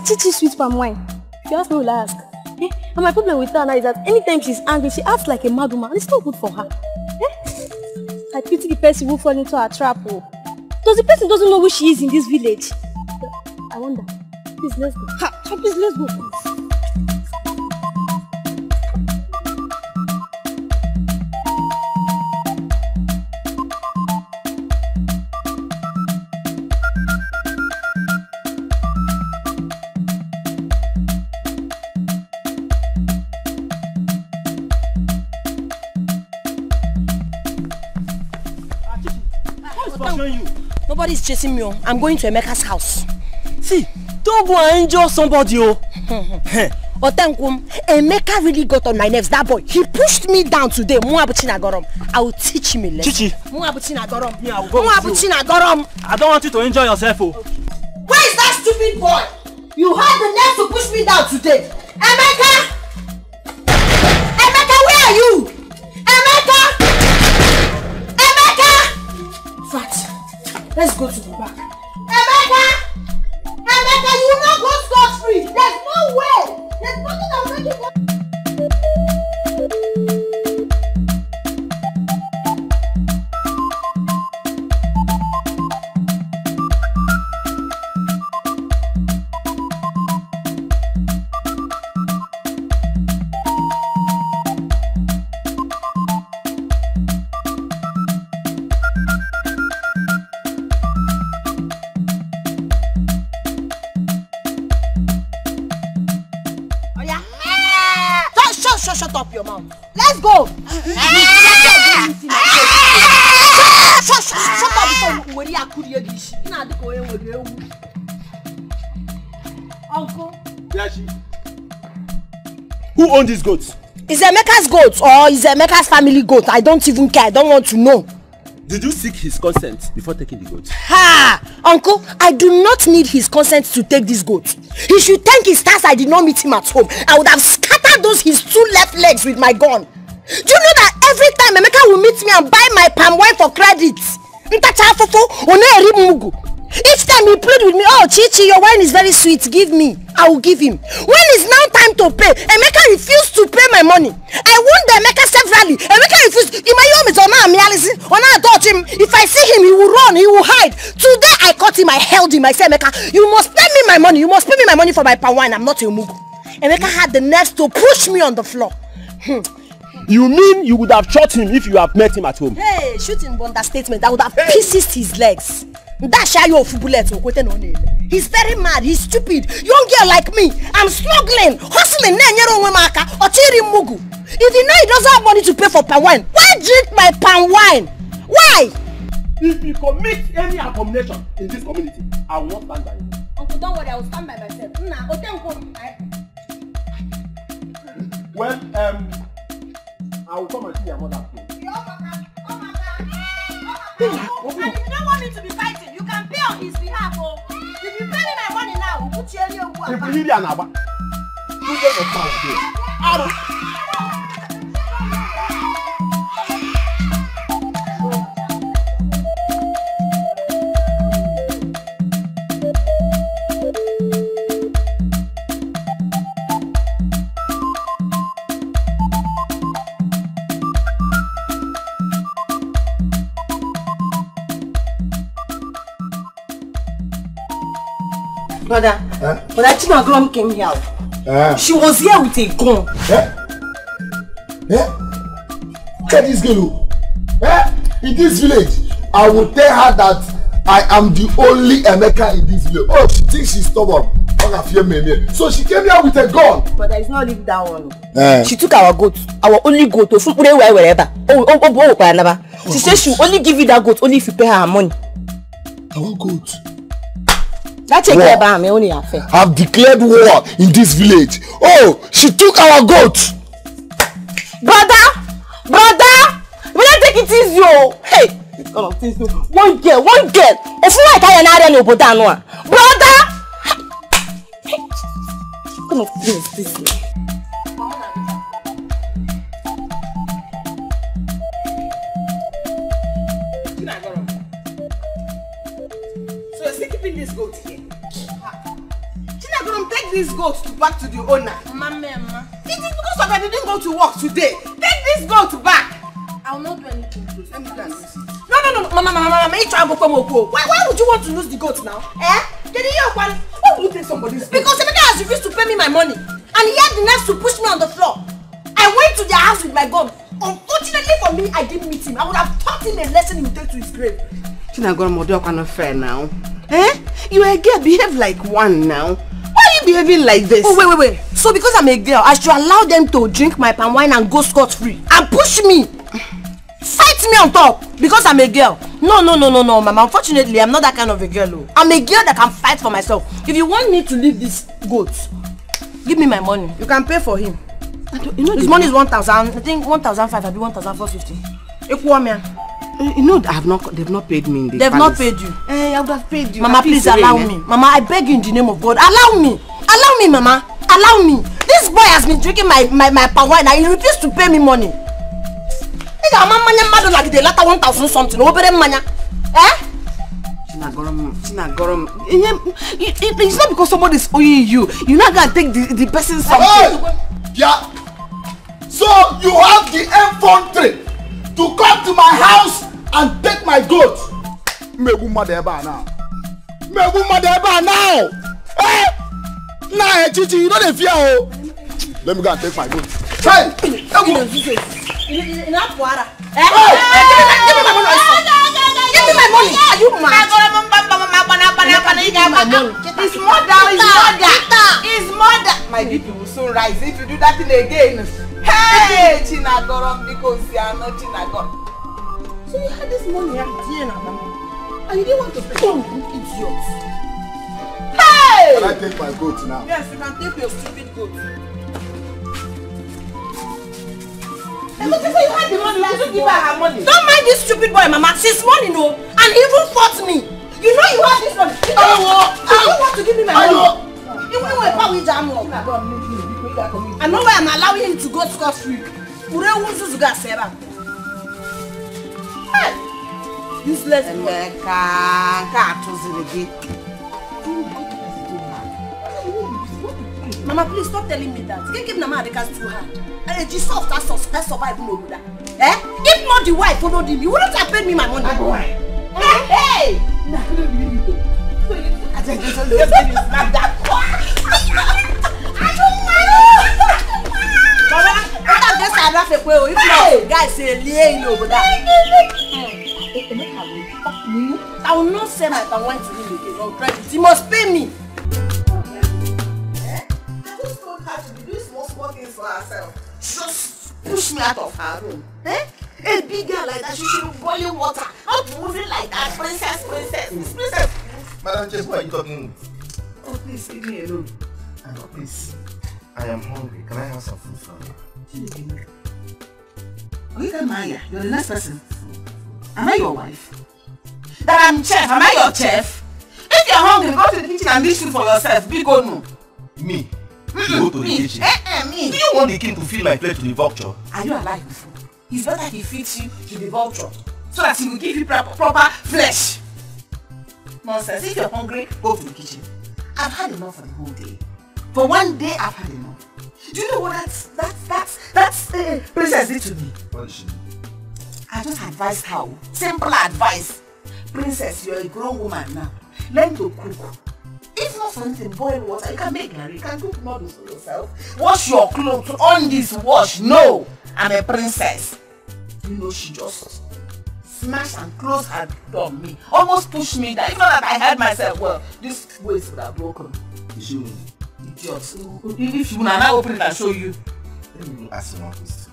own sister Chichi sweet palm wine. If you ask me, will ask? Eh? And my problem with her now is that anytime she's angry, she acts like a mad woman. It's not good for her. Eh? I pity the person who fall into her trap. Oh. Does the person doesn't know who she is in this village? I wonder. Please, let's go. Ha! Please, let's go. Chasing me. I'm going to Emeka's house. See, don't go and injure somebody, oh. Otenkum, Emeka really got on my nerves. That boy, he pushed me down today. Muabuchina Gorom. I will teach him a lesson. Chichi. Muabuchina Gorom. Me, I will go. Muabuchina Gorom. I don't want you to injure yourself, oh. Where is that stupid boy? You had the nerve to push me down today. Emeka, let's go to the back. Emeka's goat or is Emeka's family goat? I don't even care. I don't want to know. Did you seek his consent before taking the goat? Ha! Uncle, I do not need his consent to take this goat. He should thank his stars I did not meet him at home. I would have scattered those his two left legs with my gun. Do you know that every time Emeka will meet me and buy my palm wine for credit? Ntacha afofo, one eri mugu. Each time he plead with me, oh Chichi, your wine is very sweet, give me. I will give him. When it's now time to pay, Emeka refused to pay my money. I warned Emeka severally. Emeka refused. In my home, it's on. On I touch him. If I see him, he will run, he will hide. Today I caught him, I held him. I said, Emeka, you must pay me my money. You must pay me my money for my palm wine. I'm not a mugu. Emeka had the nerve to push me on the floor. Hmm. You mean you would have shot him if you have met him at home? Hey, shooting by understatement. I would have pieces his legs. That's how you bullet. He's very mad. He's stupid. Young girl like me. I'm struggling, hustling. mugu. If you know he doesn't have money to pay for palm wine, why drink my palm wine? Why? If you commit any abomination in this community, I not stand by you. Uncle, don't worry. I will stand by myself. Nah, Well, um, I will come and see your mother. If you don't want me to be fighting, you can pay on his behalf. Oh. If you pay me my money now, we'll put you in your If you need an abba, you get the power Brother, Brother Chimagrom came here. Eh? She was here with a gun. Eh? Eh? At this girl. oh. Eh? In this village, I will tell her that I am the only Emeka in this village. Oh, she thinks she's stubborn. So she came here with a gun. But there is not leave that one. Eh? She took our goat, our only goat, away wherever. Oh, oh, oh, oh, oh, never. She said she will only give you that goat only if you pay her money. Our goat. That take care about me only affair. Have declared war in this village. Oh, she took our goat. Brother, brother, we don't take it easy, oh. Hey, this kind of things, no. One girl, one girl. If you like, I can't n'obodo anụ a. Brother. Hey, what kind of thing is this? So you're still keeping this goat? Take this goat to back to the owner. Mama, Mama, It is because of I didn't go to work today. Take this goat back. I will not do anything. Let me go and. No, no, no, mama, mama, mama, each one go come Why, why would you want to lose the goat now? Eh? Did you hear one? Why would you take somebody's goat? Because Emeka has refused to pay me my money, and he had the nerve to push me on the floor. I went to their house with my gun. Unfortunately for me, I didn't meet him. I would have taught him a lesson he would take to his grave. Chinagoro Modok not fair now. Eh? You are a girl, behave like one now. You behaving like this? Oh, wait, wait, wait. So because I'm a girl, I should allow them to drink my palm wine and go scot-free and push me. Fight me on top because I'm a girl. No, no, no, no, no, mama. Unfortunately, I'm not that kind of a girl. Oh. I'm a girl that can fight for myself. If you want me to leave this goat, give me my money. You can pay for him. You know, His money is 1,000. I think 1,500. I'll be 1,450. Equal You know, I have not, they've not paid me in the They've not palace. paid you. Eh, I would have paid you. Mama, Happy please allow eh? me. Mama, I beg you in the name of God. Allow me. Allow me, Mama. Allow me. This boy has been drinking my my my wine and he refused to pay me money. Nigga, ama mmanya mmadụ like the latter 1000 something. Obere mmanya. Eh? Chinagorom, Chinagorom. Eh, it- It's not because somebody is owing you. You're not gonna take the, the person's something. Hey! Yeah. So you have the effrontery to come to my house and take my goat. Mmegbu mmadụ ebe a now. Mmegbu mmadụ ebe a now. Eh? Nah, Echichi, you no dey fear o. Let me go and take my goat. Hey! Egwu! In Apuara. Eh? Hey! Give me my money. Give me my money. Are you mad? His mother, his mother, his mother. My BP will soon rise if you do that thing again. Hey, Chinagorom, because you are not Chinagorom. So you had this money here now. And you didn't want to pay. Oh, you idiot. Can I take my goat now? Yes, you can take your stupid goat. You say you had the money, you should give her her money. Don't mind this stupid boy, Mama. She's money, no. And he even fought me. You know you have this money. You know, Ayo! you don't want to give me my money. You know where power jam up. I know why I'm allowing him to go scot free. Ure wuzu zuga sera useless boy. Emeka nke a tụziri gị. Mama please stop telling me that. Gịnị na m adịgasị too her. Ẹ ji soft asos ẹ survive n'obodo a. Eh? If not the wife follow me, you wouldn't have paid me my money. Hey! hey. Nah, I don't believe. I just, just, just, just, just, laugh away. If not, guys say lay in over that. I will not sell my wine to him again on credit. He must pay me. I just told her to be doing small small things for herself. Just push me out of her room. Eh? A big girl like that, she should be boiling water. Not moving like that. Princess, princess, Miss princess. Madam Chess, who are you talking? Oh, please leave me alone. Oh, please. I am hungry. Can I have some food you? Oika Maya, you're the next person. Am I your wife? That I'm chef. Am I your chef? If you're hungry, go to the kitchen and dish food for yourself. Big or no. Me? Go to the Me. kitchen. Eh, eh, me. Do you want the king to fill my plate to the vulture? Are you alive before? It's better he feeds you to the vulture so that he will give you proper, proper flesh. Nonsense. If you're hungry, go to the kitchen. I've had enough for the whole day. For one day, I've had enough. Do you know what that's that's that's that's uh, princess did to me? What is she doing? I just advised her. Simple advice. Princess, you're a grown woman now. Learn to cook. If not for anything, boil water. You can make curry. You can cook noodles for yourself. Wash your clothes on this wash. No, I'm a princess. You know, she just smashed and closed her door on me. Almost pushed me down. If not that I held myself well, this waist would have broken. Is she? Idiot. If you now open it and show you. Let me ask you one question.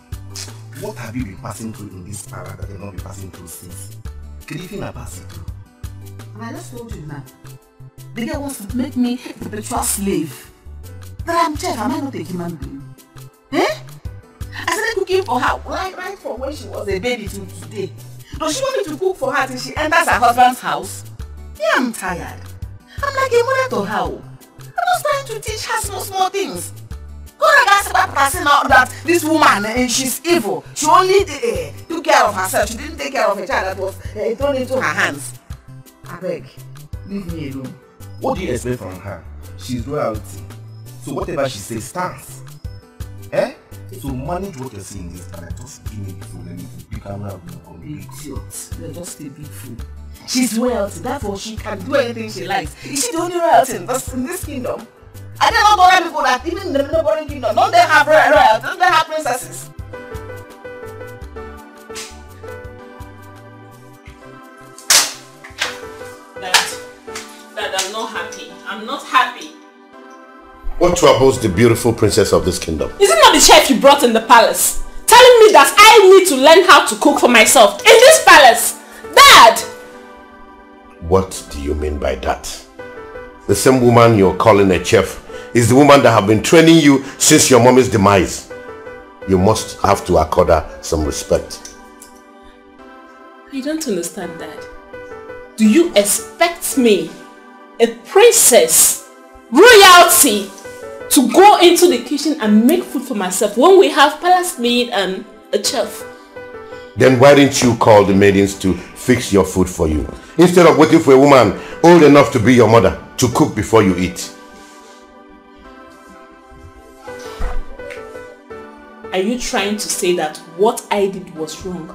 What have you been passing through in this para that you've not been passing through since? Can you even pass it through? And I just told you now. The girl wants to make me a perpetual slave. That I'm chef, am I not a human being? Eh? I started cooking for her right, right from when she was a baby to today. Does she want me to cook for her till she enters her husband's house? Yeah, I'm tired. I'm like a mother to her. To teach her small, small things. Go about passing out that this woman, eh, she's evil. She only eh, took care of herself. She didn't take care of a child that was eh, thrown into her hands. I beg, leave me alone. What do you expect from her? She's royalty. So whatever she says stands. Eh? So manage what you're saying in this palace. Just give me food. Let me pick her up and. Idiot. You're just a big fool. She's royalty, therefore she can do anything she likes. Is she the only royalty in this, in this kingdom? I did not know before that even in the neighboring kingdom, don't they have royal- royalty? Don't they have princesses? Dad, Dad, I'm not happy. I'm not happy. What troubles the beautiful princess of this kingdom? Is it not the chef you brought in the palace? Telling me that I need to learn how to cook for myself in this palace? Dad! What do you mean by that? The same woman you're calling a chef is the woman that have been training you since your mommy's demise. You must have to accord her some respect. I don't understand, that. Do you expect me, a princess, royalty, to go into the kitchen and make food for myself when we have palace maid and a chef? Then why didn't you call the maidens to fix your food for you? Instead of waiting for a woman old enough to be your mother to cook before you eat. Are you trying to say that what I did was wrong?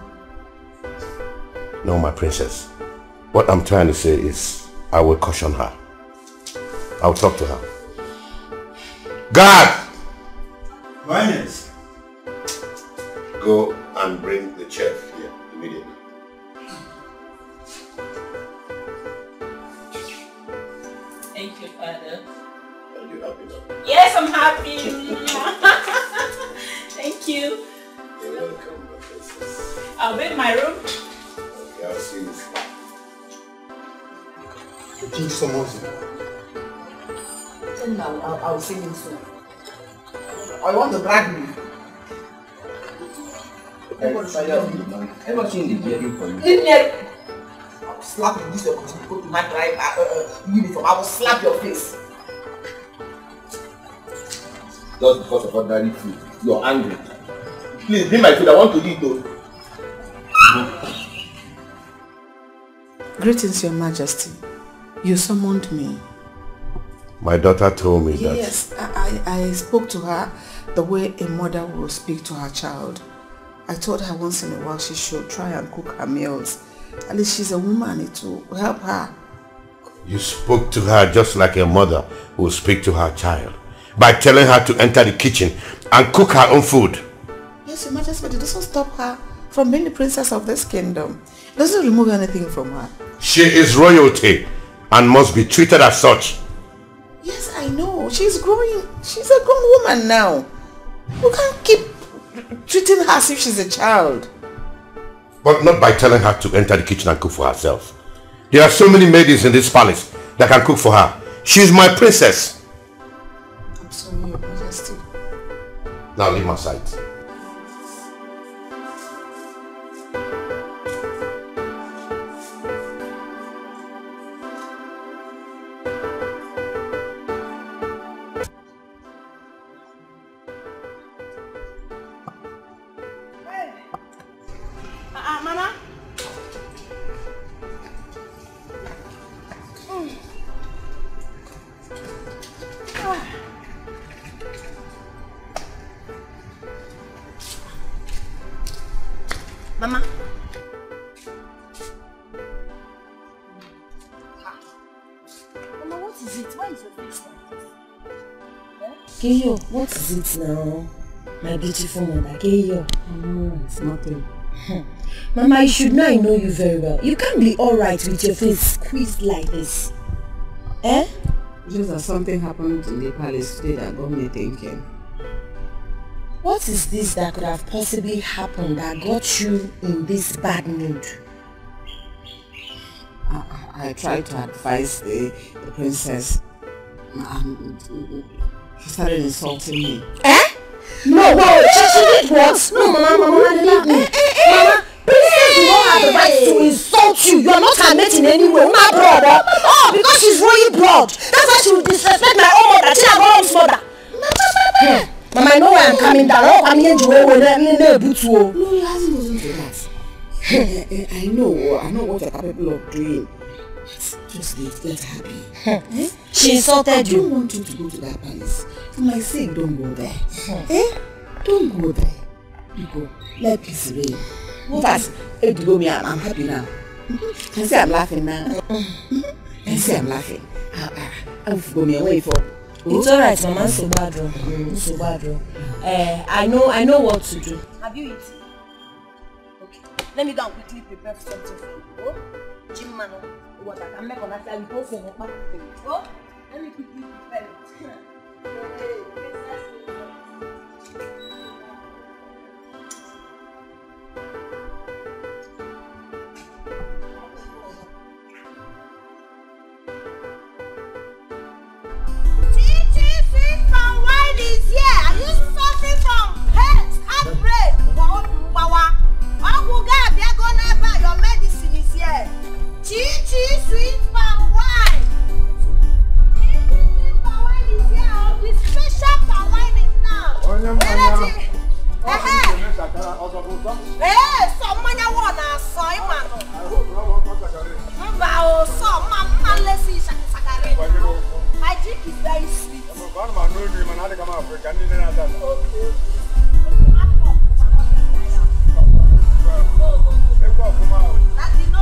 No, my princess. What I'm trying to say is I will caution her. I'll talk to her. God! Highness. Go and bring the chef here immediately. Thank you, Father. Are you happy now? Yes, I'm happy. Thank you. You're welcome, my princess. I'll be in my room. Okay, I'll see you. King summons you. Tell him I'll, I'll, I'll see him soon. I want to brag me. Everything is getting for you. Leave me alone. I'll slap you. This your continue. Go to my drive uh, uh, uniform. I will slap your face. Just because of ordinary food. You're angry. Please, bring my food. I want to eat though. Greetings, Your Majesty. You summoned me. My daughter told me that Yes, I, I, I spoke to her the way a mother will speak to her child. I told her once in a while she should try and cook her meals. At least she's a woman, it will help her. you spoke to her just like a mother will speak to her child by telling her to enter the kitchen and cook her own food. Yes, Your Majesty, but it doesn't stop her from being the princess of this kingdom. It doesn't remove anything from her. She is royalty and must be treated as such. Yes, I know. She's growing. She's a grown woman now. We can't keep treating her as if she's a child. But not by telling her to enter the kitchen and cook for herself. There are so many maidens in this palace that can cook for her. She's my princess. Sorry, Your Majesty. Now leave my sight. It now? My beautiful mother, Keyo. No, it's nothing. Mama, you should know I know you very well. You can't be alright with your face squeezed like this. Eh? Just that something happened in the palace today that got me thinking. What is this that could have possibly happened that got you in this bad mood? I, I, tried to advise the, the princess she started insulting me. Eh? No, no, she, she did what? No, mama, mama, mama, eh, eh, eh. Mama, princess do not have the right to insult you. You are not her mate in any way. My brother. Oh, because she's royal blood. That's why she will disrespect my own mother. She my own mother. Hmm. Mama, I know where I'm coming down. Oh, I'm here to wear one. No, it hasn't gotten to that. I know, I know what you're capable of doing. Just let, let her be. She insulted I don't you. want you to go to that palace. For my sake, don't go there. Eh? Don't go there. You go. Let peace reign. In fact, if you go me, I'm, I'm happy now. Mhm. And see I'm laughing now. Mhm. And see I'm laughing. I'm go me away for. It's alright, Mama. Nsogbu Nsogbu adro. Eh, I know, I know what to do. Have you eaten? Okay. Let me go and quickly prepare something for you. Oh, Jim man, ìwọ tàtà mẹ́kọ̀ọ́ láti àlùkò fún wọn pa. ó ẹni kìkì bẹ̀rẹ̀. Wawa, Uncle God, they're gonna buy your medicine is here. Chi Chi sweet palm wine. Sweet palm wine is here. The special palm wine is now. Onyem onyem. Ee, sọ mmanya wọ na asọ ịma nọ. Mba o, sọ mma mma nlesi sakasakari. Magic is very sweet. Ọmọ ma n'oge ma na adịghị m Afrịka ndị nne na-ada. Ekwe ọfụma ahụ. That you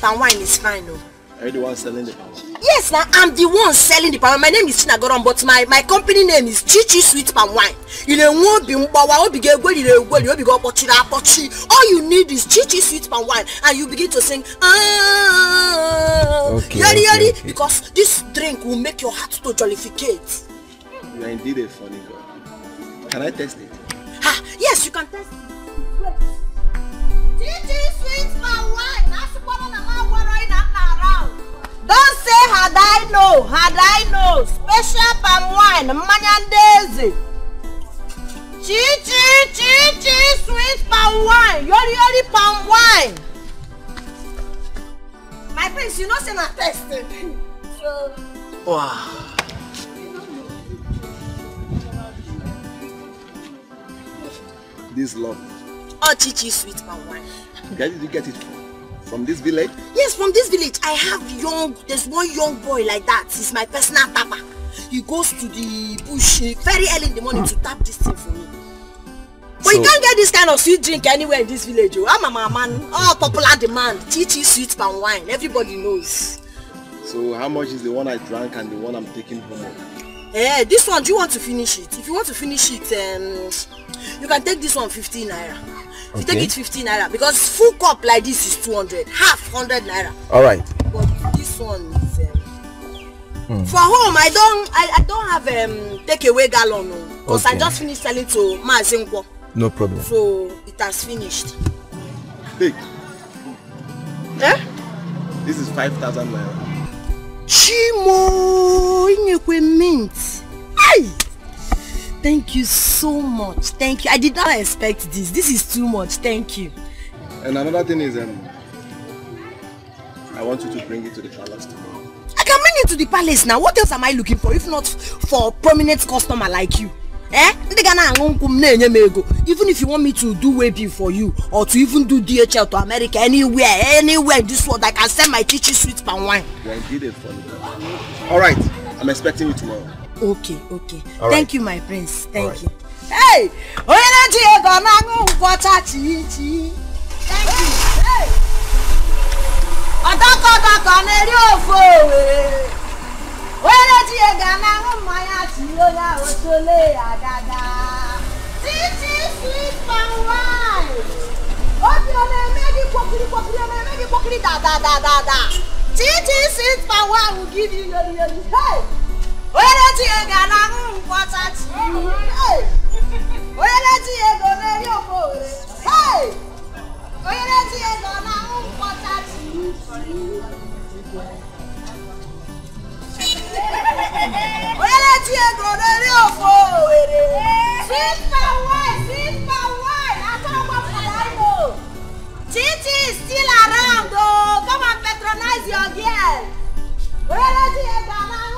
palm wine is fine, oh. Are you the one selling the power? Yes, now I'm the one selling the palm wine. My name is Chinagoron, but my my company name is Chichi Sweet Palm Wine. Ile nwe obi mgbawa, obi ga-egweri egweri, obi ga-akpọchiri akpọchi. All you need is Chichi Sweet Palm Wine, and you begin to sing. Ah, Okay, yari okay, yari, okay. because this drink will make your heart to jollificate. You are indeed a funny girl. Can I test it? Ah, yes, you can test it. Chichi sweet for one. Asịkwana na m agwara ị na m. Don't say had I know, had I know. Special palm wine, mmanya ndị eze. Chichi, chichi, sweet palm wine, yori yori palm wine. My prince, you know say na testing. So, Wow. This love. Oh, Chichi Sweet Palm Wine. Where did you get it from? From this village? Yes, from this village, I have young, there's one young boy like that. He's my personal tapper. He goes to the bush eh, very early in the morning to tap this thing for me. But you can't get this kind of sweet drink anywhere in this village. Oh. I'm a man. Oh, popular demand. Chichi Sweet Palm Wine. Everybody knows. So how much is the one I drank and the one I'm taking home? Eh, this one, do you want to finish it? If you want to finish it, um, you can take this one 15 naira. You take it 15 naira, because full cup like this is 200, half 100 naira. All right. But this one is um, for home. I don't, I, I don't have um takeaway gallon because I Okay. just finished selling to Mazingwo, No problem. so it has finished. Hey, Eh? this is 5,000 naira. Chimo Inyekwe mint. Ay! Thank you so much. Thank you. I did not expect this. This is too much. Thank you. And another thing is, um, I want you to bring it to the palace tomorrow. I can bring it to the palace now. What else am I looking for if not for prominent customer like you? Eh? Ndị ga na-aṅụ nkwụ m na-enye m ego. Even if you want me to do webbing for you or to even do DHL to America anywhere, anywhere in this world, I can send my chichi sweet palm wine. You are indeed a funny girl. All right, I'm expecting you tomorrow. Okay, okay. All Thank right. you, my prince. Thank right. you. Hey! Onye na-eji ego na-aṅụ nkwọcha chichi. Thank you. Hey! Ọdọkọdọkọ na-eri ofe Owerri. Onye na-eji ego na-aṅụ mmanya chi onye ahụ tole ya gaga. Chichi sweet palm wine. Obi ọ na-eme gị kwokiri kwokiri ọ na-eme gị da da da da da titi for one will give you yoli yoli hey onye ga na ahụ mkpọtachi onye na-etinye ego na-eri ofe ohere onye na-etinye ego na ahụ mkpọtachi onye na-etinye ego na-eri ofe ohere sipa wine sipa wine atọgbapụtaraimo titi still around o come and patronize your girl. Onye na-etinye ego na ahụ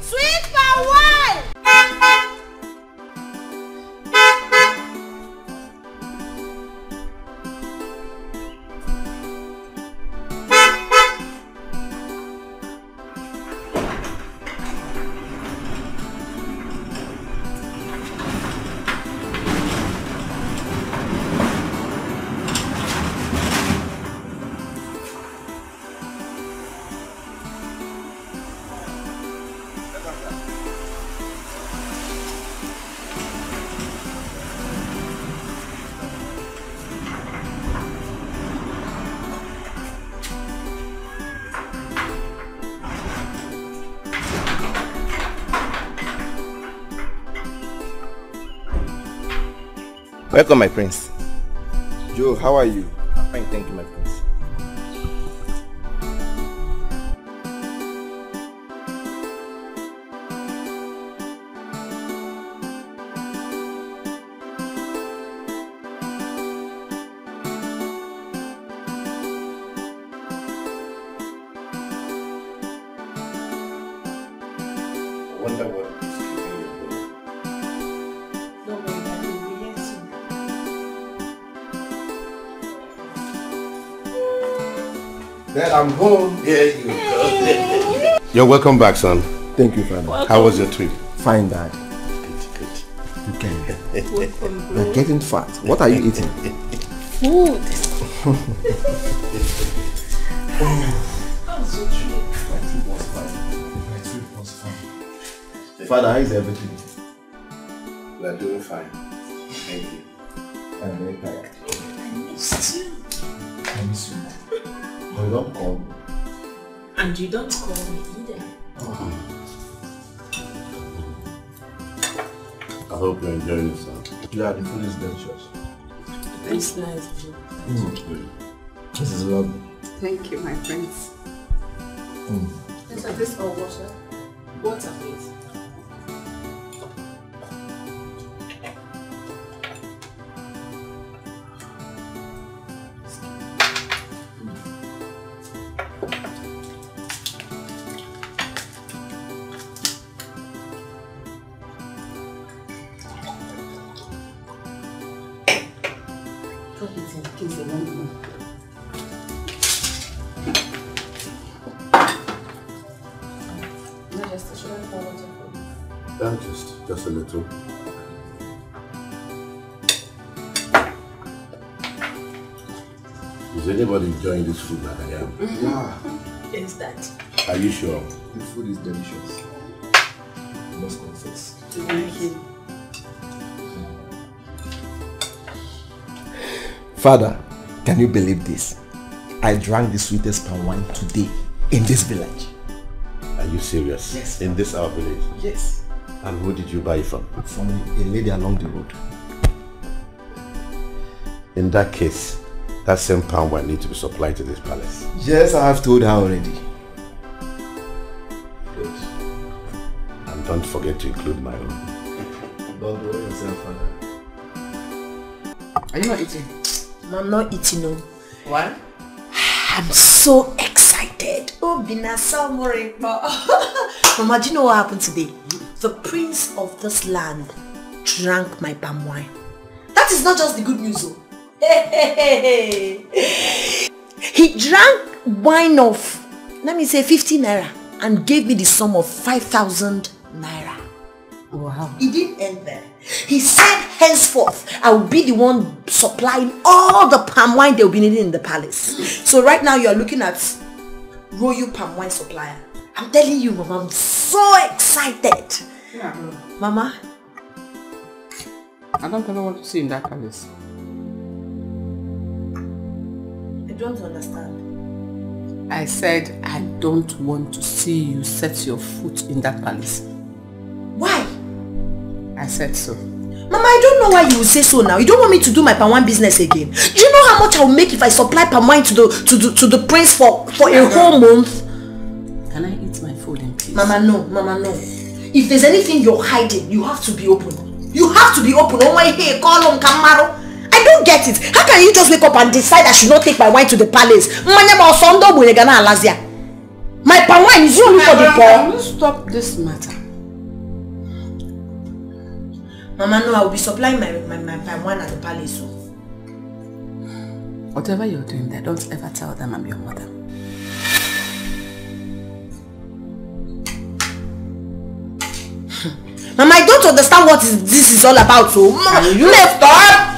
sweet for one. Welcome, my prince. Joe, how are you? You're welcome back, son. Thank you, Father. How was your trip? Fine, Dad. Good, good. You can. You're getting fat. What are you eating? Food. How was your trip? My trip was fine. My trip was fine. Father, how is everything? We're doing fine. Thank you. I'm very tired. I miss you. But you don't call me. And you don't call me either. I hope you're enjoying yourself. Yeah, the food is delicious. It's nice. Good. This is lovely. Thank you, my friends. Mm. Let's have this all water. Water, please. Enjoying this food like I am? Mm-hmm. Yeah, Is that? Are you sure? the food is delicious. I must confess. Thank you. Father, can you believe this? I drank the sweetest palm wine today in this village. Are you serious? Yes. In this our village? Yes. And who did you buy it from? From a lady along the road. In that case, that same palm wine needs to be supplied to this palace. Yes, I have told her already. Good. And don't forget to include my own. Don't worry yourself, Father. Are you not eating? I'm not eating no. Why? I'm so excited. Oh, Bina Samore. Mama, do you know what happened today? The prince of this land drank my palm wine. That is not just the good news, oh. He drank wine of, let me say 50 naira and gave me the sum of 5,000 naira. Wow. He didn't end there. He said henceforth I will be the one supplying all the palm wine they'll be needing in the palace. So right now you're looking at royal palm wine supplier. I'm telling you, Mama, I'm so excited. Mama, I don't ever want to see in that palace. Don't understand. I said I don't want to see you set your foot in that palace. Why? I said so. Mama, I don't know why you say so now. You don't want me to do my palm wine business again. Do you know how much I will make if I supply palm wine to the to the to the prince for for a whole month? Can I eat my food in peace? Mama, no, Mama, no. If there's anything you're hiding, you have to be open. You have to be open. Oh my hey, call on Kamaro. I don't get it. How can you just wake up and decide I should not take my wine to the palace? Mmanya osondo bu negana alazia. My palm wine is only for the Can poor. you stop this matter? Mama, no, I will be supplying my my, my palm wine at the palace. So. Whatever you're doing there, don't ever tell them I'm your mother. Mama, I don't understand what is, this is all about. Oh. So, Mama, Can you me stop?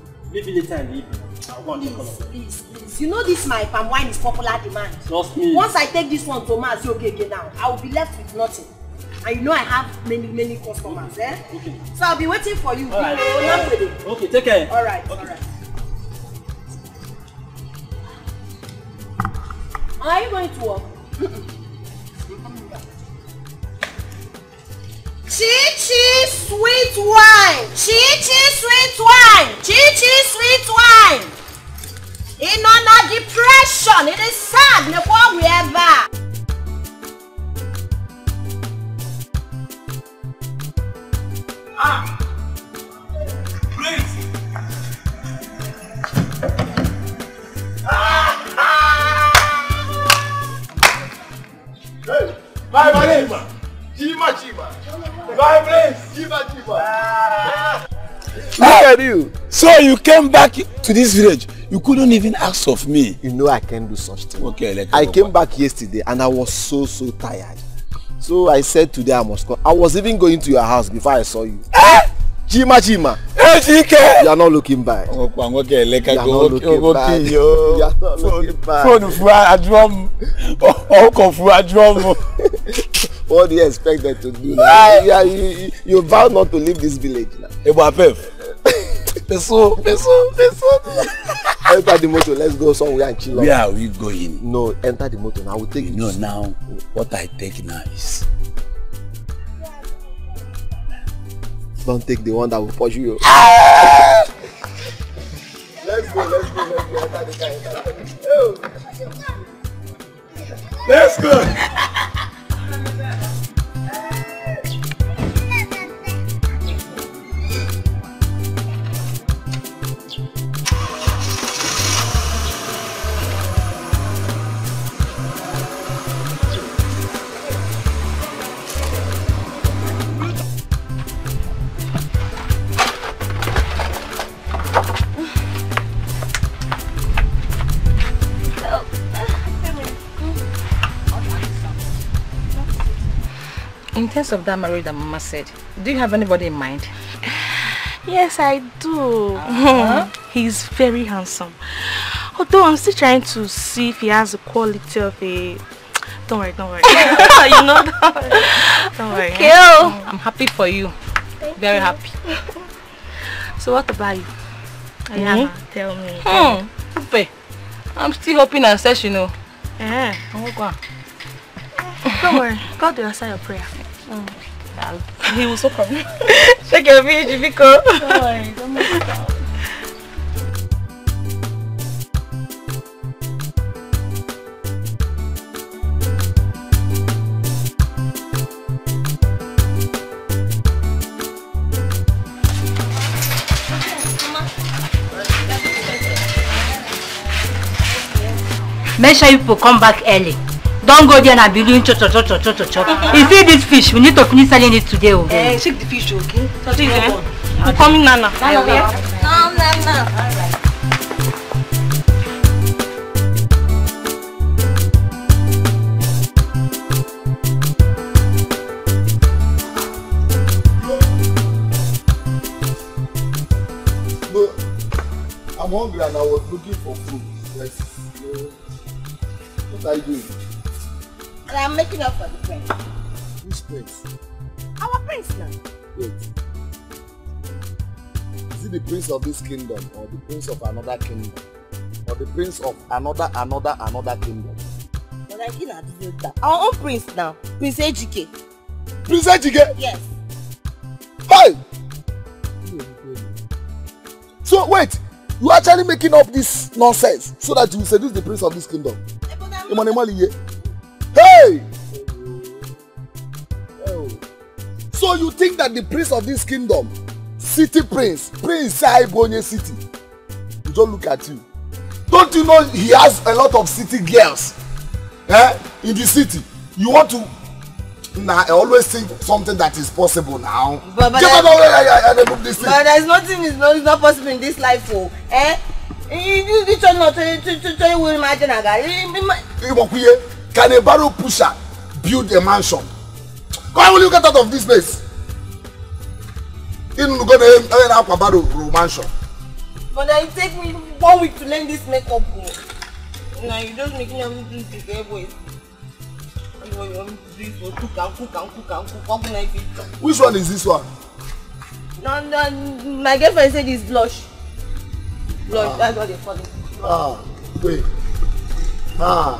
maybe later in the evening. I'll go and take all Please, please, please. You know this my palm wine is popular demand. Trust me. Once I take this one to Mazi Ogege now, I will be left with nothing. And you know I have many, many customers, eh? Okay. So I'll be waiting for you. All right. With it. Okay, take care. All right, all right. Are you going to work? chichi sweet wine chichi sweet wine chichi sweet wine in under depression it is sad before we ever. ah praise. Ah, ah. Hey, bye bye, man. Chima Chima. My place. Chima Chima. Look at you. So you came back to this village. You couldn't even ask of me. You know I can't do such thing. Okay, let I came back yesterday and I was so so tired. So I said today I must come. I was even going to your house before I saw you. Chima Chima. Hey, Chike. You are not looking back. ọkọ àwọn kẹ ẹlẹka You are kí not owó looking owó back. kí yọ You are not looking back. fóònù fún adúrọ́mù ọkọ̀ fún adúrọ́mù. What do you expect them to do now? You, you, you, you vow not to leave this village now. ebo apef. peso peso peso. Enter the motor. Let's go somewhere and chill out. where are we going. No, enter the motor now. I will take you you. know now what i take now is. Don't take the one that will push you. let's go, let's go, let's go. Enter the car. Enter the car. Let's go. Thank you. In terms of that marriage that Mama said, do you have anybody in mind? Yes, I do. Uh-huh. He's very handsome. Although I'm still trying to see if he has the quality of a... Don't worry, don't worry. you know, don't. Don't worry. Okay. oh. Mm. I'm happy for you. Very happy. So what about you? Ayana, hmm? tell me. Hmm. Upe. I'm still hoping and search, you know. On. Oh. Eh. don't worry. God will answer your prayer. Mm. I'll, he was so proud. Take your video, Biko. Sorry, don't make é out. Make sure you come back early. Don't go there and be doing chop chop chop chop chop chop. You see this fish, we need to finish selling it today. Okay? Eh, shake the fish, okay? So this, eh? coming, Nana? Nana, Nana. Nana. All. I'm hungry and I was looking for food. Yes. What are you doing? And I'm making up for the prince. Which prince? Our prince now. Wait. Is it the prince of this kingdom or the prince of another kingdom? Or the prince of another, another, another kingdom? But I cannot do that. Our own prince now. Prince Ejike. Prince Ejike? Yes. Hi! So wait, you actually making up this nonsense so that you seduce the prince of this kingdom? Imonimaliye. Hey! Oh. So you think that the prince of this kingdom, city prince, Prince Saibonye city, you just look at you. Don't you know he has a lot of city girls eh, in the city? You want to Nah, I always think something that is possible now. But, but, Get out I- I, I, I, but there's nothing is not, is not possible in this life oh. Eh? You you you turn not to to to to will imagine aga. Ibokuye, can a barrel pusher build a mansion? Why will you get out of this place? Inu go na na akwa barrel ro mansion. But it take me one week to learn this makeup. Now you just making them do this boy. You want me to do? Which one is this one? No, no, my girlfriend said it's blush. Blush, that's what they call it. Ah, wait. Ah,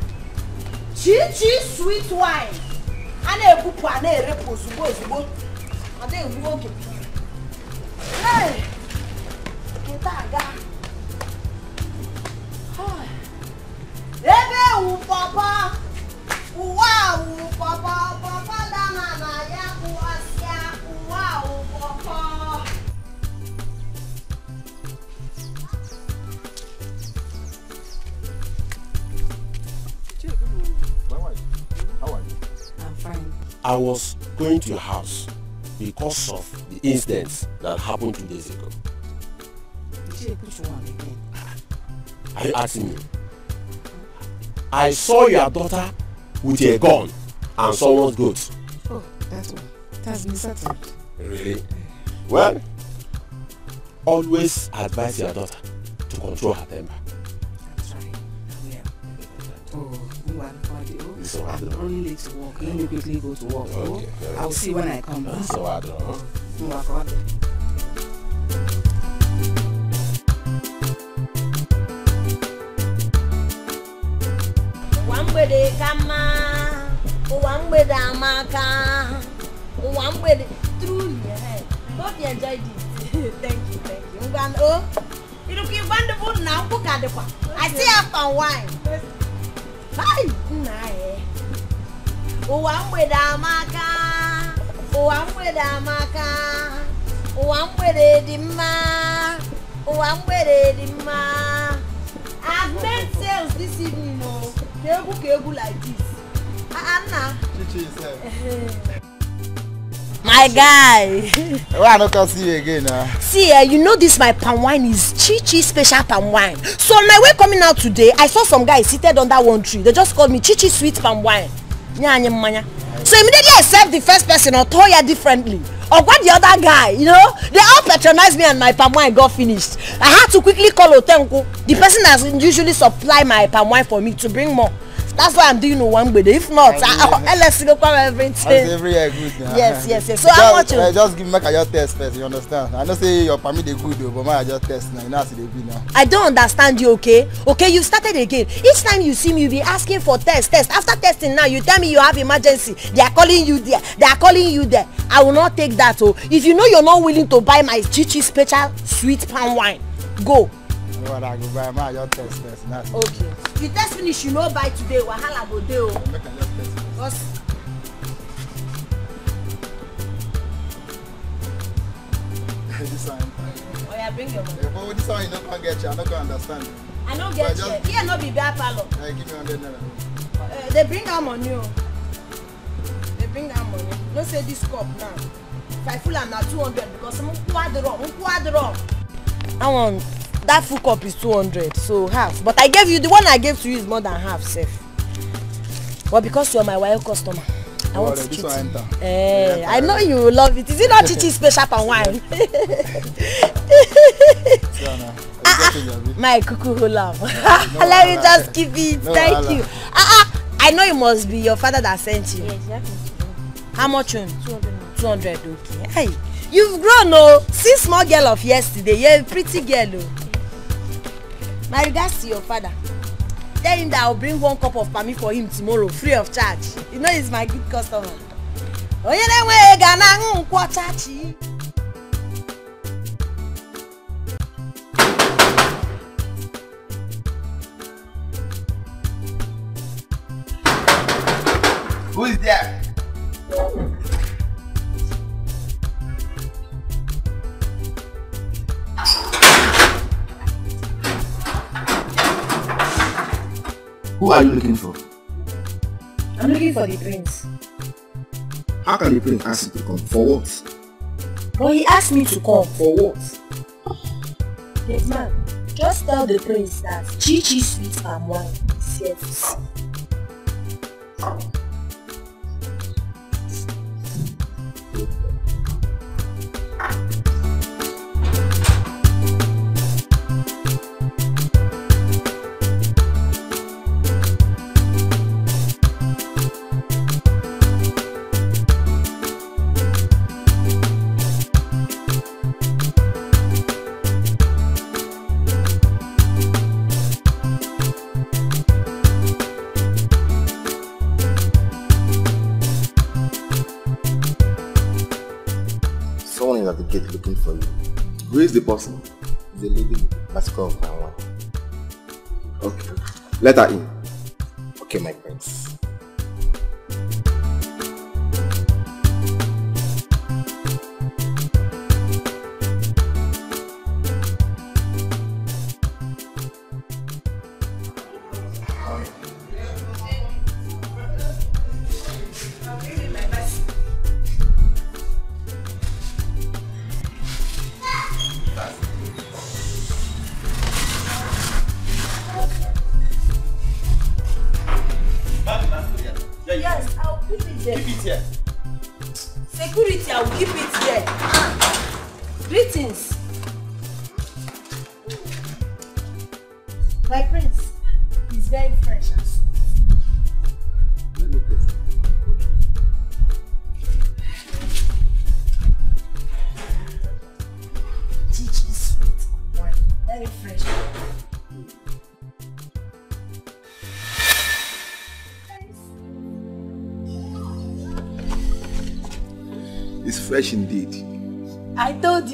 Chichi sweet wine. A na-ebupụ a na-erepụ ozugbo ozugbo. Ọ na-egbu oge. Taa aga. ebe ewu pọpọ ụwa wụ pọpọ pọpọ dana na ya kụwasịa ụwa wụ pọpọ I was going to your house because of the incident that happened two days ago. Did you put one again? Are you asking me? I saw your daughter with a gun and someone's goat. Oh, that's one. That's been settled. Really? Well, always advise your daughter to control her temper. Oh, you are Oh, all right. I'm running late to work. Let me quickly go to work. Oh, Okay, very I'll see when I come back. Oh. You are body. ụwa mgbede ka mma ụwa mgbede amaka ụwa mgbede truly eh, hope you enjoyed it thank you thank you ngwa o irukwu igwa ndị bụ na nkwụ ka dịkwa i see after wine ụwa mgbede amaka. Ụwa mgbede amaka. Ụwa mgbede dị mma. Ụwa mgbede dị mma. I've made sales this evening o ka egwu ka egwu like this. Ah ah, nna. My guy. Why I no come see you again na? See, uh, you know this my palm wine is Chi Chi special palm wine. So on my way coming out today, I saw some guys seated under one tree. They just called me Chi Chi sweet palm wine. Nya anya mmanya. So immediately I served the first person or told her differently. Or what the other guy, you know, they all patronized me and my palm wine got finished. I had to quickly call Otenko, the person that usually supply my palm wine for me to bring more. That's why I'm doing one with If not, I, let's go cover everything. As every year good na. Yes, yes, yes. So how much just, you- uh, just give make I just test first, you understand? I know say your permit dey good o, but make I just test na, you know as e dey be now. I don't understand you, okay? Okay, you started again. Each time you see me, you be asking for test, test. After testing now, you tell me you have emergency. They are calling you there. They are calling you there. I will not take that, oh. If you know you're not willing to buy my Chichi special sweet palm wine, go. You know what I go buy, I just test first. na. Okay. you test finish you no buy today wahala go dey o. Cause this one. Oh yeah, bring your money. Yeah, but this one you no come get you, I no go understand. I no But get just- here. Here no be bear parlour. Yeah, give me hundred naira. Uh, they bring out money. They bring out money. No say this cup now. If I full am na two hundred because mo ku adiro, mo ku adiro. That one, that full cup is two hundred, so half. But I gave you the one I gave to you is more than half, sef. But because you are my wild customer, I Oh, want to treat you. Eh, I know you will love it. Is it not chichi special palm wine? Change of it. my kuku no Let me just keep it. No Thank wahala. you. Ah ah, I know it must be your father that sent you. Yes, exactly. How much on? 200 Two hundred. Okay. Hey, you've grown oh. See small girl of yesterday. You're a pretty girl oh. My regards to your father. Tell him that I'll bring one cup of pami for him tomorrow free of charge. You know he's my good customer. Onye na-enweghị ego a na-aṅụ nkwụ ọcha. Are you looking for? I'm looking for the prince. How can the prince ask you to come? For what? But he asked me to come. For what? Yes, man. Just tell the prince that Chi Chi sweet palm wine is here to see. Who is person? The lady bicycle of my one. Okay. Let her in. Okay, my prince.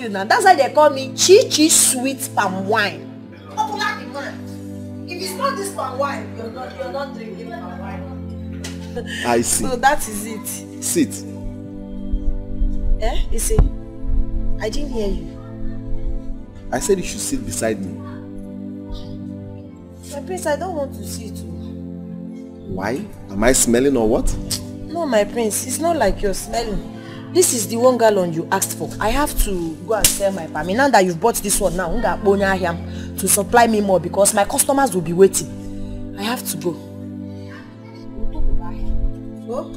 You now. That's why they call me Chi Chi sweet palm wine. Popular demand. If it's not this palm wine, you're not you're not drinking palm wine. I see. So that is it. Sit. Eh? You see? I didn't hear you. I said you should sit beside me. My prince, I don't want to see you. Why? Am I smelling or what? No, my prince, it's not like you're smelling. This is the one gallon you asked for. I have to go and sell my palm. Now that you've bought this one now, nga akponya ahia to supply me more because my customers will be waiting. I have to go. Go.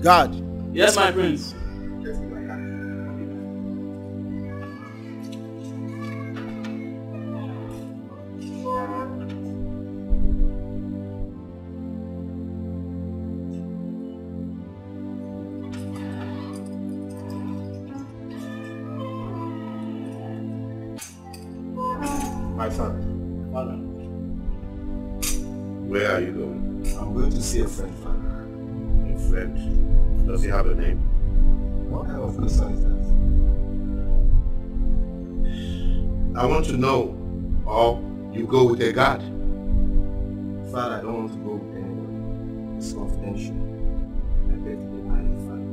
God. Yes, my prince. to know or you go with a guard. Father, I don't want to go with anyone. It's confidential. I beg you, my Father.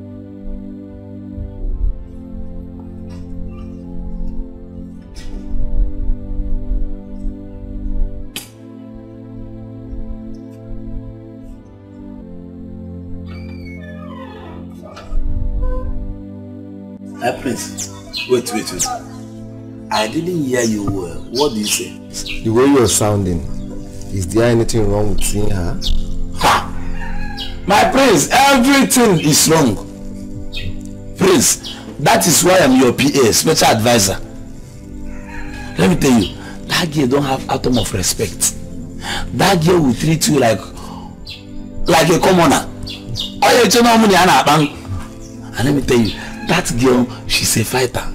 Hey, Prince. Wait, wait, wait. I didn't hear you well. What do you say? The way you're sounding, is there anything wrong with seeing her? My prince, everything is wrong. Prince, that is why I'm your PA, special advisor. Let me tell you, that girl don't have atom of respect. That girl will treat you like like a commoner. Oh, you know And let me tell you, that girl, she's a fighter.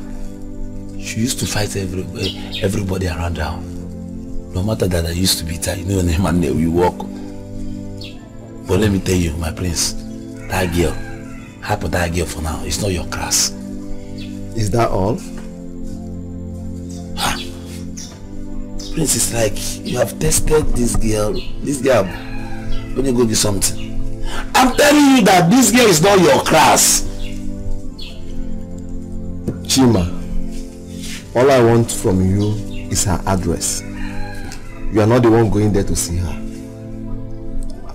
She used to fight every, everybody around her. No matter that I used to beat her, you know, name and we walk. But let me tell you, my prince, that girl, happen that girl for now, it's not your class. Is that all? Prince, it's like you have tested this girl, this girl, when you go do something. I'm telling you that this girl is not your class. Chima, all I want from you is her address. You are not the one going there to see her.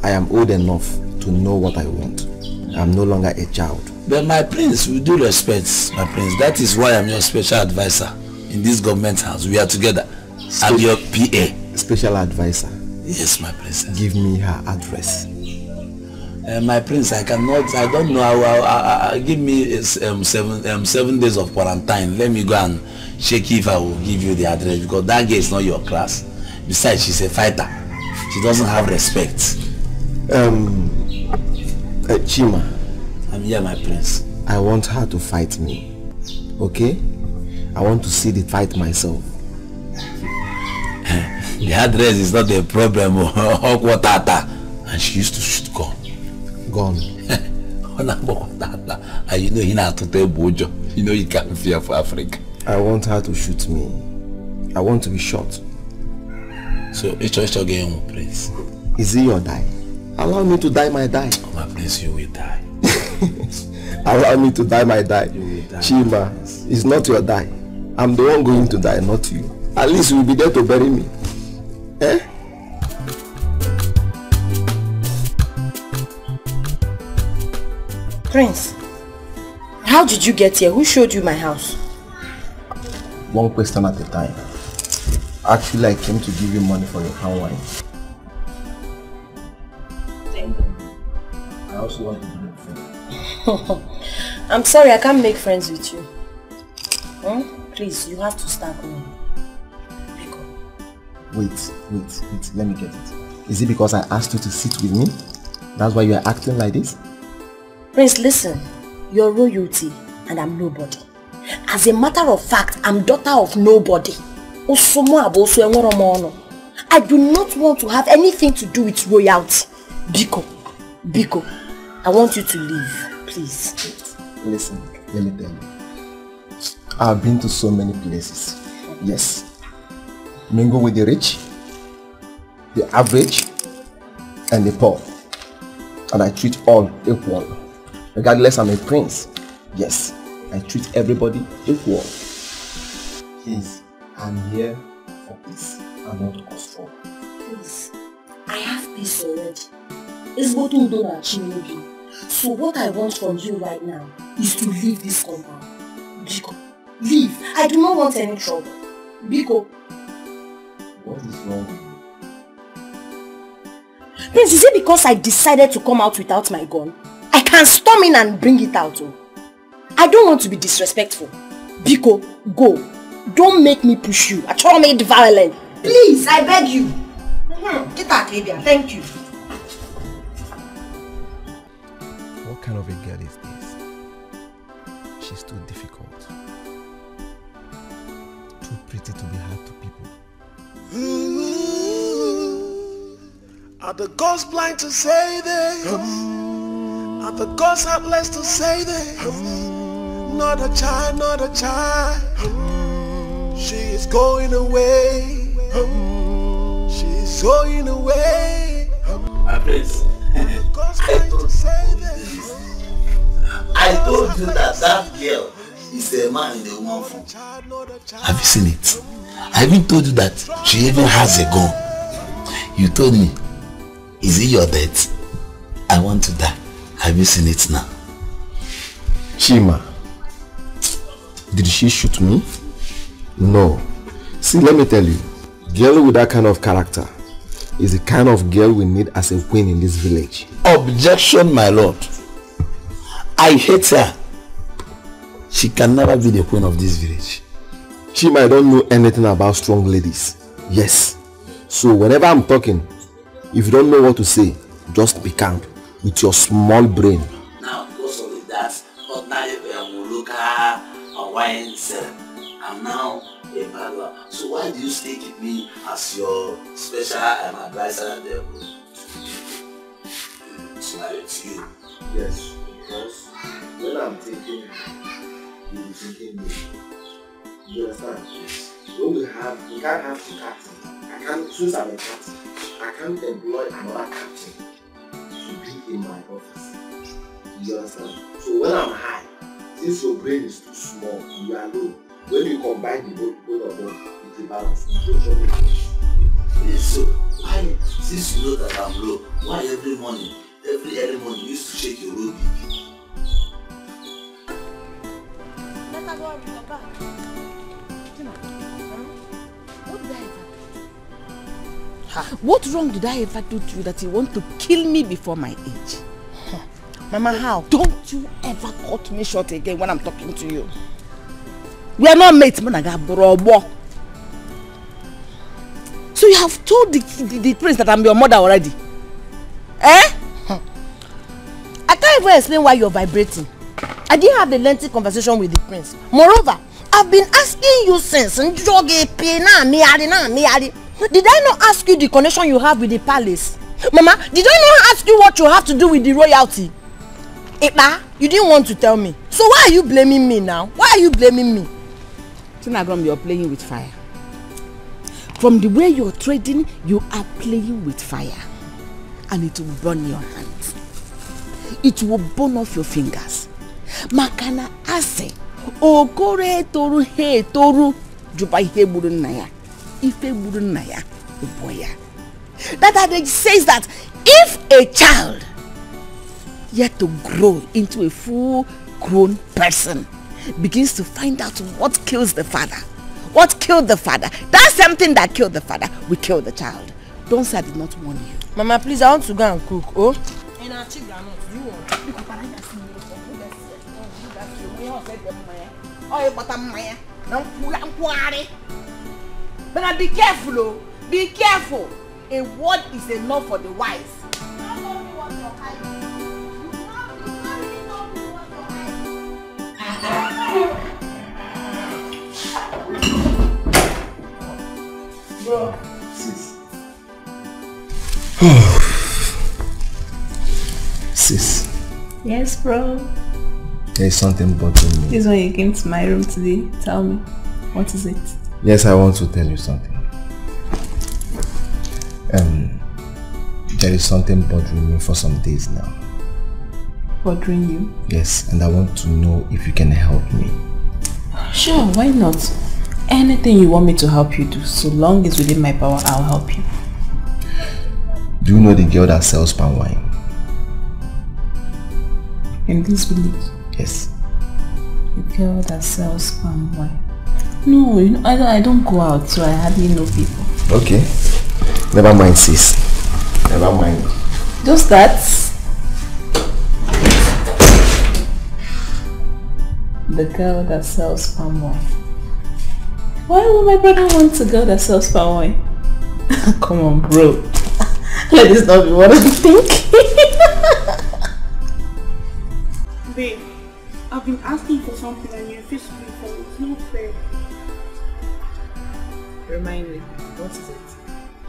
I am old enough to know what I want. I am no longer a child. But my prince, with due respect, my prince, that is why I'm your special advisor in this government house. We are together. I'm your PA. Special advisor. Yes, my prince. Give me her address. Uh, my prince, I cannot, I don't know, I, I, I, give me um, seven, um, seven days of quarantine. Let me go and check if I will give you the address because that girl is not your class. Besides, she's a fighter. She doesn't have respect. Um, uh, Chima. I'm here, my prince. I want her to fight me. Okay? I want to see the fight myself. the address is not a problem. and she used to shoot gun. Gun. and you know he not to tell Bojo. You know you can't fear for Africa. I want her to shoot me. I want to be shot. So each each again, please. Is it your die? Allow me to die my die. Oh, my prince, you will die. Allow me to die my die. You will die. Chima, it's not your die. I'm the one going to die, not you. At least you'll be there to bury me. Eh? Prince, how did you get here? Who showed you my house? One question at a time. Actually, I came to give you money for your hand wine. Thank you. I also want to be your friend. I'm sorry, I can't make friends with you. Hmm? Please, you have to start going. Wait, wait, wait, let me get it. Is it because I asked you to sit with me? That's why you are acting like this? Prince, listen. You're royalty and I'm nobody. As a matter of fact, I'm daughter of nobody. I do not want to have anything to do with royalty. Biko, Biko, I want you to leave, please. Listen, let me tell you. I've been to so many places. Yes. Mingle with the rich, the average, and the poor. And I treat all equal. Regardless I'm a prince. Yes, I treat everybody equal. Please, I'm here for peace and not cause trouble. Please, I have peace already. It's what you don't achieve. So what I want from you right now is to leave this compound. Biko, leave. I do not want any trouble. Biko. What is wrong with you? Prince, is it because I decided to come out without my gun? I can storm in and bring it out. Oh. I don't want to be disrespectful. Biko, go. Don't make me push you. I told try made violent. Please, I beg you. Mm-hmm. Get out, Lydia. Thank you. What kind of a girl is this? She's too difficult. Too pretty to be hard to people. Are the ghosts blind to say this? Are the ghosts helpless to say this? Not a child, not a child. She is going away. She's going away. My prince, I told you. I told you that that girl is a man in the woman form. Have you seen it? I even told you that she even has a gun. You told me, is it your death? I want to die. Have you seen it now? Chima, Did she shoot me? No. See, let me tell you, girl with that kind of character is the kind of girl we need as a queen in this village. Objection, my lord. I hate her. She can never be the queen of this village. Chima, I don't know anything about strong ladies. Yes. So whenever I'm talking, if you don't know what to say, just be calm with your small brain. Hawaiian serum, I'm now a Bagua. So why do you still keep me as your special um, advisor there? Smile to you. Yes, because when I'm thinking, you'll be thinking me. You understand? When we have, we can't have two captains. I can't, since I'm a captain, I can't employ another captain to be in my office. You understand? So when I'm high, since your brain is too small, you are low. When you combine the both, both of them, it's a balance. It's a trouble. Yes, so why, since you know that I'm low, why every morning, every early morning you used to shake your low BP? Let her go and come back. What did I ever What wrong did I ever do to you that you want to kill me before my age? Mama, how? Don't you ever cut me short again when I'm talking to you. We are not mates, Monaga Brobo. So you have told the, the, the prince that I'm your mother already? Eh? I can't even explain why you're vibrating. I didn't have a lengthy conversation with the prince. Moreover, I've been asking you since. Njoge pe na miari na miari. Did I not ask you the connection you have with the palace? Mama, did I not ask you what you have to do with the royalty? Ipa, you didn't want to tell me. So why are you blaming me now? Why are you blaming me? Chinagorom, you're playing with fire. From the way you're trading, you are playing with fire. And it will burn your hands. It will burn off your fingers. Makana ase, okore toru he toru, juba ihe gburu nna ya. Ife gburu nna. That adage says that if a child yet to grow into a full grown person begins to find out what kills the father what killed the father That's something that killed the father We kill the child don't say i did not warn you Mama, please, I want to go and cook. Oh? And I'll check granite. You want. But be careful, oh. Be careful. A word is enough for the wise. Bro, sis. sis, Yes, bro. there is something bothering me. This is when you came to my room today. Tell me, what is it? Yes, I want to tell you something. Um, there is something bothering me for some days now. Bothering you? Yes, and I want to know if you can help me. Sure, why not? Anything you want me to help you do, so long as within my power, I'll help you. Do you know the girl that sells palm wine? In this village, Yes. the girl that sells palm wine. No, you know, I don't, I don't go out, so I hardly know people. Okay. Never mind, sis. Never mind. Just that. The girl that sells palm wine. Why would my brother want a girl that sells palm wine? Come on, bro. Let this not be what I'm thinking. Babe, I've been asking for something and you refuse to pay for it. It's not fair. Remind me, what is it?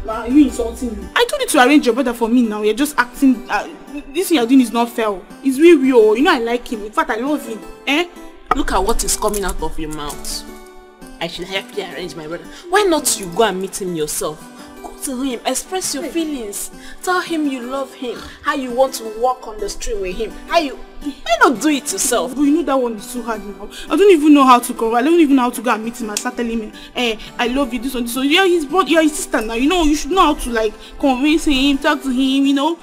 Now, are you insulting me? I told you to arrange your brother for me now. You're just acting. Uh, this thing you're doing is not fair. It's real, real. You know I like him. In fact, I love him. Eh? Look at what is coming out of your mouth. I should help you arrange my brother. Why not you go and meet him yourself? Go to him, express your feelings. Tell him you love him, how you want to walk on the street with him, how you... Why not do it yourself? But you know that one is too hard now. I don't even know how to go. I don't even know how to go and meet him and start telling him, eh, I love you, this one, this one. You're his brother, you're his sister now. You know, you should know how to like convince him, talk to him, you know.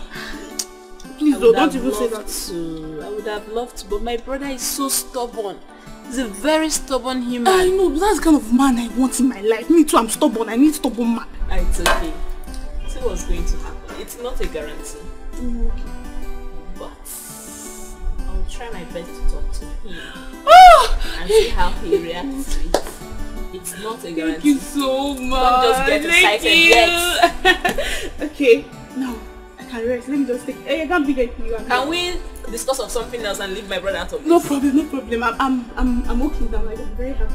Please though, don't even say that. To. I would have loved to, but my brother is so stubborn. He's a very stubborn human. I know, that's the kind of man I want in my life. Me too, I'm stubborn. I need stubborn man. Ah, It's okay. See what's going to happen. It's not a guarantee. But I'll try my best to talk to him oh! and see how he reacts to it. It's not a guarantee. Thank you so much. Don't just get Thank excited you. yet. okay, now can rest. Let me just take. Hey, I can't be like you. Can we discuss of something else and leave my brother out of No problem, no problem. I'm, I'm, I'm, I'm okay now. Like, I'm very happy.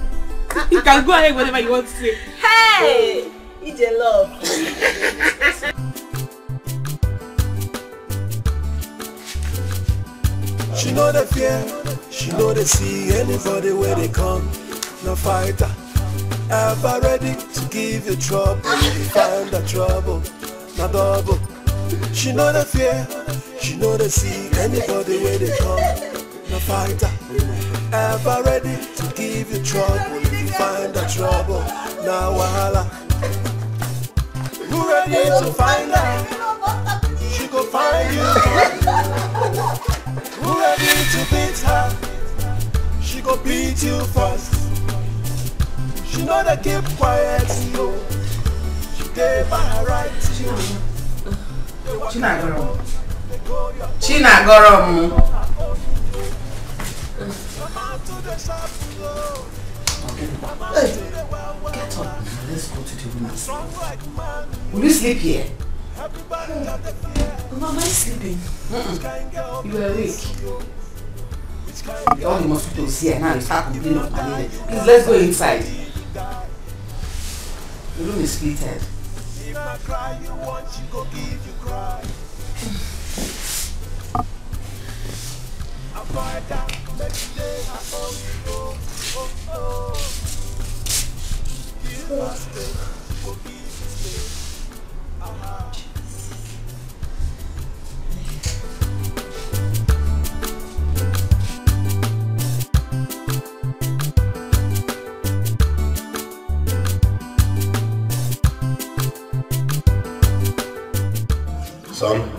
Ah, you ah, can ah, go ahead whatever you want to say. Hey! Oh, it's a love. She know the fear, she know they see anybody where they come. No fighter, ever ready to give you trouble. If you find the trouble, no double. She know the fear, she know they see anybody where they come. No fighter, ever ready to give you trouble. If you find the trouble, now wahala. Who ready to find out? She go find you. Who ready to beat her? She go beat you first. She know they keep quiet, yo. She gave her right to you. Chinagoro. Chinagoro. Hey, get up. Let's go to the room. Will you sleep here? Mama, am I sleeping? You were awake. All the mosquitoes here now, you start complaining of malaria. Please, let's go inside. The room is splitted. If I cry, you want, she go give you cry. Fight down, make the day I owe you, oh, oh, oh. Give her space, she go give you space. Uh-huh. Son,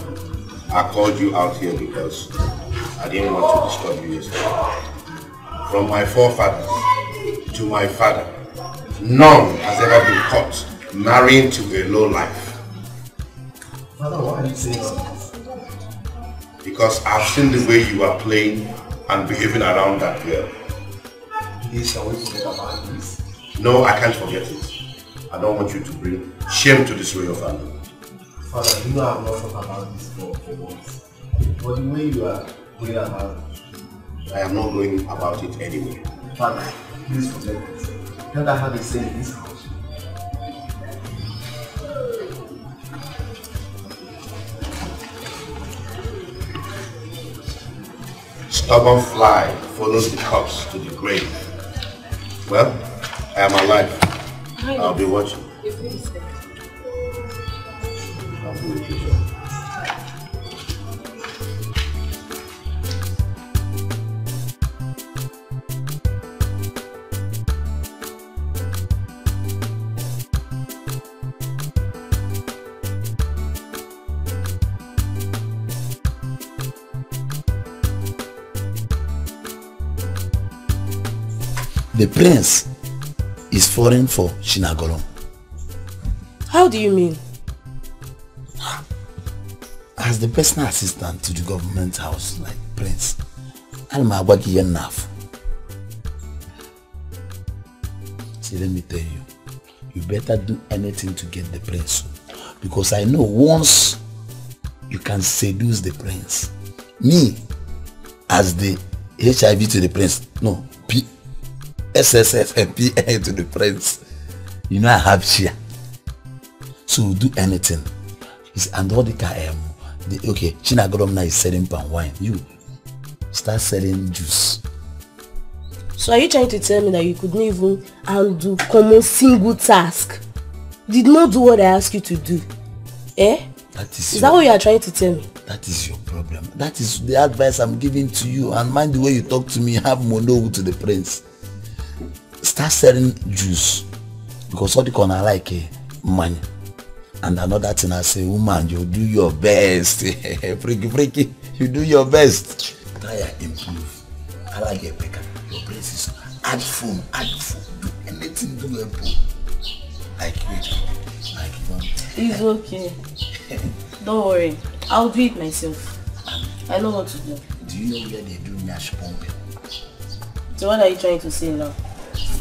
I called you out here because I didn't want to disturb you yesterday. From my forefathers to my father, none has ever been caught marrying to a low life. Father, why are you saying so? Because I've seen the way you are playing and behaving around that girl. Please, can we forget about this? No, I can't forget it. I don't want you to bring shame to this royal family. Father, you know I'm not talking about this for, for once. But the way you are going about it, I am not going about it anyway. Father, please forget it. Tell her how they say in this house. Stubborn fly follows the corpse to the grave. Well, I am alive. I'll be watching. The prince is foreign for Shinagoro. How do you mean? As the personal assistant to the government house, like prince, ana m agwa gị. See, let me tell you, you better do anything to get the prince. Because I know once you can seduce the prince, me, as the HIV to the prince, no, P, SSF and PA to the prince, you know I have share. So do anything. It's, and all the car, um, the, okay, Chinagorom now is selling palm wine. You start selling juice. So are you trying to tell me that you couldn't even handle common single task? Did not do what I asked you to do? Eh? That is, Is your, that what you are trying to tell me? that is your problem. That is the advice I'm giving to you. And mind the way you talk to me, have mono to the prince. Start selling juice. Because all the corner like eh, money. And another thing I say, woman, you do your best. freaky, freaky, you do your best. Try and improve. I like your prince is add phone, add food, do anything, do help. Like wait, like you want. It's okay. Don't worry. I'll do it myself. I know what to do. Do you know where they do nyash pumping? So what are you trying to say now?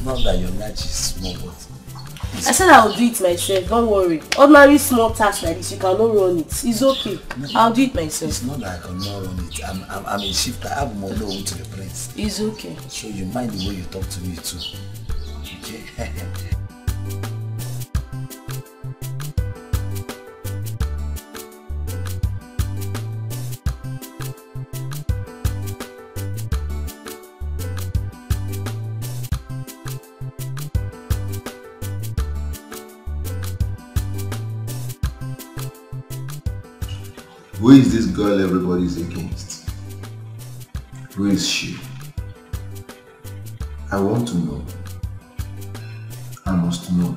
Not that your nyash is small, but I said I'll do it myself. Don't worry. Ordinary small task like this, you cannot run it. It's okay. I'll do it myself. it's not that I cannot run it. I'm, I'm, I'm a shifter. I have more known to the prince. It's okay. So you mind the way you talk to me too. Okay. Who is this girl everybody's against? Who is she? I want to know. I must know.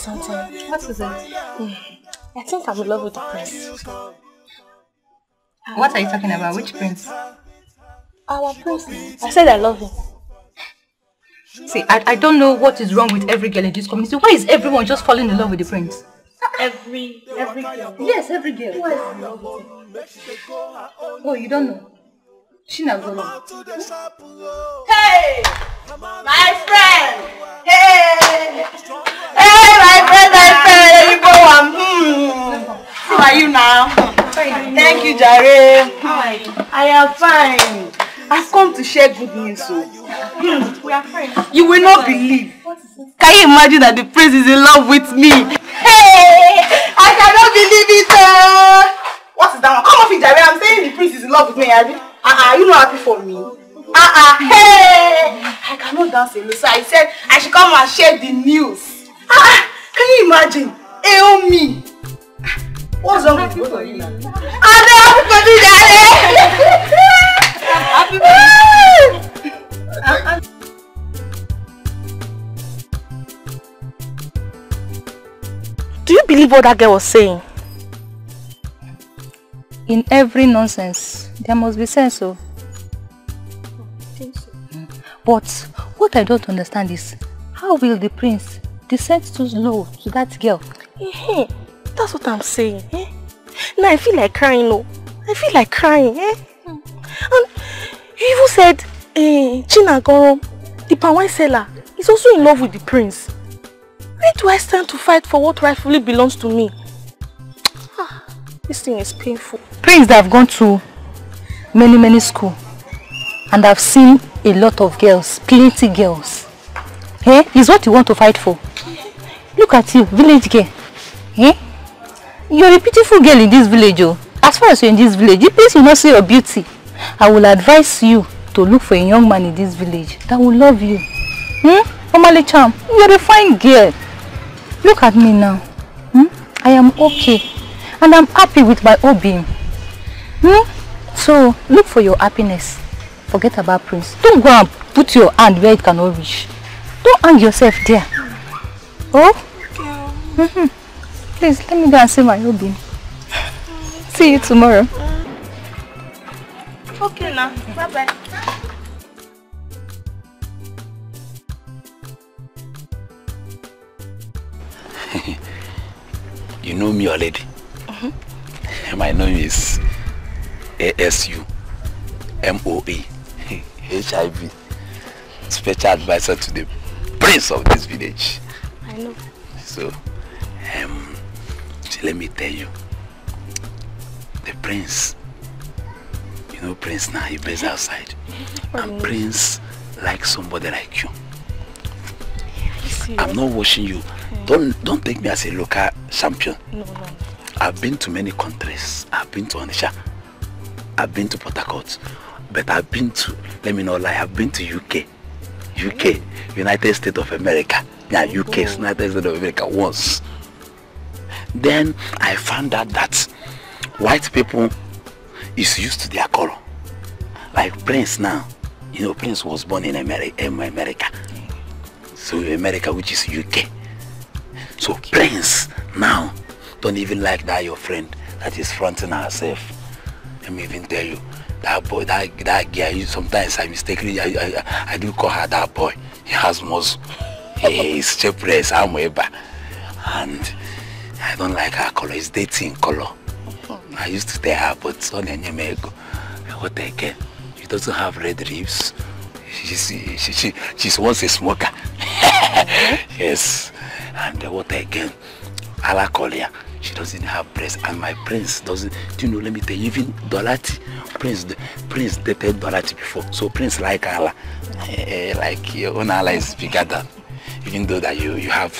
Something. What is it? Hmm, I think I'm in love with the prince. What are you talking about? Which prince? Our prince. I said I love him. See, I, I don't know what is wrong with every girl in this community. Why is everyone just falling in love with the prince? Every, every girl. Yes, every girl. Who is in love with him? Oh, you don't know? Shina Golo. Hey, my friend. Hey, hey, my friend, my friend. You go. Um, hmm. How are you now? Thank you, Jare. How are you? I am fine. I've come to share good news. So. Hmm. We are friends. You will not believe. Can you imagine that the prince is in love with me? Hey, I cannot believe it. Uh. What is that one? Come off it, Jare. I'm saying the prince is in love with me, Abi. Ah, uh, you not happy for me? Ah, uh, hey, I cannot dance alone. So I said I should come and share the news. Ah, can you imagine? Me. What's wrong with both of you? I'm happy for you, Jare. happy for you. Do you believe what that girl was saying? In every nonsense, there must be sense, oh. But what I don't understand is, how will the prince descend so low to that girl? That's what I'm saying. Eh? Now I feel like crying, no. I feel like crying. Eh? And you even said eh, Chinagorom, the palm seller, is also in love with the prince. Where do I stand to fight for what rightfully belongs to me? This thing is painful. Prince that have gone to many, many school and I've seen a lot of girls, plenty girls. Eh? Is what you want to fight for. Look at you, village girl. Eh? You're a beautiful girl in this village, oh. As far as you're in this village, the place will not see your beauty. I will advise you to look for a young man in this village that will love you. Hmm? Omale Cham, you're a fine girl. Look at me now. Hmm? I am okay. And I'm happy with my hobby. Hmm? So, look for your happiness. Forget about Prince. Don't go and put your hand where it cannot reach. Don't hang yourself there. Oh? Mm-hmm. Please, let me go and see my hobby. See you tomorrow. Okay now. Bye bye. you know me already. My name is ASU MOA HIV Special Advisor to the Prince of this village. I know. So, um, so let me tell you, the Prince, you know Prince now, he plays outside. And Prince likes somebody like you. I'm not watching you. Don't don't take me as a local champion. No, no. I've been to many countries. I've been to Onitsha. I've been to Port Harcourt. But I've been to, let me not lie, I've been to UK. UK, United States of America. Yeah, UK, oh. United States of America once. Then I found out that white people is used to their color. Like Prince now, you know, Prince was born in America, in America. So America, which is UK. So Prince now don't even like that your friend that is fronting herself. Let me even tell you, that boy, that that girl, sometimes I mistakenly I, I, I do call her that boy. He has muscle. He is shapeless, I'm Weber. And I don't like her color, it's dating color. I used to tell her, but on Enyemego, what again? She doesn't have red lips. She's, she, she, she's once a smoker. yes. And what again? Alakolia. She doesn't have breast, and my prince doesn't. Do you know? Let me tell you, even Dolati, Prince, the, Prince dated Dolati before, so Prince like Allah, Eh, like your own Allah is bigger than. Even though that you you have,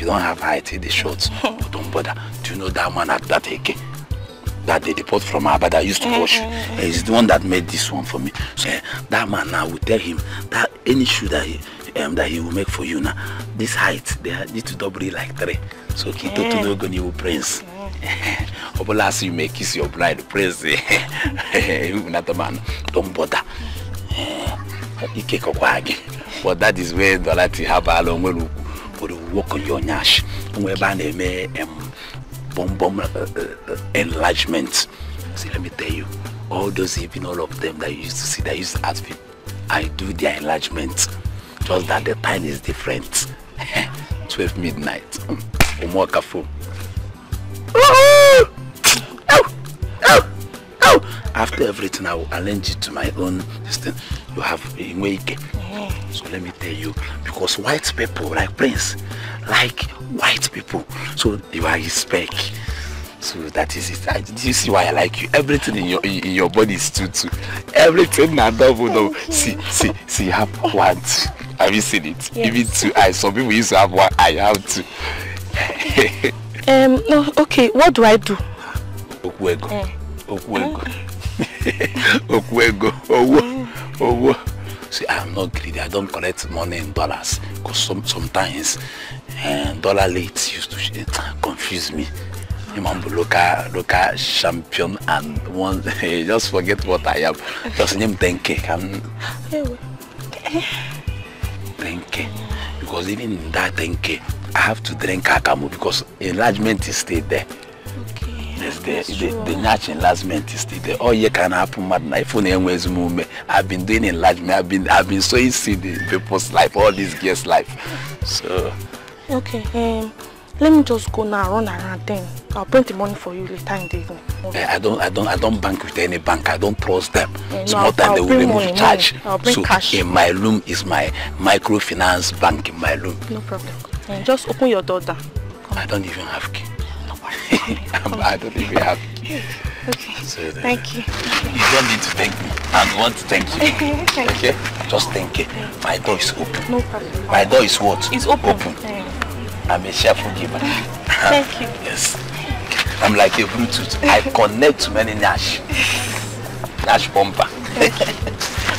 you don't have height the shorts, but don't bother. Do you know that man at that AK? That they deport from Abada used to wash. Eh, He's the one that made this one for me. So eh, that man now will tell him that any shoe that he um, that he will make for you now, this height they need to double it like three. So Kito to no go new prince. Obola as you may kiss your bride, prince. Another man, don't bother. Eh, Ike kokwa gị. But that is where Dolati have along ugwu. But you work on your nyash. Nwe ebe a um, bomb bomb uh, uh, enlargement. See, let me tell you, all those even all of them that you used to see that used to people, I do their enlargement. Just that the time is different. 12 midnight. Umuoka phone. After everything, I will arrange it to my own system. You have Inweike. So let me tell you, because white people like Prince, like white people, so you are his spec. So that is it. I, you see why I like you? Everything in your in, in your body is two two. Everything na double double. See, see, see. You have one. Two. Have you seen it? Yes. Even two eyes. Some people used to have one. I have two. Um, no, okay, what do I do? Okwego. Eh. Okwego. Okwego. Owo. Owo. See, I'm not greedy. I don't collect money in dollars. Because some, sometimes uh, dollar late used to uh, confuse me. Remember local local champion and one just forget what I am. Just name 10k. Can 10k. Because even in that 10k, I have to drink akamu because enlargement is still there. Yes, the, the, the nyash enlargement is still there. All year can happen mad na iphone enwezi mume. I've been doing enlargement. I've been I've been sowing seed in people's life, all these girls' life. So Okay, um, let me just go now, run around then. I'll print the money for you later in the evening. eh, I don't I don't I don't bank with any bank. I don't trust them. Eh, no, Small I'll- time they will bring remove money, charge. money. I'll bring so cash. in my room is my microfinance bank in my room. No problem. Uh, just open your door down. I don't even have key. I'm- I don't even have key. Okay. So the- Thank you. You don't need to thank me. I want to thank you. Thank okay? Just thank you. My door is open. No problem. My door is what? It's open. Open. Eh, I'm a cheerful giver. Thank you. Yes. I'm like a Bluetooth. I connect to many Nash. Nash bumper.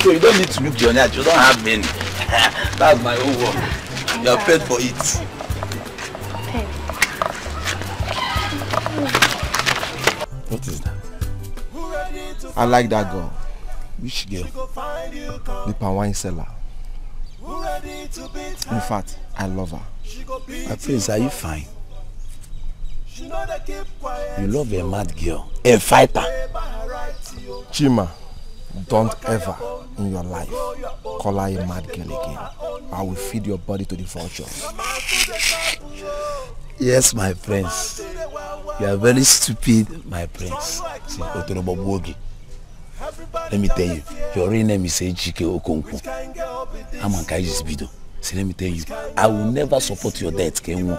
so you don't need to look to your nyash. You don't have many. That's my own work. You are paid for it. What is that? I like that girl. Which girl? The palm wine seller. In fact, I love her. My prince, are you fine? You love a mad girl, a fighter. Chima, don't ever in your life call her a mad girl again. I will feed your body to the vultures. Yes, my prince. You are very stupid, my prince. See, Otorobo Bogi. Let me tell you, your real name is Ejike Okonkwo. I'm on Kaiji's video. See, let me tell you, I will never support your death, Kenwo.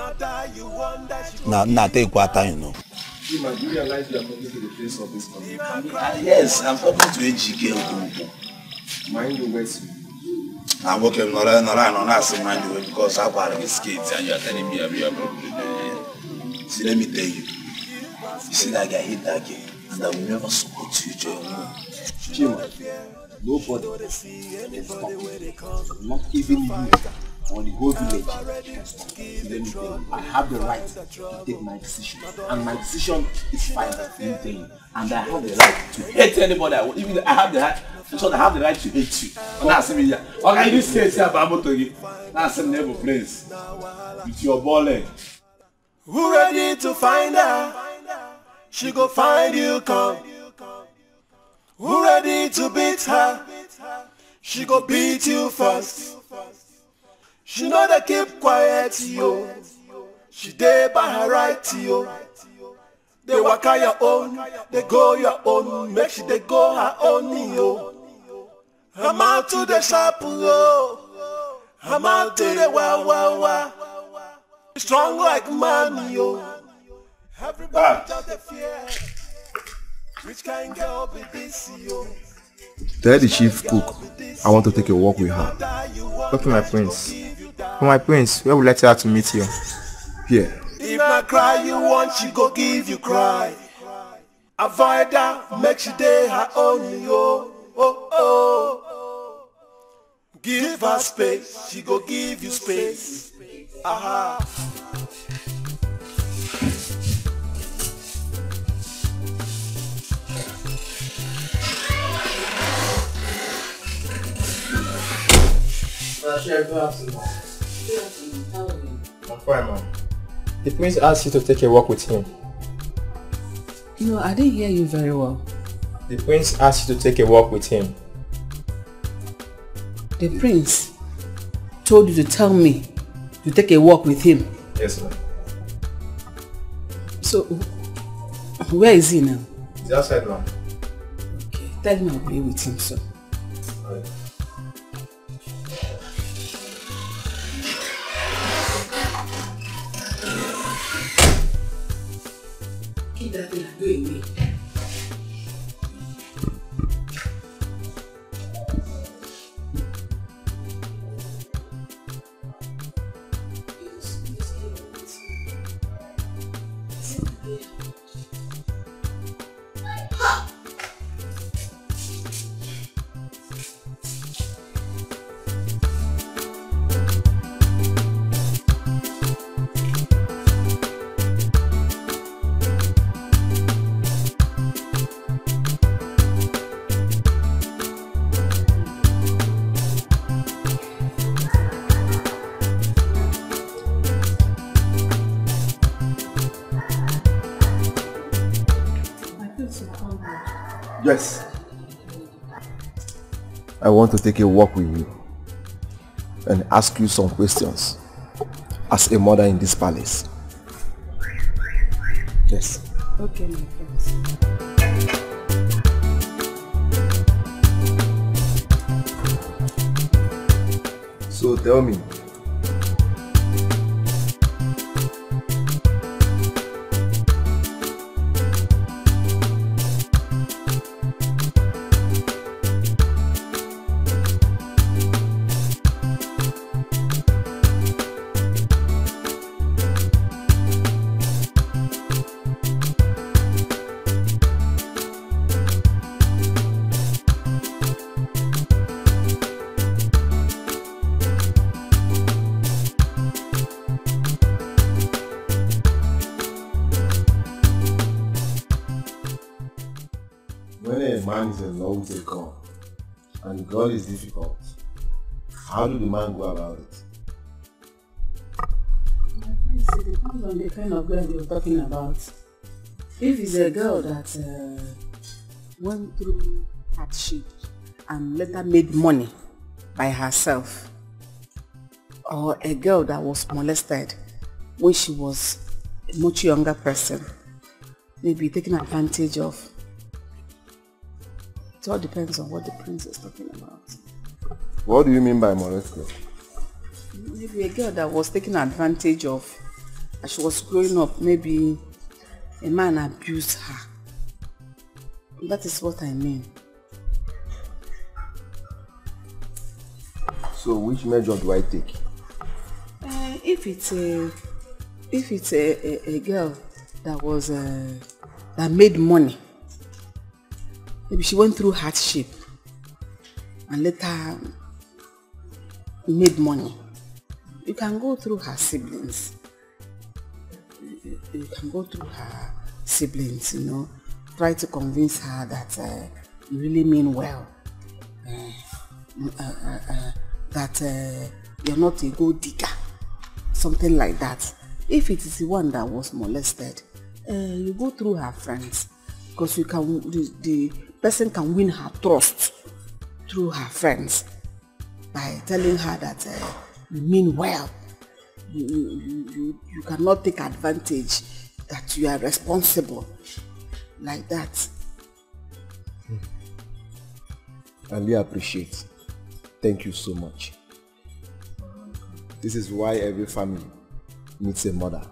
Now, now take what time, you know. Chima, do you realize you are talking to the face of this community? Yes, I'm talking to Ejike Okonkwo. Mind the words you I'm working not not not not say mind the way because I'm part of the skates and you are telling me every other. See, let me tell you. You see that guy hit that girl, and I will never support you, Joe. Chima, nobody can stop you. Not even you or the whole village can stop you. Me you, I have the right to take my decision. And my decision is final. Let me you. And I have the right to hate anybody I want. Even I have the right, so I have the right to hate you. And that's me. Okay, this case here, Babu Togi. That's the neighbor place. With your ball leg. Who ready to find her? She go find you come. Who ready to beat her? She go beat you first. She know they keep quiet, yo. She dey by her right, yo. They waka your own, they go your own, make she they go her own, yo. I'm out to the shop, yo. I'm out to the wow, wow, wow. Strong like man, yo. Everybody ah. just the fear. Which kind girl be this, yo? Tell the chief cook I want to take a walk with her. Okay, my prince. Oh, my prince, where would you like her to meet you? Here. If not cry you want, she go give you cry. Avoid her, make she day her own, yo. Oh, oh. Give her space, she go give you space. Aha. I'm fine, man. The prince asked you to take a walk with him. No, I didn't hear you very well. The prince asked you to take a walk with him. The prince told you to tell me to take a walk with him. Yes, ma'am. So, where is he now? He's outside, ma'am. Okay, tell him I'll be with him, so. Alright. Keep 你的命运 want to take a walk with you and ask you some questions as a mother in this palace. Yes. Okay, my friends. So tell me, girl is difficult, how do the man go about it? It depends on the kind of girl you're talking about. If it's a girl that uh, went through hardship and later made money by herself, or a girl that was molested when she was a much younger person, maybe taken advantage of. It all depends on what the prince is talking about. What do you mean by molested? Maybe a girl that was taken advantage of as she was growing up, maybe a man abused her. That is what I mean. So which measure do I take? Uh, if it's a if it's a, a, a girl that was uh, that made money, maybe she went through hardship and later made money. You can go through her siblings. You, can go through her siblings, you know, try to convince her that uh, you really mean well. Uh, uh, uh, uh, that uh, you're not a gold digger, something like that. If it is the one that was molested, you go through her friends because you can the, the person can win her trust through her friends by telling her that uh, you mean well. You, you, you, you cannot take advantage that you are responsible like that. I really appreciate. Thank you so much. This is why every family needs a mother.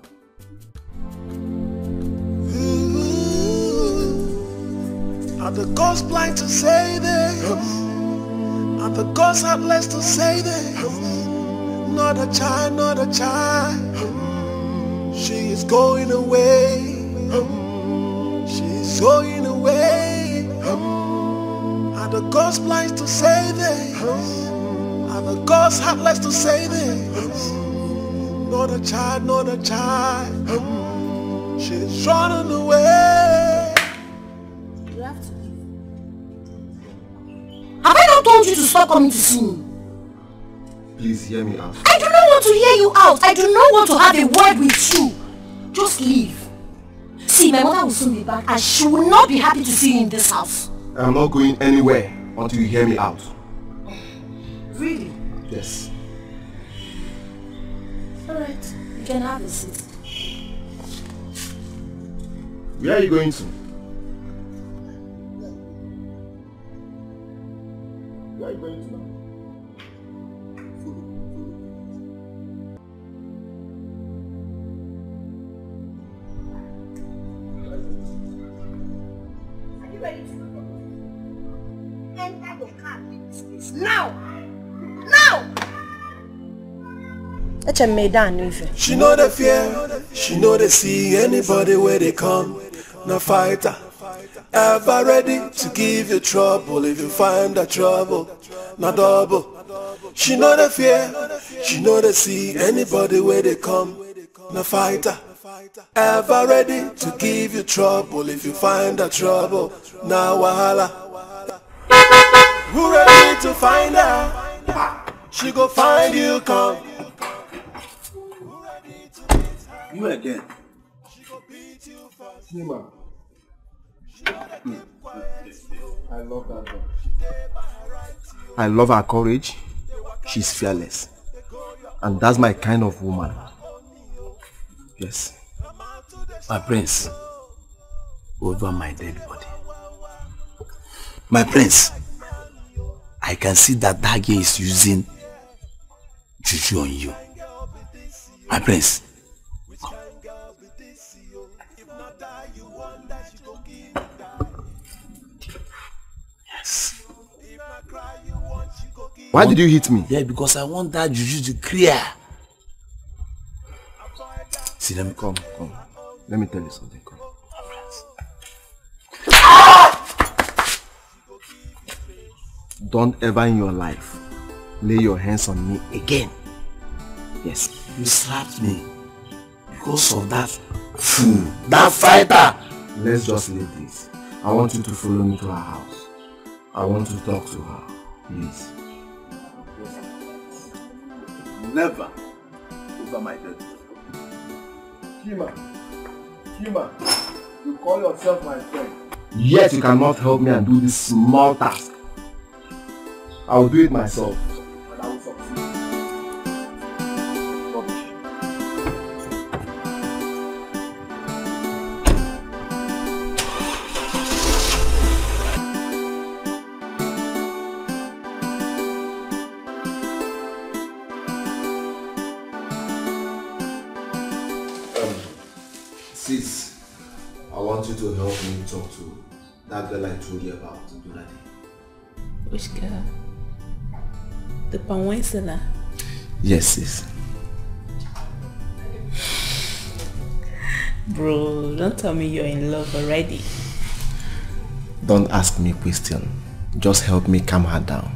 Are the gods blind to say this? Are the gods heartless to say this? Not a child, not a child. She is going away. She is going away. Are the gods blind to say this? Are the gods heartless to say this? Not a child, not a child. She is running away. You to stop coming to see me? Please hear me out. I do not want to hear you out. I do not want to have a word with you. Just leave. See, my mother will soon be back and she will not be happy to see you in this house. I'm not going anywhere until you hear me out. Really? Yes. Alright, you can have a seat. Where are you going to? Are you going to now? She know the fear, she know they see anybody where they come. No fighter, ever ready to give you trouble if you find the trouble. No double. She know the fear, she know they see anybody where they come. No fighter, ever ready to give you trouble if you find the trouble. Now wahala. Who ready to find her? She go find you come. You again. Nima. I love that girl. I love her courage. She's fearless. And that's my kind of woman. Yes. My prince, over my dead body. My prince, I can see that that girl is using juju on you. My prince. Why did you hit me? Yeah, because I want that juju to clear. See, let me come, come. Let me tell you something. Come. Don't ever in your life lay your hands on me again. Yes. You slapped me because of that fool, that fighter. Let's just leave this. I want you to follow me to our house. I want to talk to her, please. Never over my dead. Kima, Kima, you call yourself my friend. Yet you cannot help me and do this small task. I will do it myself. Which girl? The seller. Yes, sis. Bro, don't tell me you're in love already. Don't ask me question. Just help me calm her down.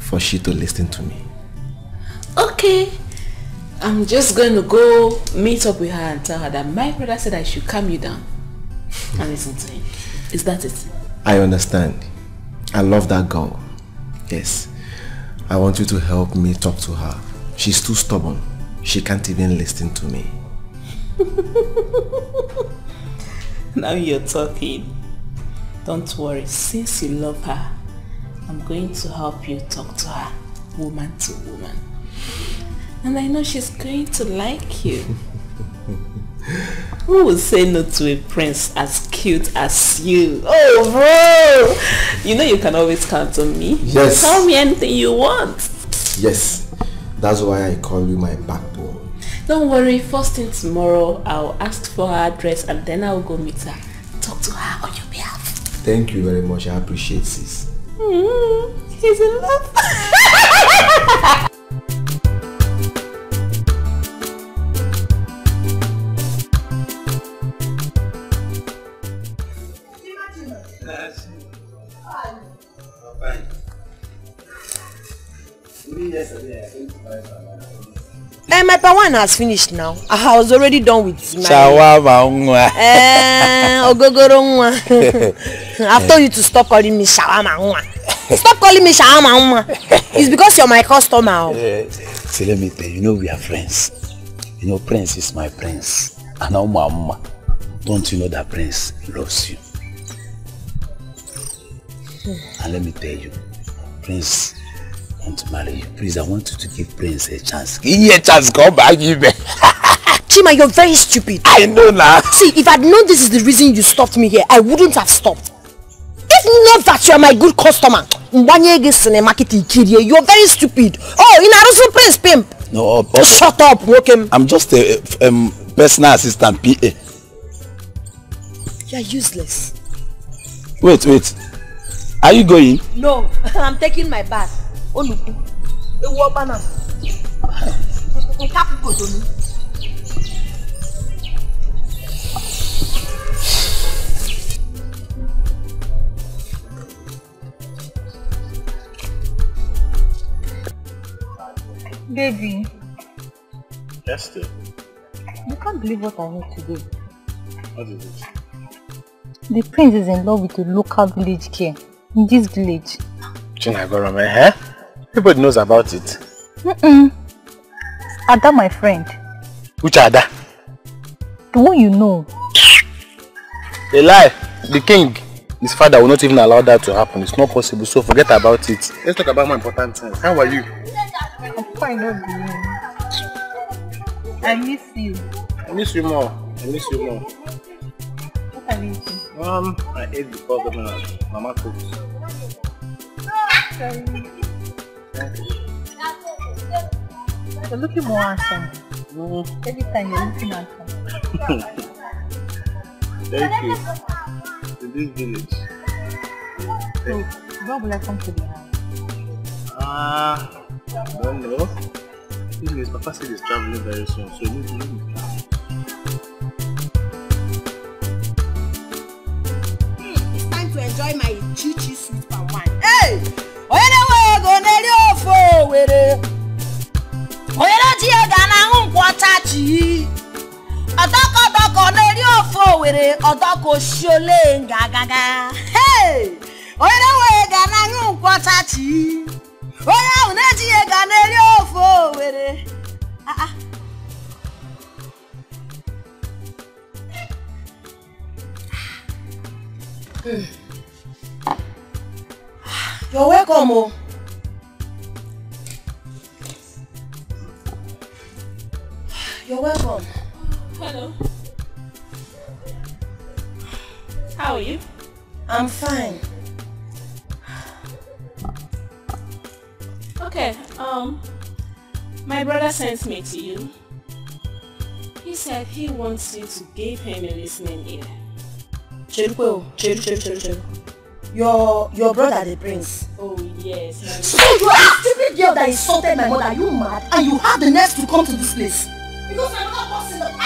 For she to listen to me. Okay. I'm just going to go meet up with her and tell her that my brother said I should calm you down and listen to him. Is that it? I understand. I love that girl. Yes. I want you to help me talk to her. She's too stubborn. She can't even listen to me. now you're talking. Don't worry. Since you love her, I'm going to help you talk to her, woman to woman. And I know she's going to like you. Who would say no to a prince as cute as you? Oh, bro! You know you can always count on me. Yes. Tell me anything you want. Yes. That's why I call you my backbone. Don't worry, first thing tomorrow, I'll ask for her address and then I'll go meet her. Talk to her on your behalf. Thank you very much. I appreciate sis. Mm, he's in love. Eh, my pa one has finished now. I was already done with my... Shawarma nwa. Eh, ogogoro nwa. I've told you to stop calling me shawarma nwa. Stop calling me shawarma nwa. It's because you're my customer. Eh, See, let me tell you, you know we are friends. You know, Prince is my prince. And Oma Oma. Don't you know that Prince loves you? And let me tell you, Prince want to marry you. Please, I want you to give Prince a chance. Give me a chance, come back, give me. Chima, you're very stupid. I know now. See, if I'd known this is the reason you stopped me here, I wouldn't have stopped. If not that you're my good customer, Mbanyege Cinemarket Ikirie, you're very stupid. Oh, in Arusu Prince Pimp. No, uh, shut up, Wokem. I'm just a um, personal assistant, PA. You're useless. Wait, wait. Are you going? No, I'm taking my bath. Oluku. Ewu ọba na. Nke akwụkwọ tonu. Baby, Esther, you can't believe what I heard today. what is it? The prince is in love with a local village girl in this village. Chinagorome, eh? Everybody knows about it. Mm-mm. Ada, my friend. Which Ada? The one you know. A lie. The king, his father will not even allow that to happen. It's not possible. So forget about it. Let's talk about more important things. How are you? I'm fine, not I miss you. I miss you more. I miss you more. What are you? Um, I ate before the uh, mama cooked. Sorry. Thank you. You're looking more handsome. Every time you're looking handsome. Thank you. In this village. So, when will I come to the house? Ah, I don't know. Thing is, Papa said he's traveling very soon, so maybe. It's time to enjoy my chichi sweet palm wine. Hey! ofe owere owere ji ya ga na-aṅụ nkwụ ọcha chi. Ọdọkọ ọdọkọ na-eri ofe owere ọdọkọ oshiole ngagaga owere were ga na-aṅụ nkwụ ọcha chi. Onye ahụ na-eji ya ga na-eri ofe owere ah, ah. You're welcome. Oh. You're welcome. Hello. How are you? I'm fine. Okay, um, my brother sent me to you. He said he wants you to give him a listening ear. Cherukwe, oh, Cheru, Cheru, Cheru, Cheru. Your your brother the prince. Oh yes. So you are a stupid girl that insulted my mother. Are you mad? And you have the nerve to come to this place.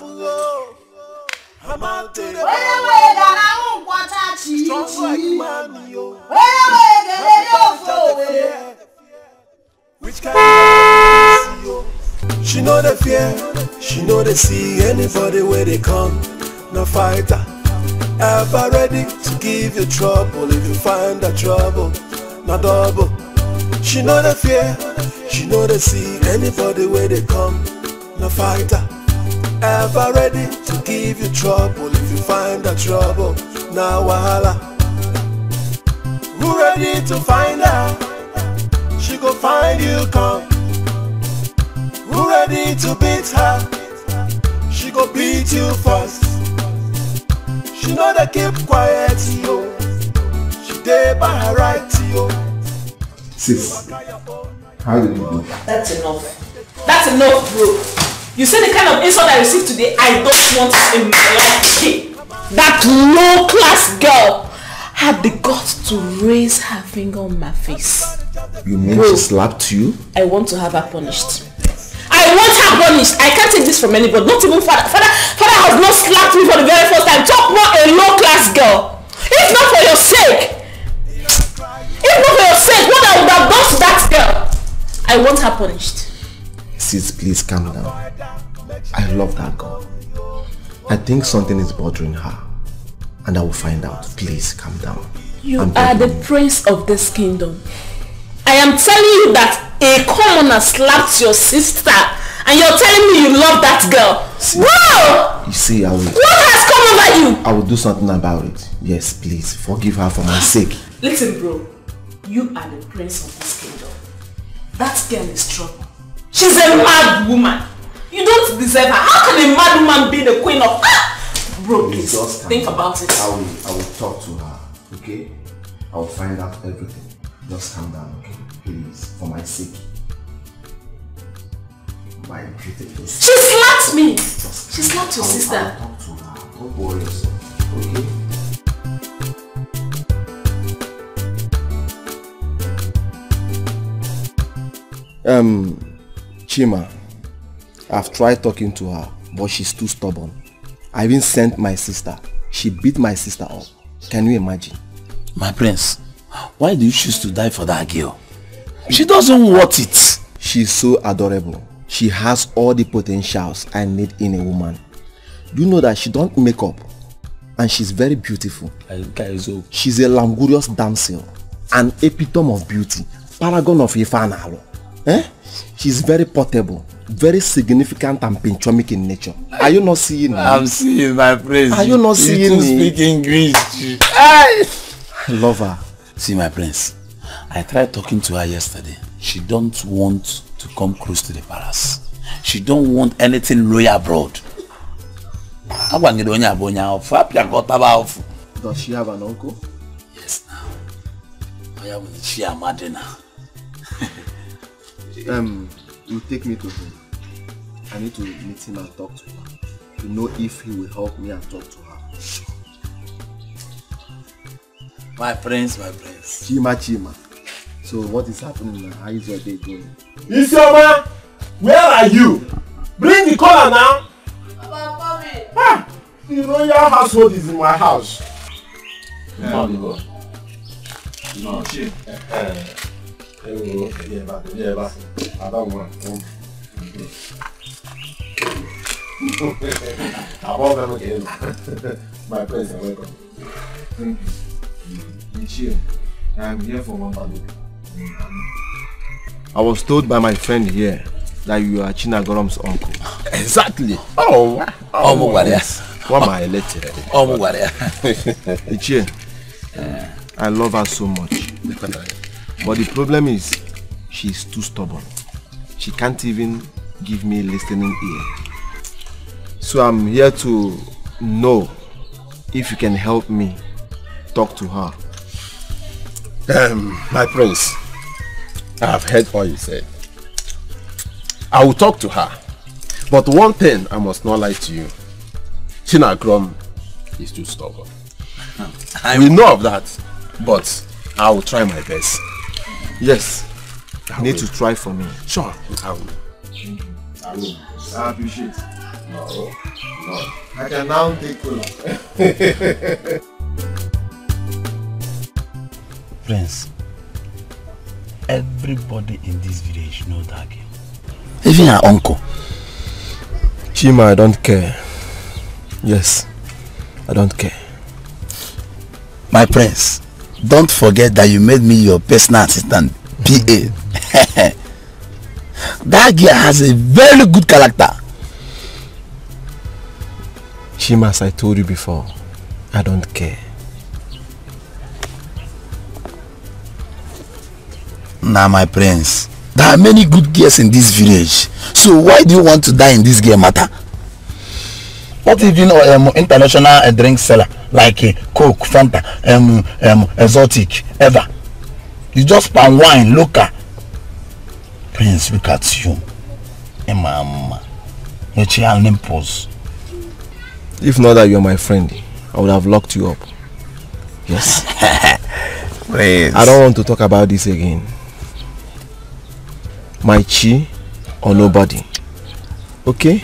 oh. I'm out to the Onye nwe ego na-aṅụ nkwọcha chi. Oh. Onye nwe ego na-eri ofe owere. Which kind of? She know the fear, she know they see anybody where they come. No fighter, ever ready to give you trouble if you find the trouble. No double. She know the fear, she know they see anybody where they come. No fighter, ever ready to give you trouble if you find the trouble. Now wahala. Who ready to find out? She go find you come. Who ready to beat her? She go beat you first. She know they keep quiet, yo. She dey by her right, yo. Sis, how did you do? That's enough. That's enough, bro. You see the kind of insult I received today, I don't want life. again. That low class girl had the guts to raise her finger on my face. You mean Bro. she slapped you? I want to have her punished. I want her punished. I can't take this from anybody. Not even father. Father, father has not slapped me for the very first time. Talk more a low class girl. If not for your sake, if not for your sake, what I would have done to that girl. I want her punished. Sis, please calm down. I love that girl. I think something is bothering her. And I will find out. Please calm down. You I'm are the prince of this kingdom. I am telling you that a commoner slapped your sister and you're telling me you love that girl. Wow! You see, I will, What has come over you? I will do something about it. Yes, please. Forgive her for my sake. Listen, bro. You are the prince of this kingdom. That girl is trouble. She's a mad woman. You don't deserve her. How can a mad woman be the queen of... Ah! Bro, please, Just think about it. I will, I will talk to her. Okay? I will find out everything. Just calm down, okay? Please, for my sake. My beautiful. She slapped me. She slapped your I will- sister. I will talk to her. Don't worry yourself. Okay? Um, Chima, I've tried talking to her, but she's too stubborn. I even sent my sister. She beat my sister up. Can you imagine? My prince, why do you choose to die for that girl? She doesn't want it. She's so adorable. She has all the potentials I need in a woman. Do you know that she don't make up? And she's very beautiful. She's a languorous damsel. An epitome of beauty. Paragon of Ifanalo. Eh? She's very portable. Very significant and pinchomic in nature. Are you not seeing me? I'm seeing my prince. Are you not seeing too me? speak English. I love her. See my prince, I tried talking to her yesterday. She don't want to come close to the palace. She don't want anything royal abroad. Agwanyere onye abụ onye ahụfụ, apịa ka ọ taba ahụfụ. Does she have an uncle? Yes now. Oya bụ chi amadi na. Um, you take me to him. I need to meet him and talk to her. To know if he will help me and talk to her. My prince, my prince. Chima Chima. So what is happening now? How is your day going? Isioma, where are you? Bring the collar now. Ah, the royal household is in my house. No, no. No, ẹ wo ẹbí ẹ bá ẹbí ẹ bá àbáwọn ọ̀hún. Above them again. My present welcome. Thank you. Ichio, I am here for Mampado. I was told by my friend here that you are Chinagorom's uncle. Exactly. Oh, oh, oh gwara. What am I elected? oh, gwara. Ichie, I love her so much. But the problem is, she's too stubborn. She can't even give me a listening ear. So I'm here to know if you can help me talk to her. Um, my prince, I have heard what you said. I will talk to her. But one thing I must not lie to you. Chinagorom is too stubborn. I we know of that, but I will try my best. Yes, I you need will. to try for me. Sure, I will. I will. I appreciate No, no. I can now take cola. Prince, everybody in this village know that girl. Even her uncle. Chima, I don't care. Yes, I don't care. My prince, don't forget that you made me your personal assistant, PA. that girl has a very good character. Chima, as I told you before, I don't care. Now, my prince, there are many good girls in this village. So why do you want to die in this girl matter? What if you know um, international uh, drink seller like uh, Coke, Fanta, um, um, exotic, ever? You just palm wine, local. Prince, look at you. Emma, your child nipples. If not that you're my friend, I would have locked you up. Yes. Prince. I don't want to talk about this again. My chi or nobody. Okay?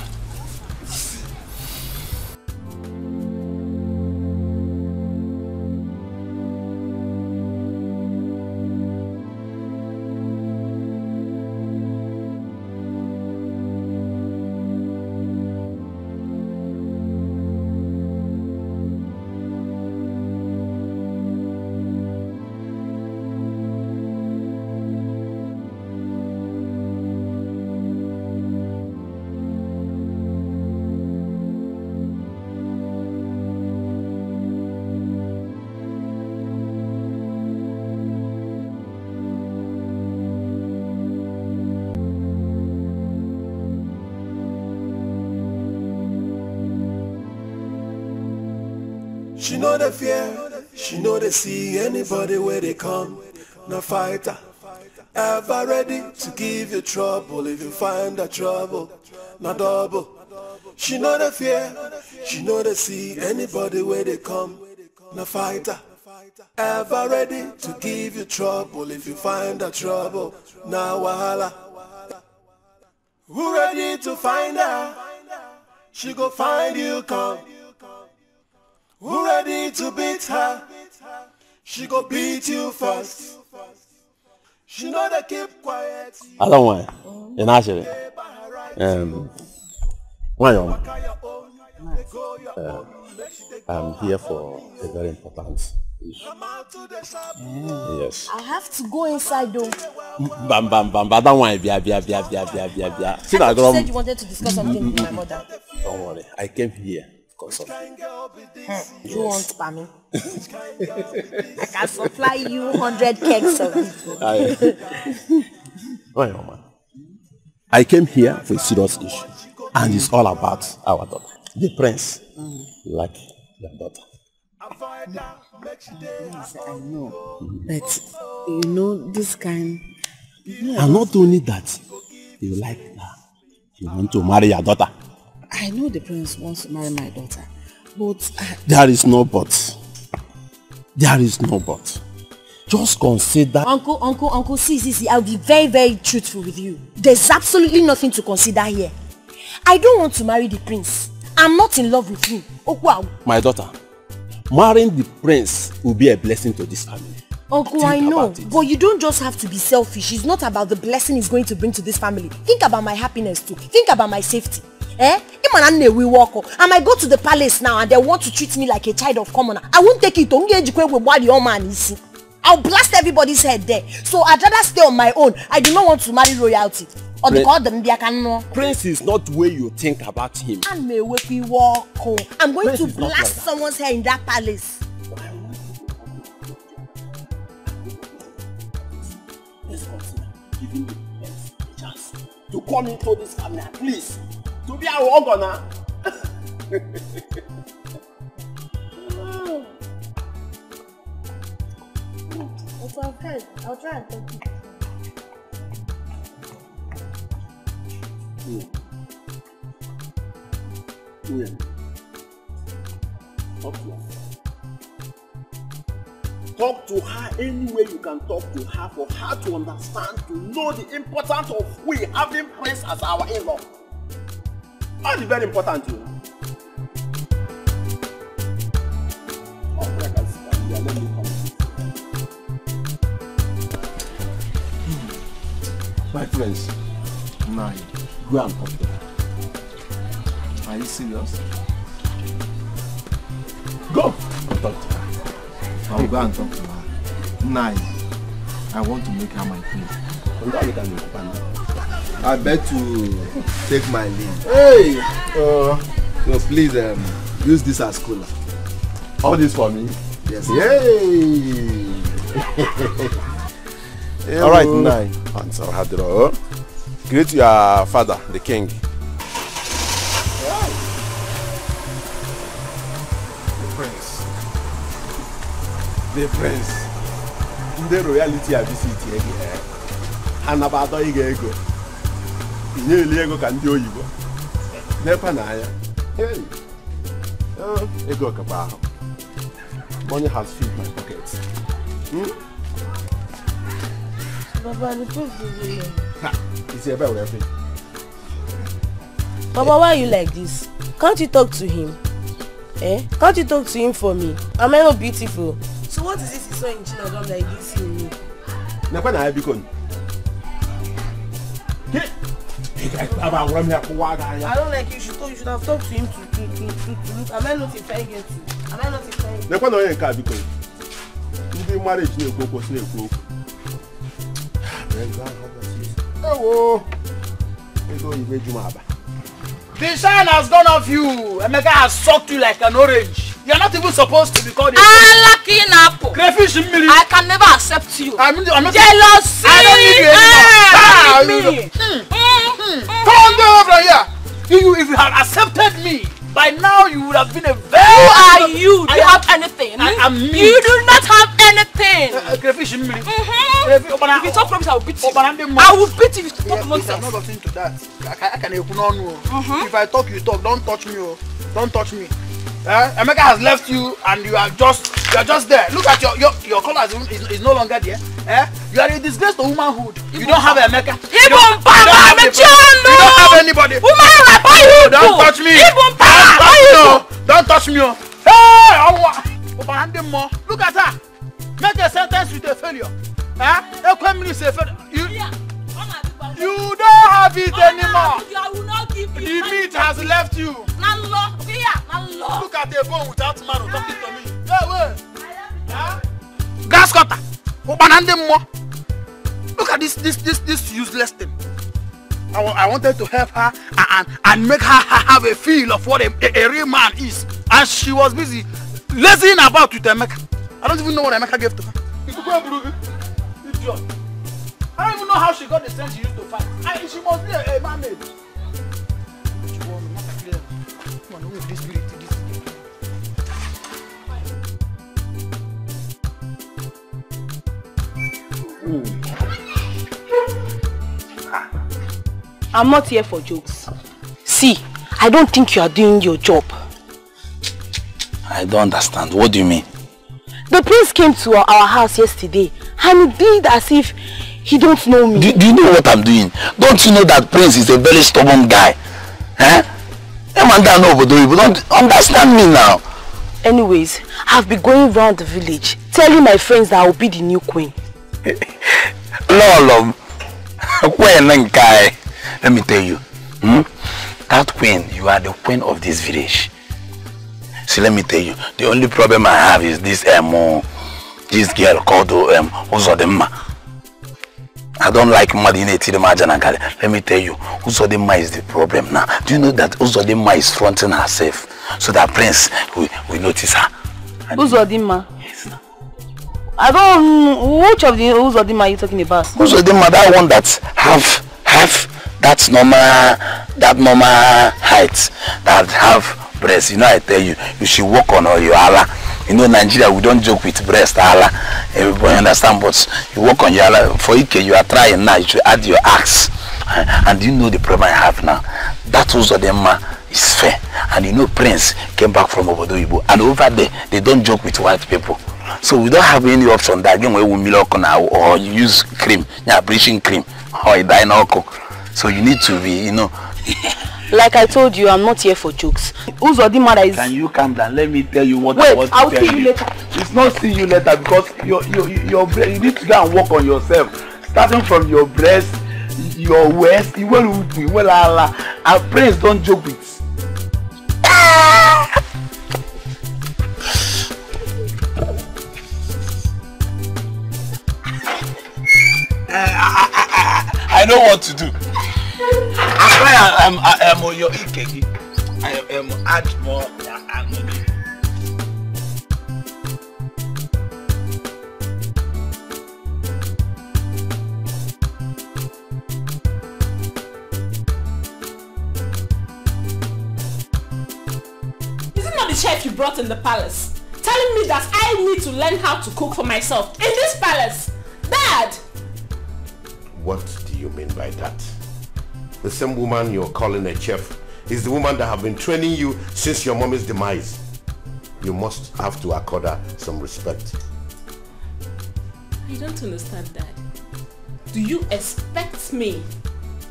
See anybody where they come. No fighter, ever ready to give you trouble if you find a trouble. No double. She know the fear, she know they see anybody where they come. No fighter, ever ready to give you trouble if you find a trouble. Now wahala. Who ready to find her? She go find you come. Who ready to beat her? She go beat you first. She know they keep quiet. I don't want. In actually, um, one young uh, I'm here for a very important issue. Yes. I have to go inside though. Bam bam bam. I don't want bia bia bia bia bia bia bia. See that you said you wanted to discuss something with my mother. Don't worry. I came here because of Hmm, you want Pami? I can supply you 100 kegs of it. I, young man. I came here for a serious issue, and it's all about our daughter, the prince, like your daughter. Yes, I know. But you know this kind. And not only that, you like her. You want to marry your daughter. I know the prince wants to marry my daughter, but I, There is no but. There is no but. Just consider. Uncle, uncle, uncle, see, see, see, I'll be very, very truthful with you. There's absolutely nothing to consider here. I don't want to marry the prince. I'm not in love with him. Oh, Okwa, My daughter, marrying the prince will be a blessing to this family. Uncle, Think I know, but you don't just have to be selfish. It's not about the blessing it's going to bring to this family. Think about my happiness too. Think about my safety. Eh? Imana we walk. I might go to the palace now and they want to treat me like a child of commoner. I won't take it. Don't get with body on man isi. I'll blast everybody's head there. So I'd rather stay on my own. I do not want to marry royalty. Or the call them know. Prince is not the way you think about him. And we walk. I'm going Prince to like blast that. someone's hair in that palace. Let's consider giving prince a chance to come into this family at least. To be organ That's what I've heard. I'll try and talk to you. Yeah. Talk to her. Talk to her any way you can talk to her for her to understand, to know the importance of we having Prince as our in-law. Yeah, let me come. My friends, nine. Go and talk to her. Are you serious? Go and talk to her. I'll go and talk to her. Nine. I want to make her my queen. I bet to take my leave. Hey! Uh, so please um, use this as cooler. All this for me? Yes. Yay! All right, nine. Answer Hadro. Greet your father, the king. The prince. The prince. Ndị royalty I visit ha nabata ịga ego inye eli ego ka ndị oyibo n'ekwe n'anya Hey. Oh, ego kapa ahụ money has filled my pocket hmm? Is isi ebe were fe Baba, why are you like this? Can't you talk to him? Eh? Can't you talk to him for me? Am I not beautiful? So what is this you saw in Chinagam that you didn't see in me? n'ekwe na ya biko I don't like you. You should, you should have talked to him to to to to, to look. Am I not if I get to? Am I not if I? Nekwa no yen ka biko. Ndi marriage ni ekwo ko si ekwo. Ewo. Edo ibe juma aba. The shine has gone off you. Emeka has sucked you like an orange. You're not even supposed to be called a apple. crayfish mmiri. I can never accept you. I'm, I'm not Jealousy. I don't need you anymore. Ah, Ah, you- me. Come on, go over here. If you, if you had accepted me, by now you would have been a very. Who are you? Do I you have anything? I am me. You do not have anything. Uh, crayfish mmiri. If you talk rubbish, I will beat you. I will beat you if you talk Yes, nonsense. I'm not got into that. I can, I can ekwu n'ọnụ o. If I talk, you talk. Don't touch me, oh. Don't touch me. Eh? Emeka has left you, and you are just you are just there. Look at your your your color is, is, is no longer there. Eh? You are a disgrace to womanhood. You don't have Emeka. You don't, Ibumpa, you don't have anybody. Woman, buy you. Don't touch me. Ibumpa, Don't touch me. Oh. Don't touch me. oh. Hey, Awa. Obara ndị mmụọ. Look at her. Make a sentence with a failure. Eh? Ekwemiri is a failure. You, you don't have it anymore. I will not give The meat has left you. Nalo, here, nalo. Look at a bone without man talking to me. Hey, wait. Huh? Grass cutter. Ụkpana ndị mmụọ. Look at this this this this useless thing. I, I wanted to help her and, and, and make her have a feel of what a, a, a real man is. And she was busy lazying about with Emeka. I don't even know what Emeka gave to her. Ikuku eburu. Idiot. I don't even know how she got the strength she used to fight. I, she must be a, a mermaid. She was not clear. Come on, who is this spirit? This I'm not here for jokes. See, I don't think you are doing your job. I don't understand. What do you mean? The prince came to our, our house yesterday and he did as if he don't know me. Do, do you know what I'm doing? Don't you know that Prince is a very stubborn guy? Eh? Amanda no obodo you don't understand me now. Anyways, I've been going round the village telling my friends that I will be the new queen. Lolo, queen nke anyị. Let me tell you, hmm? that queen, you are the queen of this village. See, let me tell you, the only problem I have is this um, uh, this girl called um, Uzodimma. I don't like mmadụ ị na-etiri m aja na. Let me tell you, Uzodimma is the problem now. Do you know that Uzodimma is fronting herself so that Prince will, will notice her? Uzodimma? I don't which of the Uzodimma are you talking about? Uzodimma, that one that have have that normal that normal height that have breast you know i tell you you should work on your ala you know nigeria we don't joke with breast ala everybody understand but you work on your ala for ike you are trying now you should add your axe. And you know the problem i have now. That uzodimma is fair. And you know prince came back from obodo Igbo. And over there they don't joke with white people. So we don't have any option. That again we will milk now or use cream. Yeah bleaching cream. Or ọkụ so you need to be you know Like I told you, I'm not here for jokes. Uzodimma that is... Can you calm down? Let me tell you what Wait, I want to I'll tell see you later. It's not see you later because your your your you need to go and work on yourself. Starting from your breast, your waist, you will you will ala. And praise don't joke with. I know what to do. That's why I am I am on your ikegi. I am add more harmony. Is it not the chef you brought in the palace? Telling me that I need to learn how to cook for myself in this palace? Dad! What do you mean by that? The same woman you're calling a chef is the woman that have been training you since your mommy's demise. You must have to accord her some respect. I don't understand that. Do you expect me,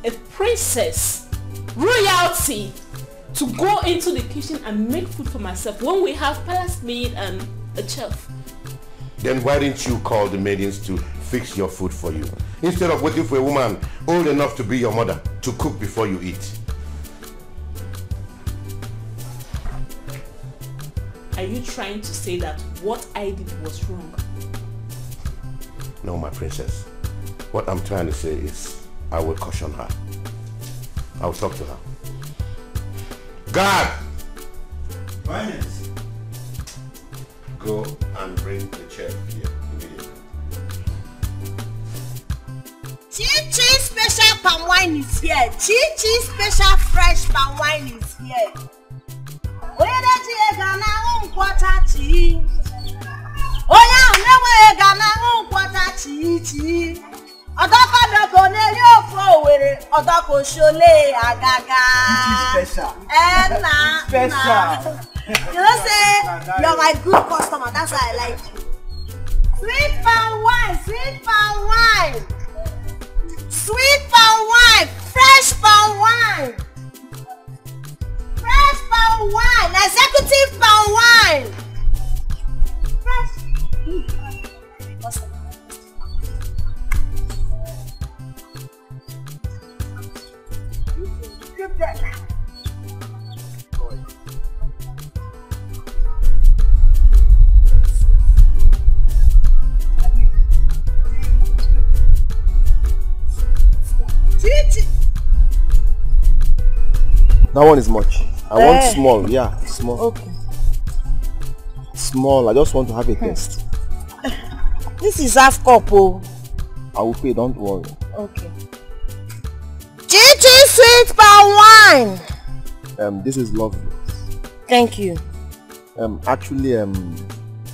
a princess, royalty, to go into the kitchen and make food for myself when we have palace maid and a chef? Then why didn't you call the maidens to fix your food for you? Instead of waiting for a woman old enough to be your mother to cook before you eat. Are you trying to say that what I did was wrong? No, my princess. What I'm trying to say is I will caution her. I will talk to her. God! Finance. Go and bring the chair here Chi Chi special palm wine is here. Chi Chi special fresh palm wine is here. Onye na-eji ego na-aṅụ nkwọcha chi. Onye ahụ na-enweghị ego na-aṅụ nkwọcha chi chi. Ọdọkọdọkọ na-eri ofe Owere, ọdọkọ Shole agaga. Eh, nna, Special. nna. You know say you're my good customer, that's why I like you. Sweet palm wine, sweet palm wine. Sweet palm wine, fresh palm wine. Fresh palm wine, executive palm wine. Fresh. Titi. That one is much. I Eh. want small. Yeah, small. Okay. Small. I just want to have a taste. This is half cup oh. I will pay. Don't worry. Okay. Chichi sweet palm wine. Um, this is lovely. Thank you. Um, actually, um,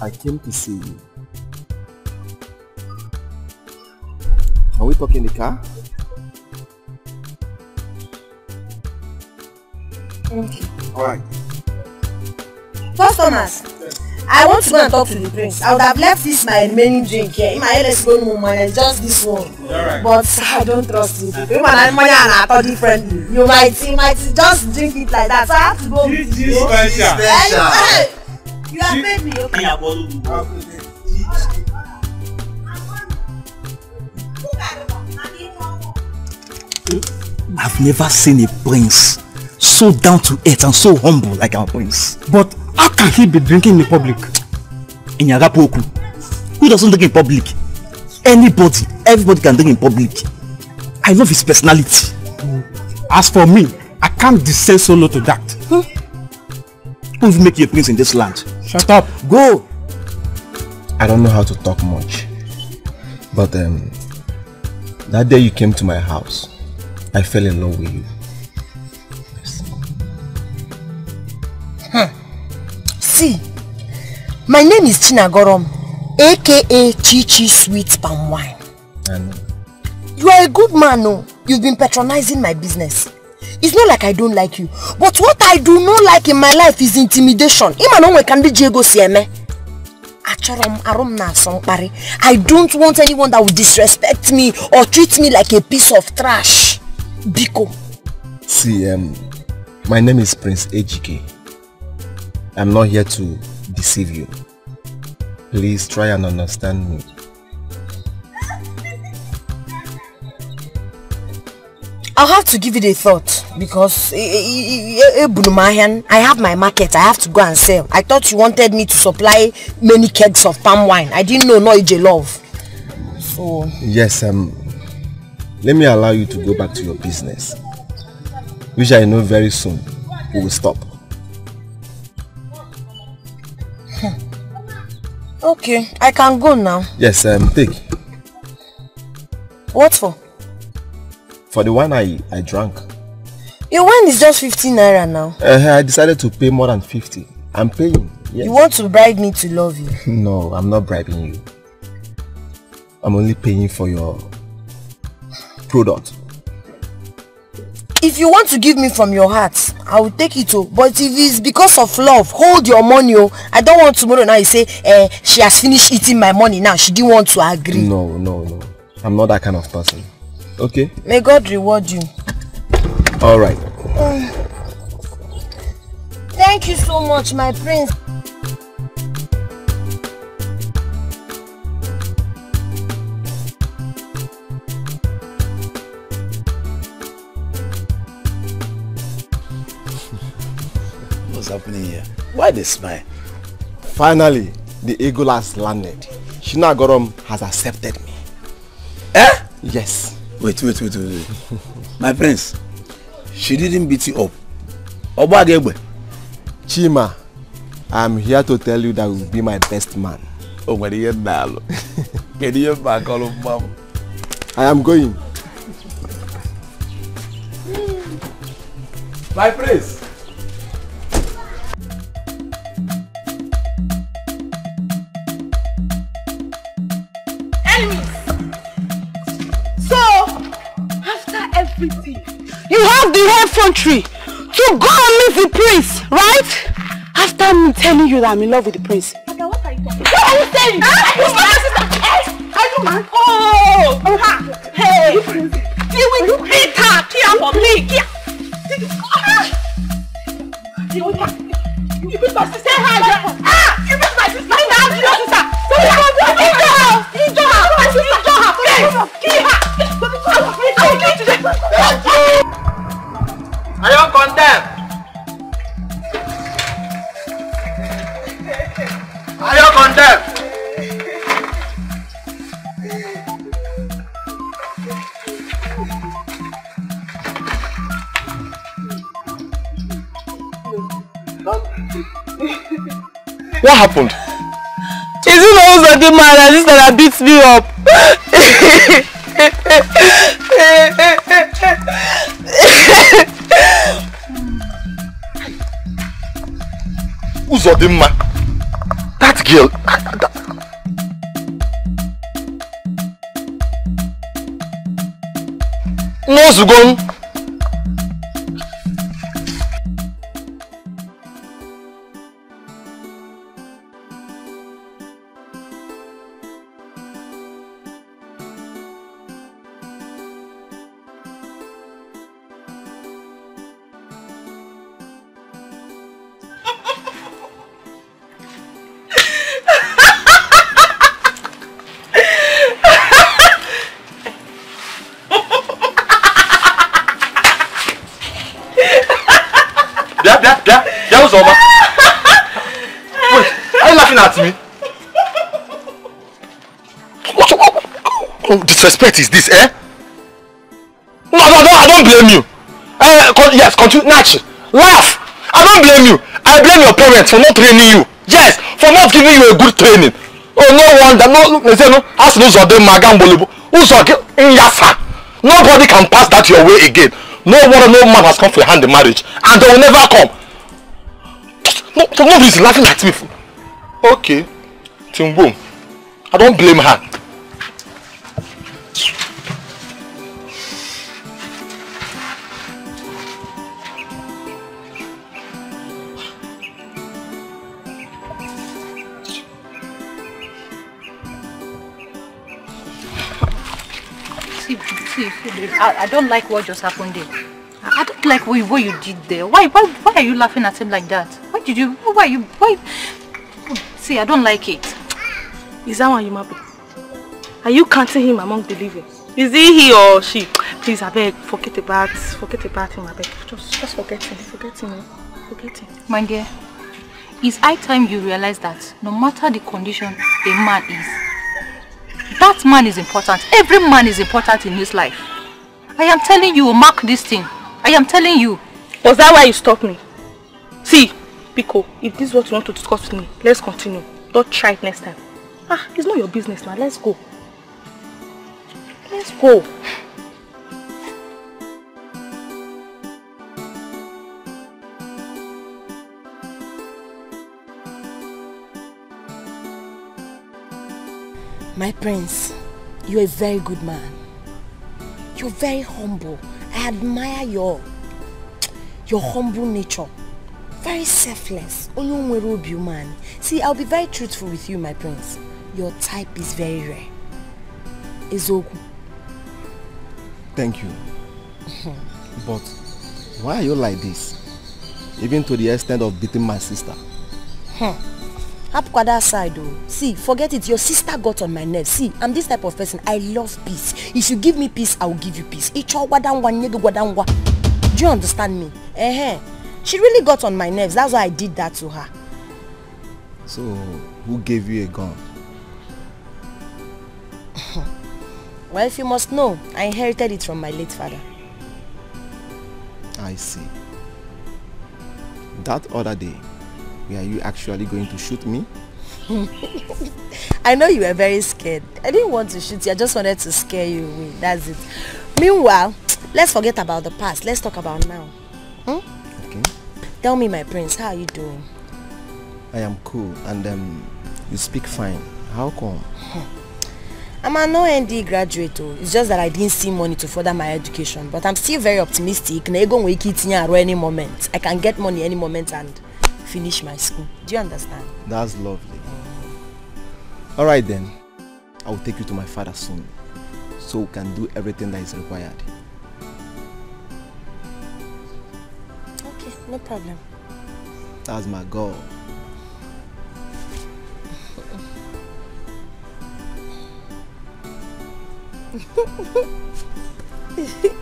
I came to see you. Can we talk in the car? You. Alright. Customers, I want to go and talk to the prince. I would have left this my remaining drink here. In my head, let's go no money, just this one. Alright. But I don't trust you. Human and money and I thought differently. You might, you might just drink it like that. So I have to go with you. special. Hey, hey, you have paid me, okay? I've never seen a prince so down to earth and so humble like our prince. But how can he be drinking in public? In Yagapoku, who doesn't drink in public? Anybody, everybody can drink in public. I love his personality. As for me, I can't descend so low to that. Who will make you a prince in this land? Shut up. Go! I don't know how to talk much. But um, that day you came to my house, I fell in love with you. See, my name is Chinagorom, aka Chichi Sweet Palm Wine. And You are a good man, no? You've been patronizing my business. It's not like I don't like you, but what I do not like in my life is intimidation. Ima no kandi Diego sieme. Achọrọ m arụ m na-asọ mkparị. I don't want anyone that will disrespect me or treat me like a piece of trash. Biko. see, um, my name is Prince Ejike. I'm not here to deceive you. Please try and understand me. I'll have to give it a thought because eh, eh, eh, I have my market. I have to go and sell. I thought you wanted me to supply many kegs of palm wine. I didn't know no EJ love. So Yes, um, let me allow you to go back to your business, which I know very soon we will stop. Okay, I can go now. Yes, um, take. What for? For the one I, I drank, Your wine is just 15 naira now. uh, I decided to pay more than 50. I'm paying. Yes. You want to bribe me to love you. No, I'm not bribing you. I'm only paying for your product. If you want to give me from your heart, I will take it. Oh. But if it's because of love, hold your money. Oh. I don't want tomorrow now you say eh, she has finished eating my money now. She didn't want to agree. No, no, no. I'm not that kind of person. Okay? May God reward you. Alright. Thank you so much, my prince. Happening here? Why they smile? Finally, the eagle has landed. Shina Gorom has accepted me. Eh? Yes. Wait, wait, wait, wait, wait. My prince, she didn't beat you up. Ogbagegbe. Chima, I'm here to tell you that you will be my best man. Oh, when you get you back all of mom. I am going. My prince. Enemies. So, after everything, You have the effrontery to go and meet the prince, right? After me telling you that I'm in love with the prince. What are you talking What are you saying? Ah, you my sister. Hey, are you man? Oh, ha. Hey, you will beat her. Kia for me. Kia. Ah. You You beat my sister. Say hi. Ah, you beat Are you condemned? Are you condemned? What happened? Is it not Uzodi man and sister that beats me up? Uzodinma, that girl, that, nose gone. Disrespect is this eh no no no i don't blame you uh, con yes continue natch laugh i don't blame you i blame your parents for not training you yes for not giving you a good training oh no wonder no they say no as mgbolibo ụzọ gị nyasa nobody can pass that your way again no one no man has come for a hand in marriage and they will never come no so nobody is laughing at me okay timbo i don't blame her See, see, see, I, I don't like what just happened there. I, don't like what, you- what you did there. Why, why, why are you laughing at him like that? Why did you, why you, why? See, I don't like it. Is that one you mapping? Are you counting him among the living? Is he he or she? Please, I beg, forget about, forget about him, I beg. Just, just forget him, forget him, eh? forget him. My dear, it's high time you realize that no matter the condition a man is, that man is important. Every man is important in his life. I am telling you, mark this thing. I am telling you. Was that why you stopped me? See, Pico, if this is what you want to discuss with me, let's continue. Don't try it next time. Ah, it's not your business, man. Let's go. Let's go. My prince, you're a very good man. You're very humble. I admire your your humble nature. Very selfless. Onye nwere obi umeani. See, I'll be very truthful with you, my prince. Your type is very rare. Ezoku. Thank you. But why are you like this? Even to the extent of beating my sister. Huh. Hapukwa that side though. See, forget it. Your sister got on my nerves. See, I'm this type of person. I love peace. If you give me peace, I will give you peace. Icho wadangwa nyege wadangwa. Do you understand me? Eh She really got on my nerves. That's why I did that to her. So, who gave you a gun? Well, if you must know, I inherited it from my late father. I see. That other day, were you actually going to shoot me? I know you were very scared. I didn't want to shoot you. I just wanted to scare you away. That's it. Meanwhile, let's forget about the past. Let's talk about now. Hmm? Okay. Tell me, my prince, how are you doing? I am cool and um, you speak fine. How come? I'm an OND graduate. Oh. It's just that I didn't see money to further my education. But I'm still very optimistic. Na ego nwere ike itinye arụ any moment. I can get money any moment and finish my school. Do you understand? That's lovely. Alright then. I will take you to my father soon. So we can do everything that is required. Okay, no problem. That's my goal.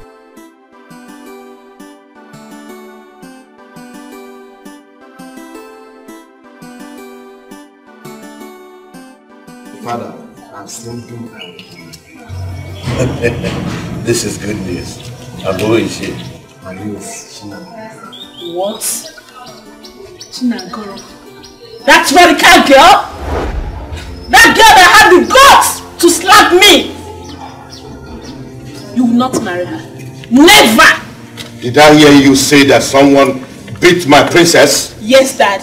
Father, I'm sleeping. this is good news. And who is she? My name is Shina. What? Chinagoro. That American girl? That girl that had the guts to slap me! You will not marry her. Never! Did I hear you say that someone beat my princess? Yes, Dad.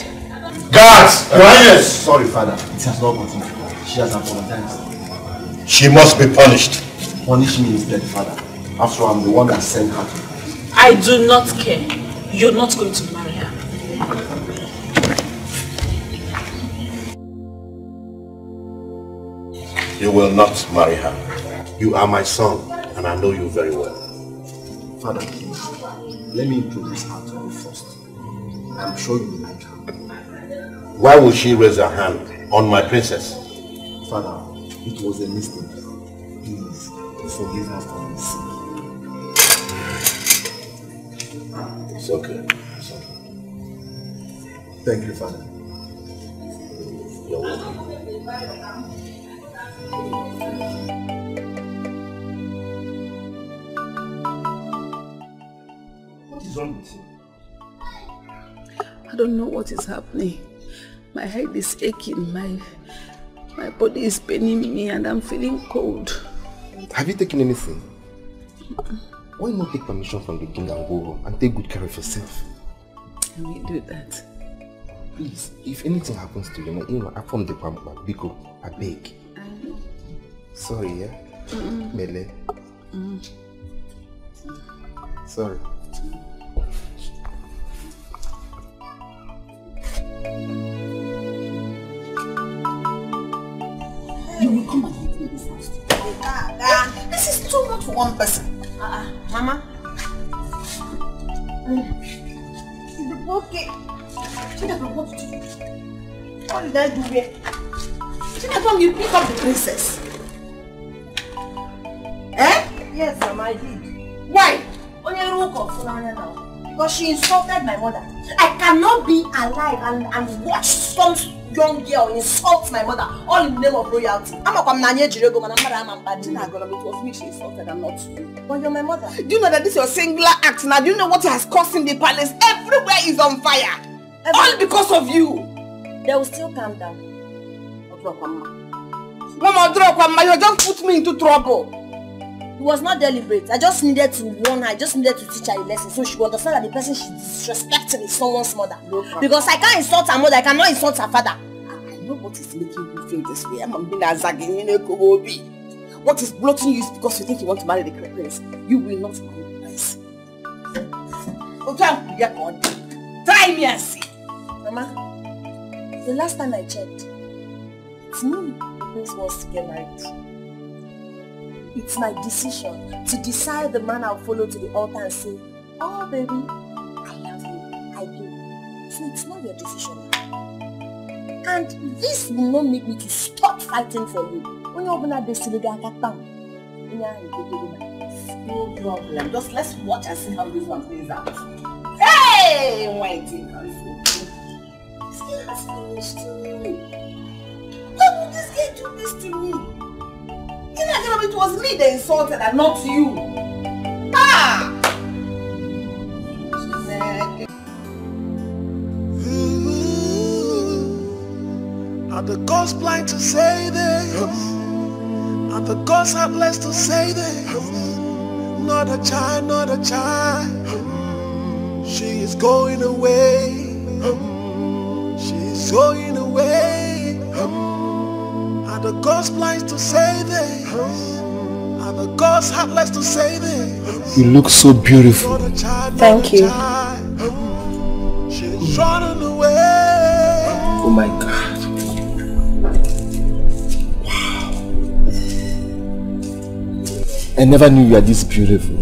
Guards! Quiet! Sorry, father. It has not gotten to her. She has apologized. She must be punished. Punish me instead, father. After all, I'm the one that sent her I do not care. You're not going to marry her. You will not marry her. You are my son, and I know you very well. Father, please, let me introduce her to you first. I'm sure you will like her. Why would she raise her hand on my princess? Father, it was a mistake. Please, forgive her for my sake. It's okay. It's okay. Thank you, Father. You're welcome. What is wrong with you? I don't know what is happening. My head is aching, my my body is paining me and I'm feeling cold. Have you taken anything? Why not take permission from the king and go home and take good care of yourself? I will do that. Please, if anything happens to you, you know, I from the Pampa, Biko, I beg. Sorry, yeah? Mm. Mele, Mm. sorry. One person. Uh-uh. Mama. Okay. Chineke, what you do? What did I do here? Chineke, you pick up the princess. Eh? Yes, Mama, I did. Why? Onye Ruko Funanya now. Because she insulted my mother. I cannot be alive and, and watch some young girl insult my mother all in the name of royalty. I'm a Kwamnanye Jirego, man. I'm not a man. Chineke, it was me she insulted and not you. But you're my mother. Do you know that this is your singular act now? Do you know what has caused in the palace? Everywhere is on fire. All because of you. They will still calm down. Mama Odrokwama, you just put me into trouble. It was not deliberate. I just needed to warn her. I just needed to teach her a lesson so she would understand that the person she disrespecting is someone's mother. because I can't insult her mother, I cannot insult her father. I know what is making you feel this way. I'm being a zagging, you know, Kobobi. What is bloating you is because you think you want to marry the prince. You will not marry the prince. Yeah, God. Try me and see. Mama, the last time I checked, it's me prince wants to get married. It's my decision to decide the man I'll follow to the altar and say, Oh baby, I love you, I do. So it's not your decision. And this will not make me to stop fighting for you. When you open that destiny, I can't No problem. Just let's watch and see how this one plays out. Hey, waiting. This girl has finished me. Why would this girl do this to me? Know, it was me they insulted and not you. Ah! Are the gods blind to say this? Are the gods heartless to say this? Not a child, not a child. She is going away. She is going away. Are the gods blind to say this? Are the gods heartless to say this? You look so beautiful. Thank you. She's running away. Oh my God. Wow. I never knew you were this beautiful.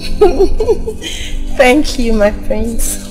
Thank you, my prince.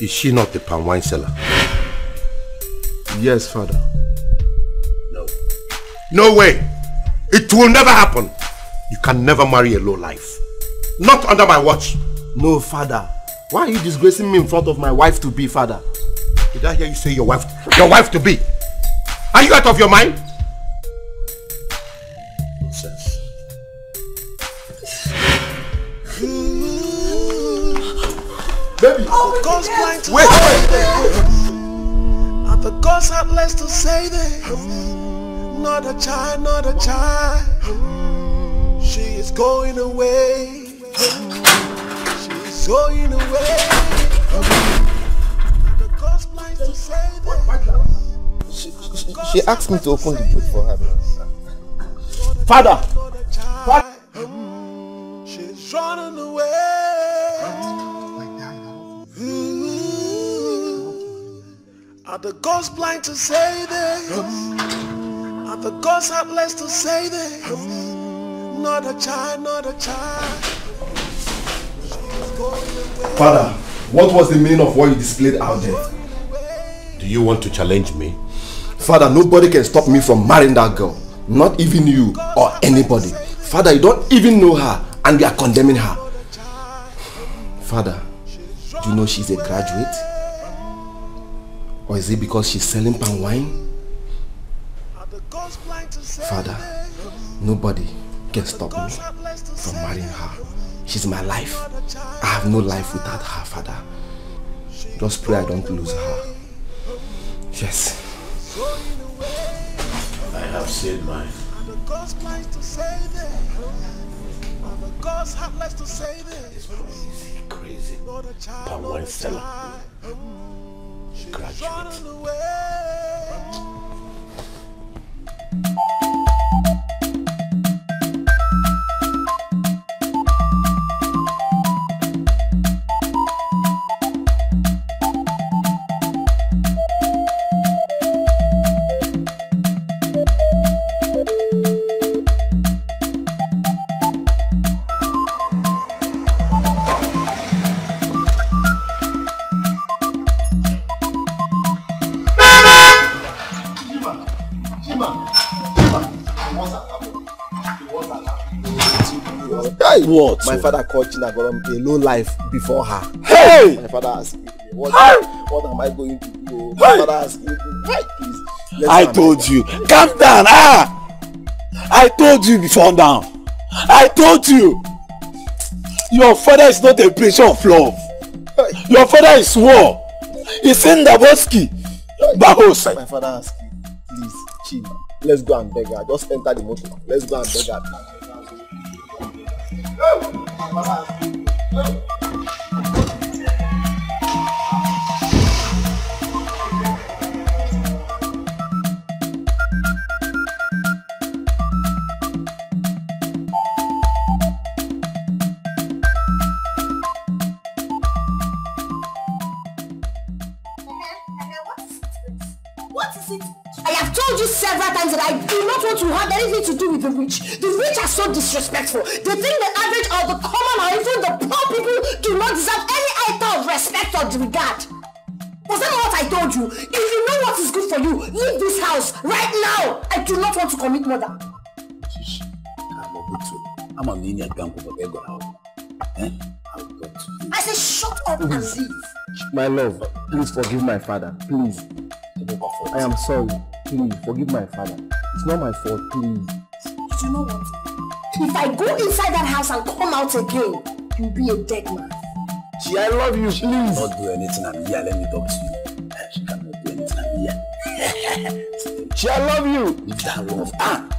Is she not the palm wine seller? Yes, father. No No way! It will never happen! You can never marry a low life. Not under my watch. No, father. Why are you disgracing me in front of my wife to be, father? Did I hear you say your wife your wife to be? Are you out of your mind? Gods blind to Wait, say And the gods had less to say there. Not a child, not a child. She is going away. She is going away. And the gods blind to say there. She, she, she asked me to open the gate for her. Father! She's running away. Are the ghosts blind to say this? Are the ghosts have less to say this? Not a child, not a child. Father, what was the meaning of what you displayed out there? Do you want to challenge me? Father, nobody can stop me from marrying that girl. Not even you or anybody. Father, you don't even know her and you are condemning her. Father, do you know she's a graduate? Or is it because she's selling palm wine? Father, nobody can stop me from marrying her. She's my life. I have no life without her, Father. Just pray I don't lose her. Yes. I have said mine. Ghosts blind to say this. Say this. Crazy. Palm wine seller. Graduate. What? My father called Chinagorom a low life before her. Hey! My father asked me, what, Hey! what am I going to do? My Hey! father asked me, hey, please. let's I told you. Calm down. Ah! I told you before now. I told you. Your father is not a preacher of love. Your father is war. He's in the bosky. Bahosai. My father asked you, please, Chima, let's go and beg her. Just enter the motor. Let's go and beg her. Thank you. The rich. The rich are so disrespectful. They think the average or the common or even the poor people do not deserve any iota of respect or regard. Was that not what I told you? If you know what is good for you, leave this house right now. I do not want to commit murder. I'm on the gang for the ego now. Eh? I say shut up and Please. leave. My love, please forgive my father. Please. I am sorry. Please forgive my father. It's not my fault. Please. But you know what? If I go inside that house and come out again, you'll be a dead man. Gee, I love you, please. Not do anything, I'm here. Let me talk to you. Eh, she cannot do anything, I'm here. I love you. Leave that room ah! of Anne.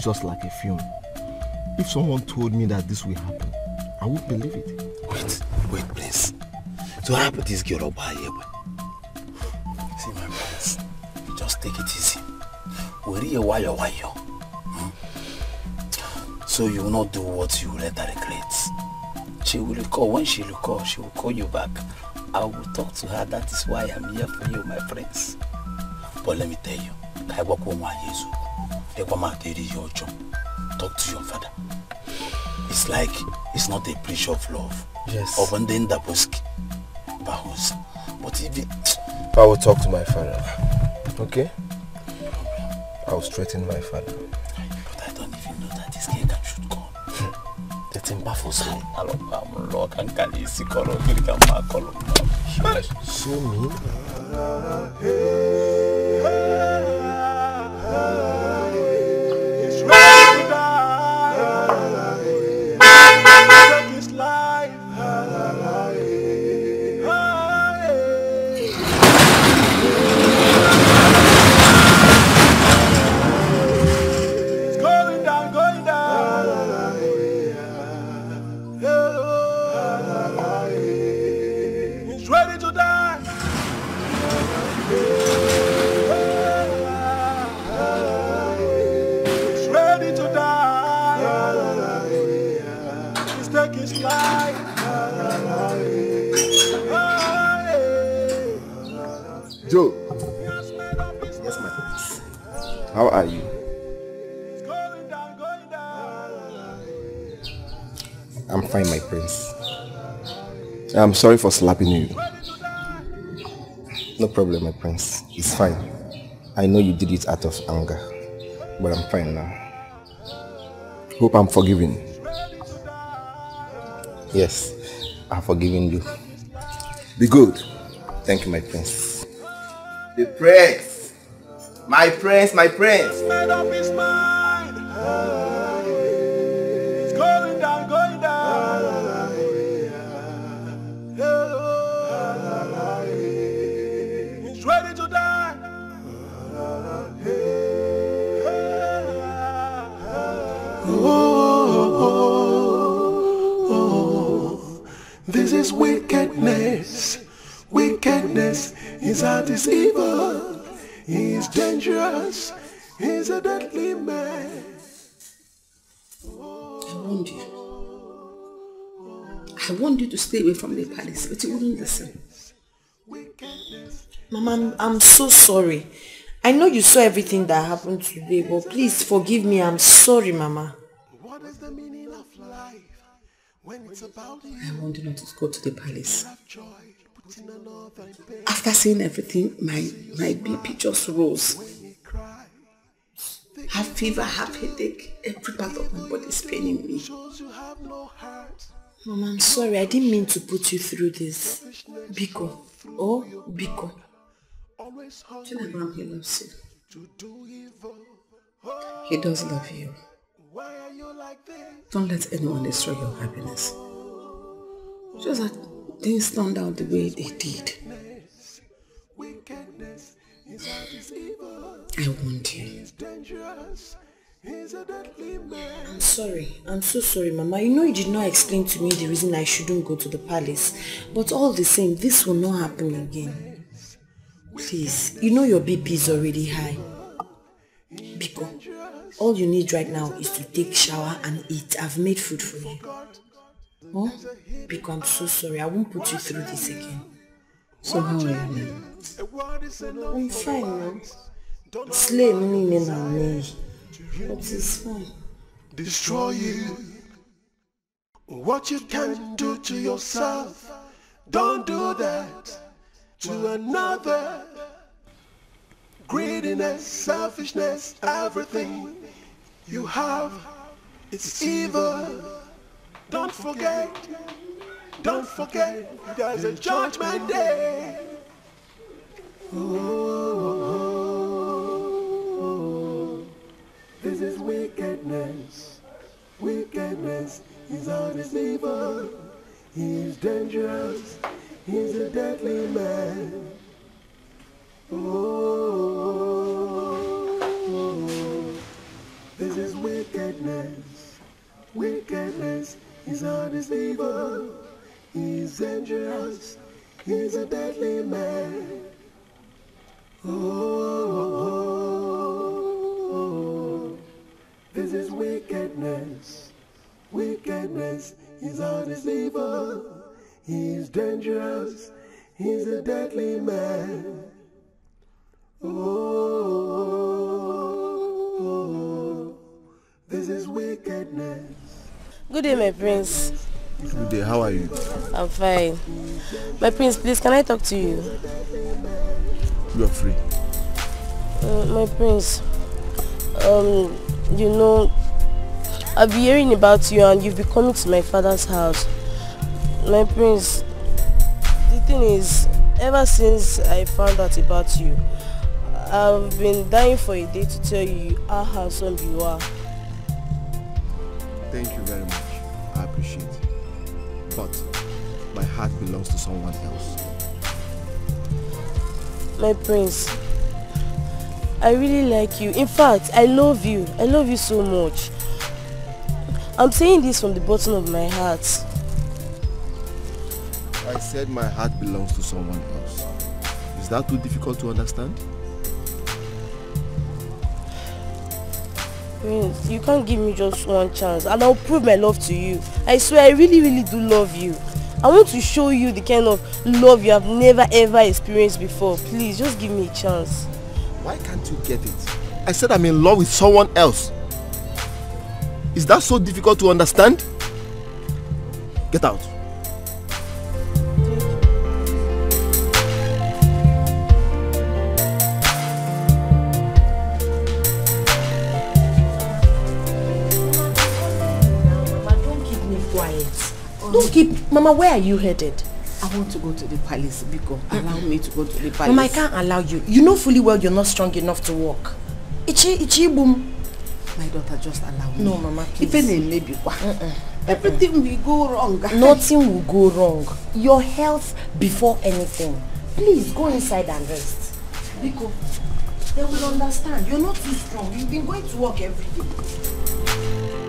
Is just like a film. If someone told me that this will happen, I would believe it. Wait, wait, Prince. To help this girl up here, see my prince, just take it easy. Worry a while, while. Hmm? So you will not do what you later regret. She will recall, when she recall, she will call you back. I will talk to her, that is why I'm here for you, my friends. But let me tell you, I work with my Jesus. Talk to your father. It's like, it's not a breach of love. Yes. Of when they end up Bahus. But if it... I will talk to my father. Okay? I will straighten my father. But I don't even know that this girl can shoot gun. The thing baffles me. I'm or you can back all So mean. I'm sorry for slapping you. No problem, my prince. It's fine. I know you did it out of anger, but I'm fine now. Hope I'm forgiven. Yes, I've forgiven you. Be good. Thank you, my prince. The prince! My prince, my prince! Is wickedness. Wickedness is a deceiver. He is dangerous. He's a deadly man. I warned you. I warned you to stay away from the palace, but you wouldn't listen. Mama, I'm, I'm so sorry. I know you saw everything that happened today, but please forgive me. I'm sorry, Mama. I warned you not to go to the palace. After seeing everything, my, my BP just rose. Have fever, have headache, every part of my body is paining me. Mama, I'm sorry. I didn't mean to put you through this. Biko. Oh, Biko. Chinagorom, he loves you. He does love you. Don't let anyone destroy your happiness. Just that things turned out the way they did. I warned you. I'm sorry. I'm so sorry, Mama. You know you did not explain to me the reason I shouldn't go to the palace. But all the same, this will not happen again. Please, you know your BP is already high. Biko, all you need right now is to take shower and eat. I've made food for you. Oh, Biko, I'm so sorry. I won't put you through this again. So how are you? Oh, I'm fine now. Slay me na me. But it's fine. Destroy you. What you can do to yourself, don't do that to another. Greediness, selfishness, everything you have, it's evil. Don't forget, don't forget, there's a judgment day. Oh, this is wickedness. Wickedness is all this evil. He is dangerous. He's a deadly man. Oh, wickedness. wickedness. Is undeceivable. He's dangerous. He's a deadly man. Oh, this is wickedness. Wickedness is evil. He's dangerous. He's a deadly man. Oh, this is wickedness. Good day, my prince. Good day, how are you? I'm fine. My prince, please, can I talk to you? You are free. Uh, my prince, um, you know, I've been hearing about you and you've been coming to my father's house. My prince, the thing is, ever since I found out about you, I've been dying for a day to tell you how handsome you are. Thank you very much. I appreciate it. But my heart belongs to someone else. My prince, I really like you. In fact, I love you. I love you so much. I'm saying this from the bottom of my heart. I said my heart belongs to someone else. Is that too difficult to understand? Prince, you can't give me just one chance and I'll prove my love to you. I swear I really really do love you. I want to show you the kind of love you have never ever experienced before. Please, just give me a chance. Why can't you get it? I said I'm in love with someone else. Is that so difficult to understand? Get out. Don't keep... Mama, where are you headed? I want to go to the palace. Biko, allow me to go to the palace. Mama, I can't allow you. You know fully well you're not strong enough to walk. Ichi, ichi, boom. My daughter, just allow me. No, Mama, please. Ife na-emebi kwa. Everything will go wrong. Nothing will go wrong. Your health before anything. Please go inside and rest. Biko, they will understand. You're not too strong. You've been going to work every day.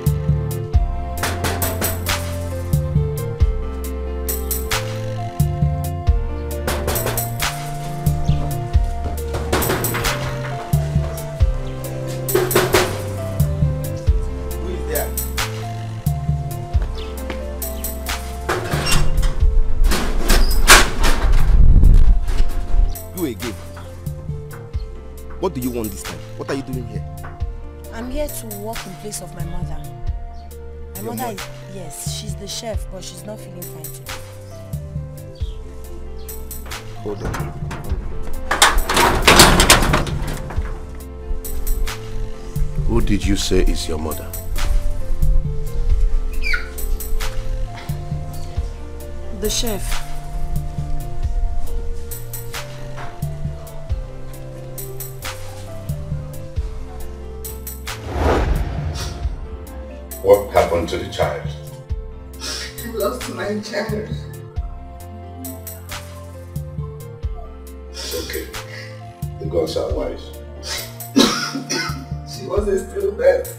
What do you want this time? What are you doing here? I'm here to work in place of my mother. My Your mother mother? is, yes, she's the chef, but she's not feeling fine today. Hold on. Who did you say is your mother? The chef. Child? I lost my child. It's okay. The gods are wise. She was a stillbirth.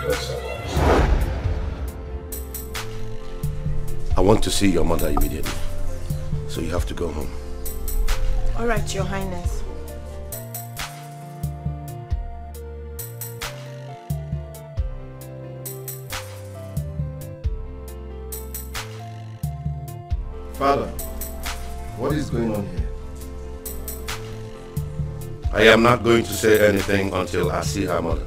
Gods are wise. I want to see your mother immediately. So you have to go home. All right, Your Highness. Father, what is going on here? I am not going to say anything until I see her mother.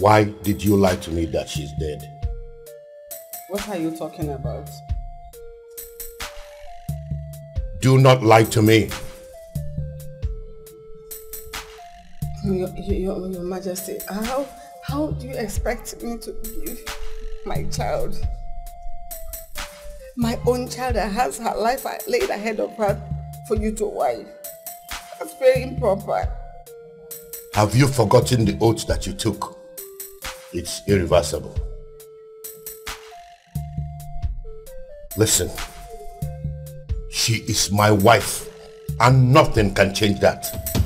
Why did you lie to me that she's dead? What are you talking about? Do not lie to me. Your, your, your Majesty, how, how do you expect me to give my child, my own child that has her life laid ahead of her for you to wife? That's very improper. Have you forgotten the oath that you took? It's irreversible. Listen, she is my wife and nothing can change that.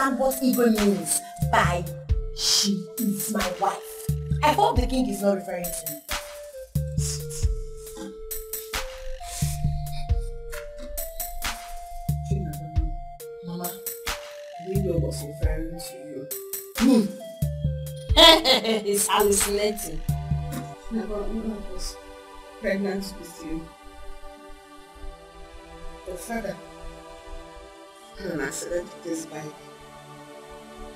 Understand what Igwe means by she is my wife. I hope the king is not referring to me. Mama, Igwe was referring to you. He's hallucinating. Never, never was pregnant with you. The father an accident with his bike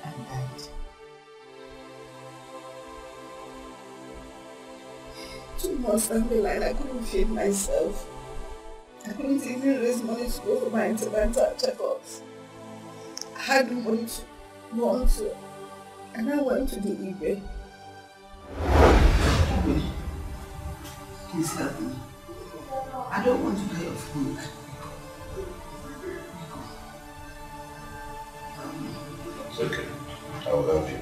and died. Two months down the line, I couldn't feed myself. I couldn't even raise money to go for my antenatal checkups. I had no money to run to, and I went to the Igwe. Please help me. I don't want to die of hunger. I help you.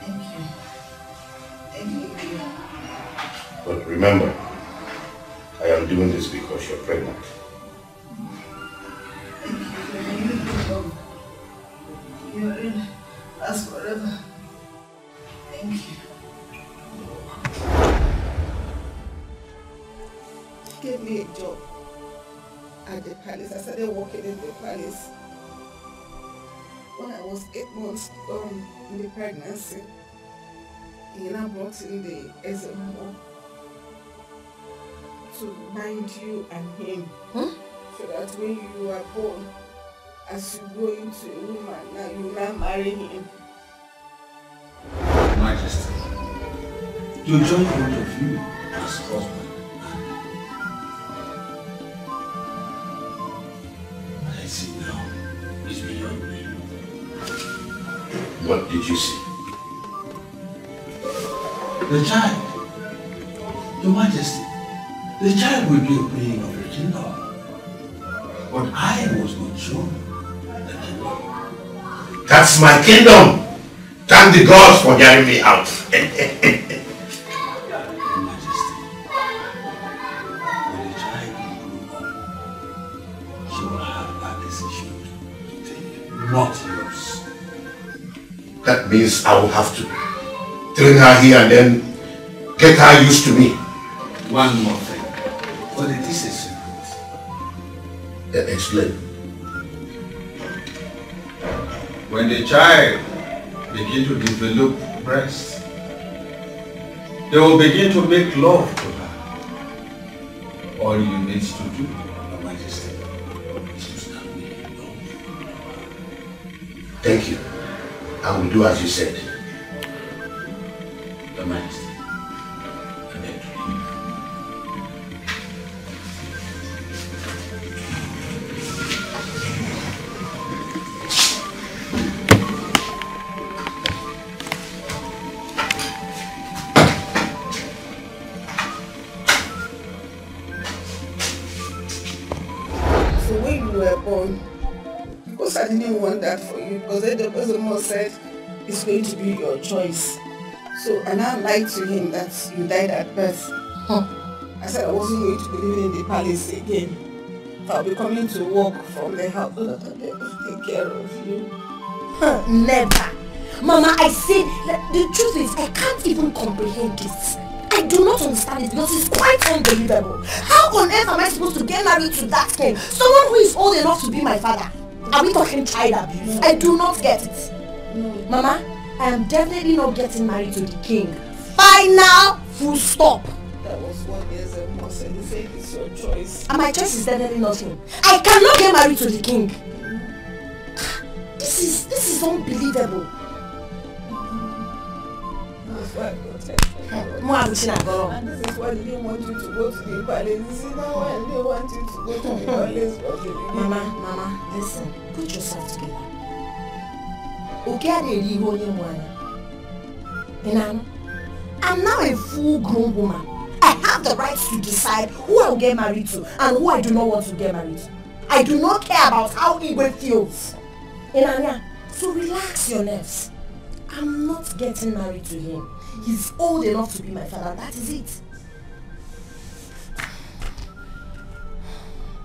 Thank you. Thank you. But remember, I am doing this because you're pregnant. You're in. That's forever. Thank you. He gave me a job at the palace. I started working in the palace. When I was eight months um, in the pregnancy, he now brought in the SMO to bind you and him. So that when you are born, as you go into a woman, now you now marry him. Majesty, you join both of you as husband. What did you see? The child, Your Majesty, the child will be a being of the kingdom. But I was not shown the kingdom. That's my kingdom! Thank the gods for getting me out. That means I will have to train her here and then get her used to me. One more thing. But it is a secret. Explain. When the child begin to develop breast, they will begin to make love to her. All you need to do, Your Majesty, is to stand me alone. Thank you. I will do as you said. Your Majesty, said it's going to be your choice. So and I lied to him that you died at birth. I said I wasn't going to be living in the palace again. I'll be coming to work from the house so that I'll be able to take care of you. Huh, Never. Mama, I said, the truth is, I can't even comprehend this. I do not understand it because it's quite unbelievable. How on earth am I supposed to get married to that king? Someone who is old enough to be my father. Are we talking child abuse? I do not get it. Mama, I am definitely not getting married to the king. Final full stop. That was one years and months and he said it's your choice. And my choice is definitely not him. I cannot get married to the king. This is this is unbelievable. That's why I protected you. Mo abuchi na goro. And this is why they didn't want you to go to the palace. You see now why they want you to go to the palace. Mama, mama, listen. Put yourself together. Adịghị ihe onye nwe anya. Ị na-anụ? I'm now a full-grown woman. I have the right to decide who I will get married to and who I do not want to get married to. I do not care about how Igwe feels. Ị na-anya? So relax your nerves. I'm not getting married to him. He's old enough to be my father. That is it.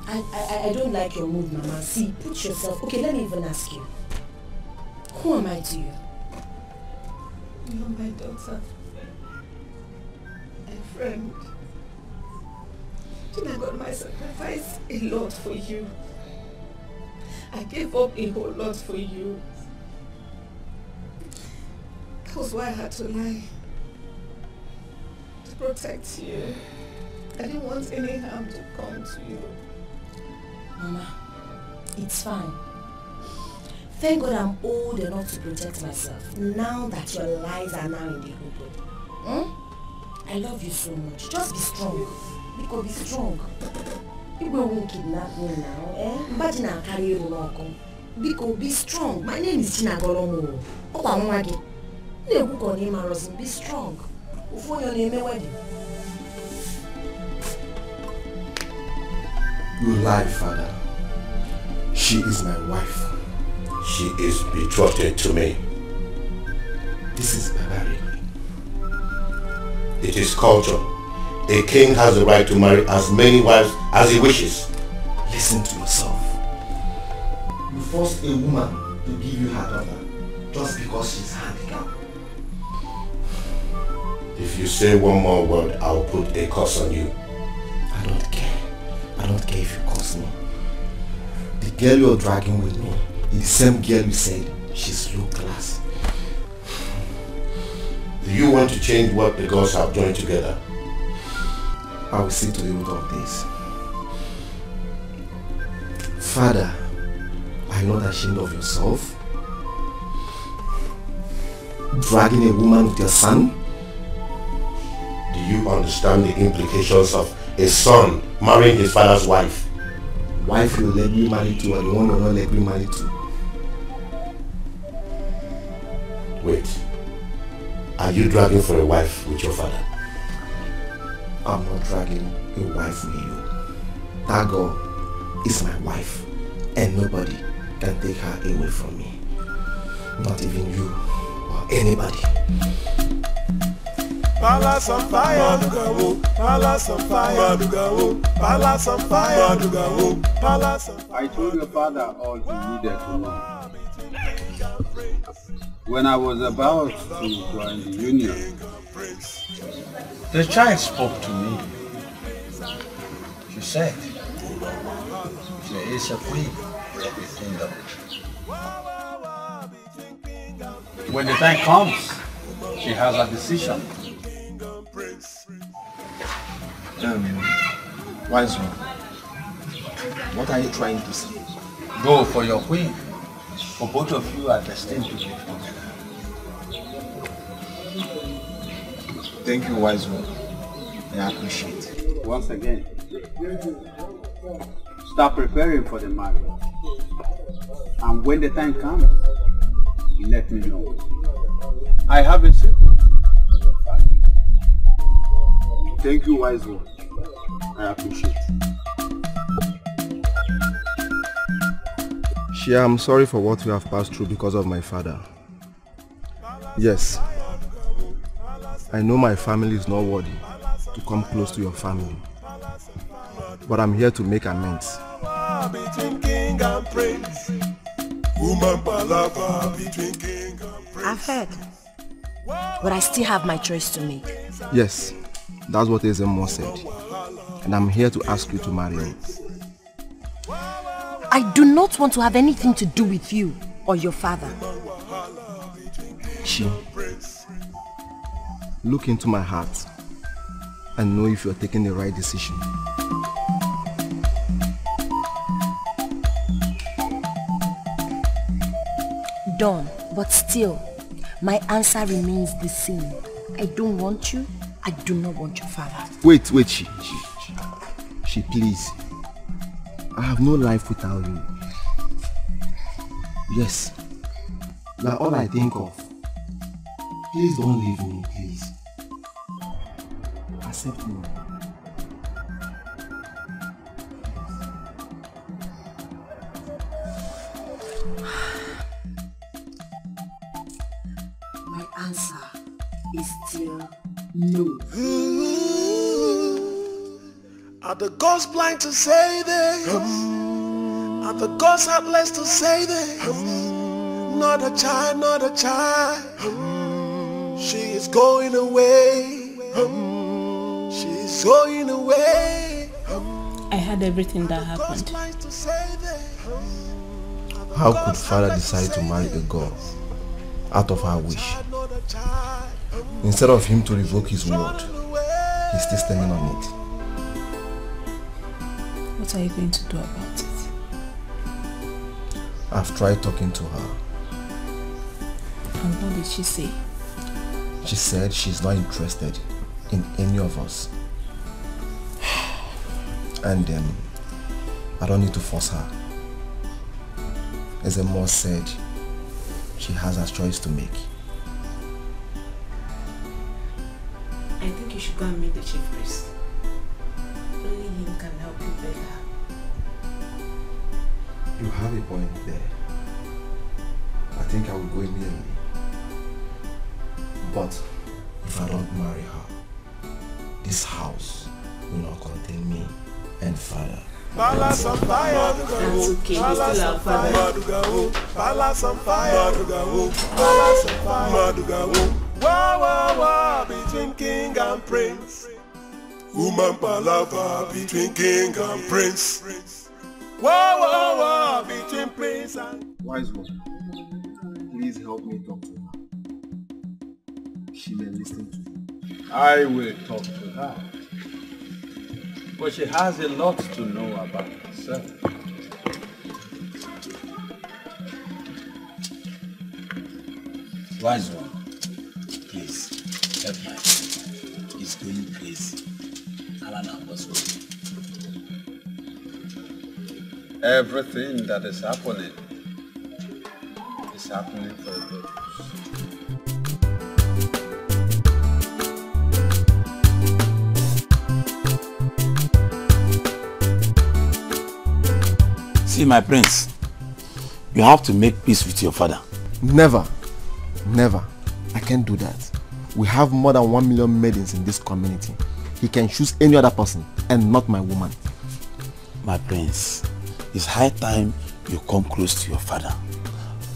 I, I, I don't like your mood, Mama. See, put yourself... Okay, let me even ask you. Who am I to you? You're my daughter. A friend. Then I got my sacrifice a lot for you. I gave up a whole lot for you. That was why I had to lie. To protect you. I didn't want any harm to come to you. Mama, it's fine. Thank God I'm old enough to protect myself. Now that your lies are now in the open. Hmm? I love you so much. Just be strong. Biko, be strong. Igwe won't kidnap me now, eh? Mbaji na carry you n'ọkụ. Biko, be strong. My name is Chinagolomo. Ọkwa nwa gị. Na-ekwu ka ọ na ịmarọzi m. Be strong. Onye ọ na-eme wedding. You lie, father. She is my wife. She is betrothed to me. This is barbaric. It is culture. A king has the right to marry as many wives as he wishes. Listen to yourself. You force a woman to give you her daughter just because she's handicapped. If you say one more word, I'll put a curse on you. I don't care. I don't care if you curse me. The girl you're dragging with me the same girl you said she's low class. Do you want to change what the gods have joined together? I will see to the root of this. Father, are you not ashamed of yourself? Dragging a woman with your son? Do you understand the implications of a son marrying his father's wife? Wife you let me marry to and one you're not let me marry to. Wait. Are you dragging for a wife with your father? I'm not dragging a wife with you. That girl is my wife and nobody can take her away from me. Not even you or anybody. Palace on fire, Madugawo. Palace on fire, Madugawo. Palace on fire, Madugawo. Palace on I told your father oh, all he needed to know. When I was about to join the union, the child spoke to me. She said, there is a queen kingdom. When the time comes, she has a decision. Um, wise one. What are you trying to say? Go for your queen, for both of you are destined to live together. Thank you, wise one. I appreciate it. Once again, start preparing for the marriage. And when the time comes, let me know. I have a secret. for your father. Thank you, wise one. I appreciate Shia, I'm sorry for what we have passed through because of my father. Yes, I know my family is not worthy to come close to your family. But I'm here to make amends. between king and prince. Woman palava between I've heard. But I still have my choice to make. Yes, that's what Ezemo said. And I'm here to ask you to marry me. I do not want to have anything to do with you or your father. She, look into my heart and know if you're taking the right decision. Done. But still, my answer remains the same. I don't want you. I do not want your father. Wait, wait, she, she, she, she, please. I have no life without you. Yes, now all I think of. Please don't leave me, please. Accept me. My answer is still no. Are the gods blind to say this? Are the gods heartless to say this? Not a child, not a child. She is going away. She's going away. I had everything that happened. How could father decide to marry a girl out of her wish? Instead of him to revoke his word, he's still standing on it. What are you going to do about it? I've tried talking to her. And what did she say? She said she's not interested in any of us. And um, I don't need to force her. As Emo said, she has a choice to make. I think you should go and meet the chief priest. Only him can help you beg her. You have a point there. I think I will go immediately. But if I don't marry her, this house will not contain me and father. Palace on fire, That's okay, we Palace still on have fire, father. Madugawo. Palace on fire, Madugawo. Palace on fire, Madugawo. Wah wah wah between king and prince. Woman palava between king and prince. Wah wah wah between prince and Wise one, please help me talk to her. She may listen to me. I will talk to her. But she has a lot to know about herself. Wise one, please help my friend. He's going crazy. Alana was Everything that is happening is happening for a good. See, my prince, you have to make peace with your father. Never, never. I can't do that. We have more than one million maidens in this community. He can choose any other person and not my woman. My prince, it's high time you come close to your father.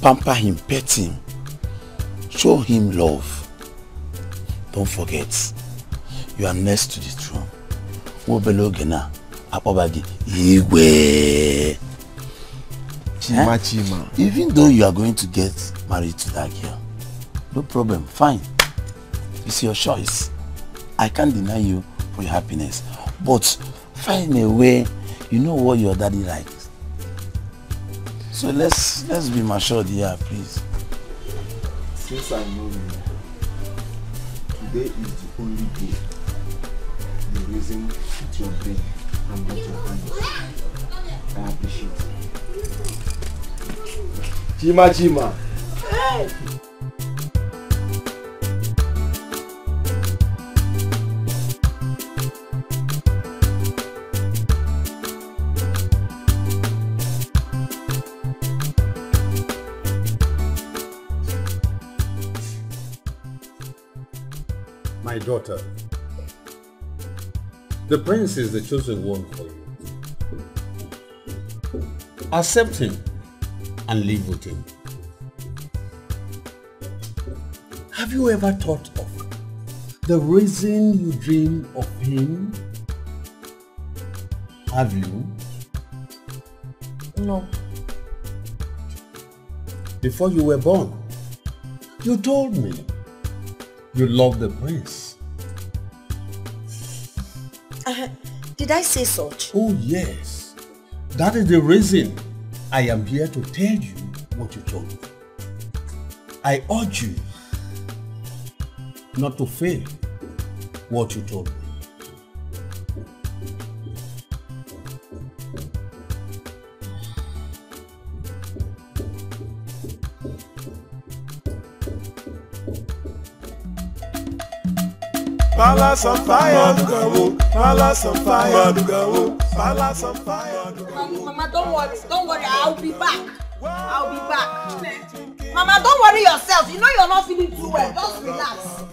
Pamper him, pet him. Show him love. Don't forget, you are next to the throne. Wobele oge na, akpọba Igwe. Eh? Chima, Chima. Even though you are going to get married to that girl, no problem, fine. It's your choice. I can't deny you for your happiness. But find a way, you know what your daddy likes. So let's let's be matured here, please. Since I know you, today is the only day you reason with your brain and not your hand. I appreciate it. Chima Chima. My daughter, the prince is the chosen one for you. Accept him and live with him. Have you ever thought of the reason you dream of him? Have you? No. Before you were born, you told me you loved the prince. Uh, did I say such? Oh yes. That is the reason I am here to tell you what you told me. I urge you not to fail what you told me. Palace on fire, Madugawo. Palace on fire, Madugawo. Palace on fire. Mama, don't worry, don't worry, I'll be back. I'll be back. Mama, don't worry yourself. You know you're not feeling too well. Just relax.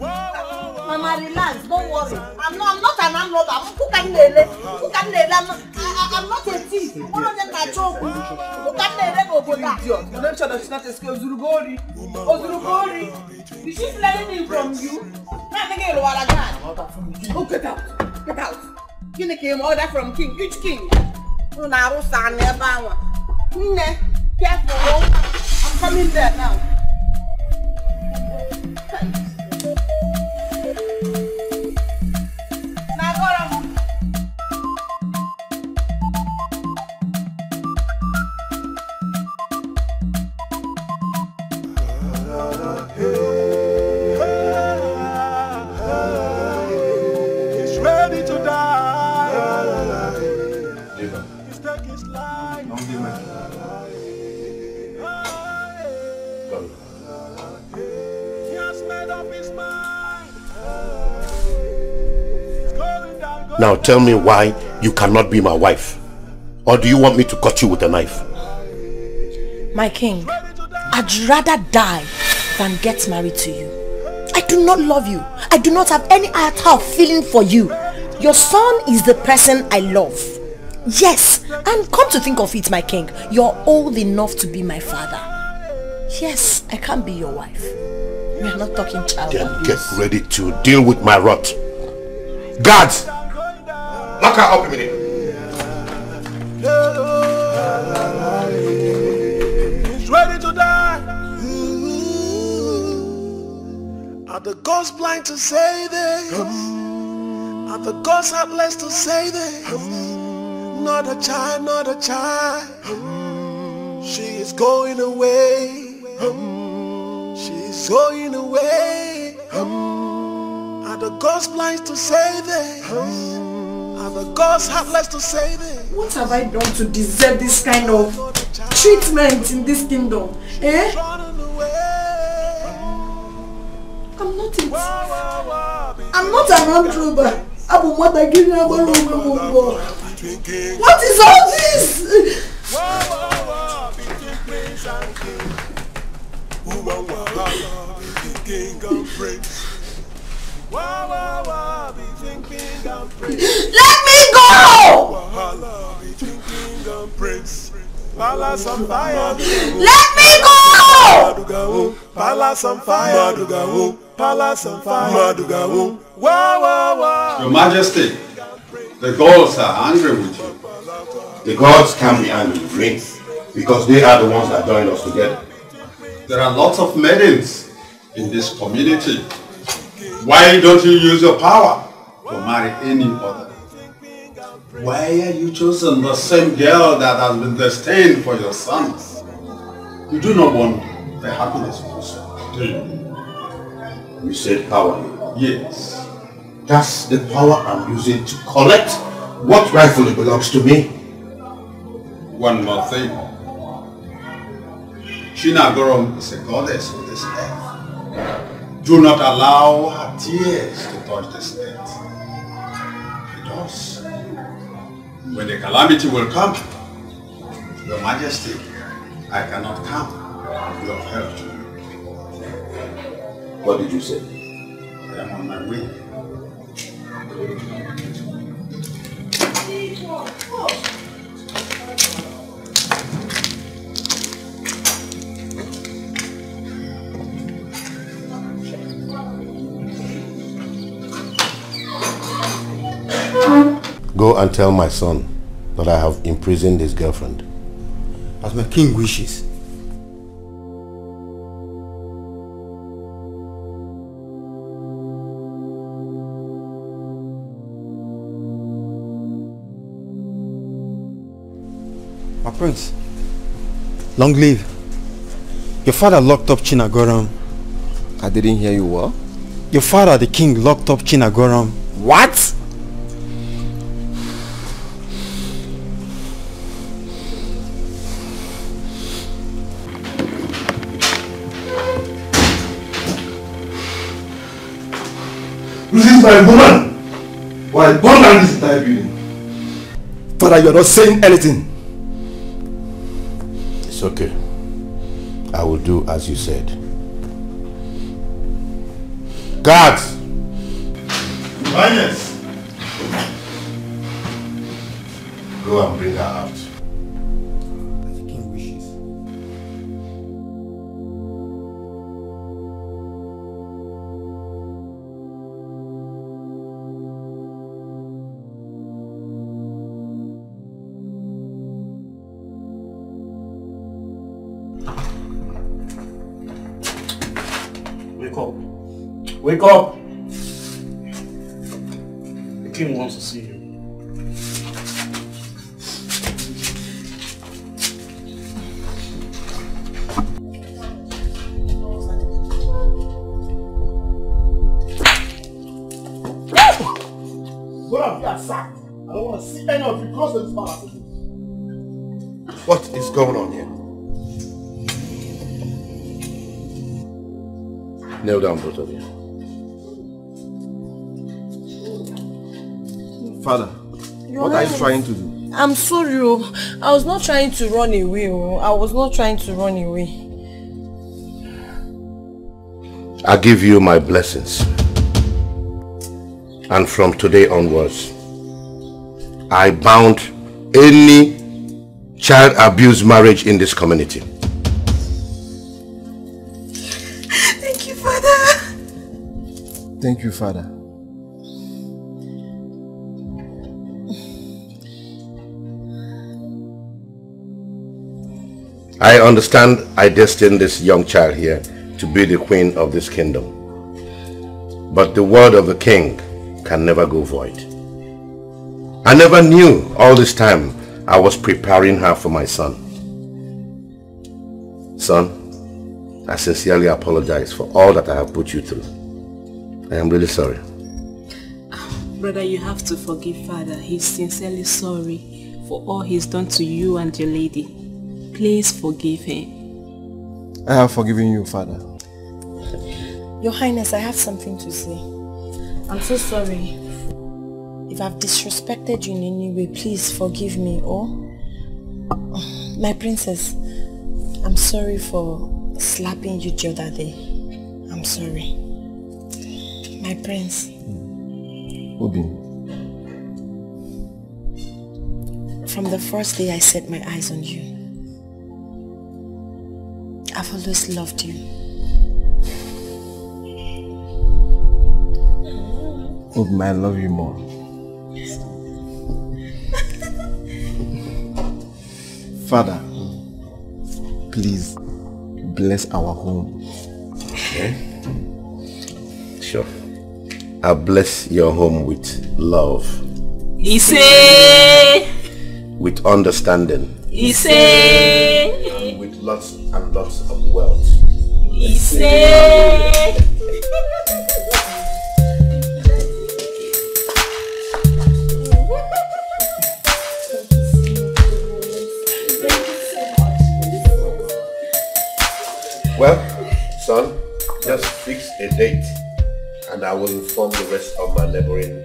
Mama, relax. Don't worry. I'm not. I'm not an landlord. I'm who can lele. Who can lele? I'm. I, I'm not a thief. One of them na joke. Who can lele go go down? Idiot. You don't show that she's not a skill. Ozurugori. Ozurugori. Did she steal anything from you? Now think you're what again. Oh, get out. Get out. Gịnị ka ị ma from king? Which king? Unu na-arụsa anụ ebe anwa. Nne, careful. Oh. I'm coming there now. Now tell me why you cannot be my wife. Or do you want me to cut you with a knife? My king, I'd rather die than get married to you. I do not love you. I do not have any iota of feeling for you. Your son is the person I love. Yes, and come to think of it, my king, you're old enough to be my father. Yes, I can't be your wife. We are not talking child Then abuse. get ready to deal with my rot. Guards! Lock her up immediately. He's ready to die. Are the gods blind to say this? Are the gods heartless to say this? Not a child, not a child. She is going away. She is going away. Are the gods blind to say this? The gods heartless to say this? What have I done to deserve this kind of treatment in this kingdom? Eh? I'm not it. I'm not an androba. Abu Mata giving a What is all this? king and prince. Let me go! Prince. Let me go! Palace fire. Palace fire. Your Majesty, the gods are angry with you. The gods can't be angry with me because they are the ones that joined us together. There are lots of maidens in this community. Why don't you use your power to marry any other? Why are you choosing the same girl that has been destined for your sons? You do not want the happiness of your son, do you? You said power. Yes. That's the power I'm using to collect what rightfully belongs to me. One more thing. Chinagorom is a goddess of this earth. Do not allow her tears to touch this earth. Because when the calamity will come, Your Majesty, I cannot come. You have helped me. What did you say? I am on my way. Go and tell my son that I have imprisoned his girlfriend. As my king wishes. My prince, long live. Your father locked up Chinagorom. I didn't hear you well. Your father, the king, locked up Chinagorom. What? This is my woman. Why burn down this entire building? Father, you are not saying anything. It's okay. I will do as you said. Guards! Highness! Go and bring her out. Wake up! The king wants to see you. Oh. I was not trying to run away. oh. I was not trying to run away. I give you my blessings. And from today onwards, I bound any child abuse marriage in this community. Thank you, Father. Thank you, Father. I understand I destined this young child here to be the queen of this kingdom. But the word of the king can never go void. I never knew all this time I was preparing her for my son. Son, I sincerely apologize for all that I have put you through. I am really sorry. Brother, you have to forgive father. He's sincerely sorry for all he's done to you and your lady. Please forgive him. I have forgiven you, Father. Your Highness, I have something to say. I'm so sorry. If I've disrespected you in any way, please forgive me, or... Oh, my princess, I'm sorry for slapping you the other day. I'm sorry. My prince. Hmm. Obin. From the first day I set my eyes on you, I've always loved you. Oh, may I love you more? Father, please bless our home. Okay. Sure. I bless your home with love. Ise! With understanding. Ise! And with lots lots of wealth. Well, son, just fix a date and I will inform the rest of my neighboring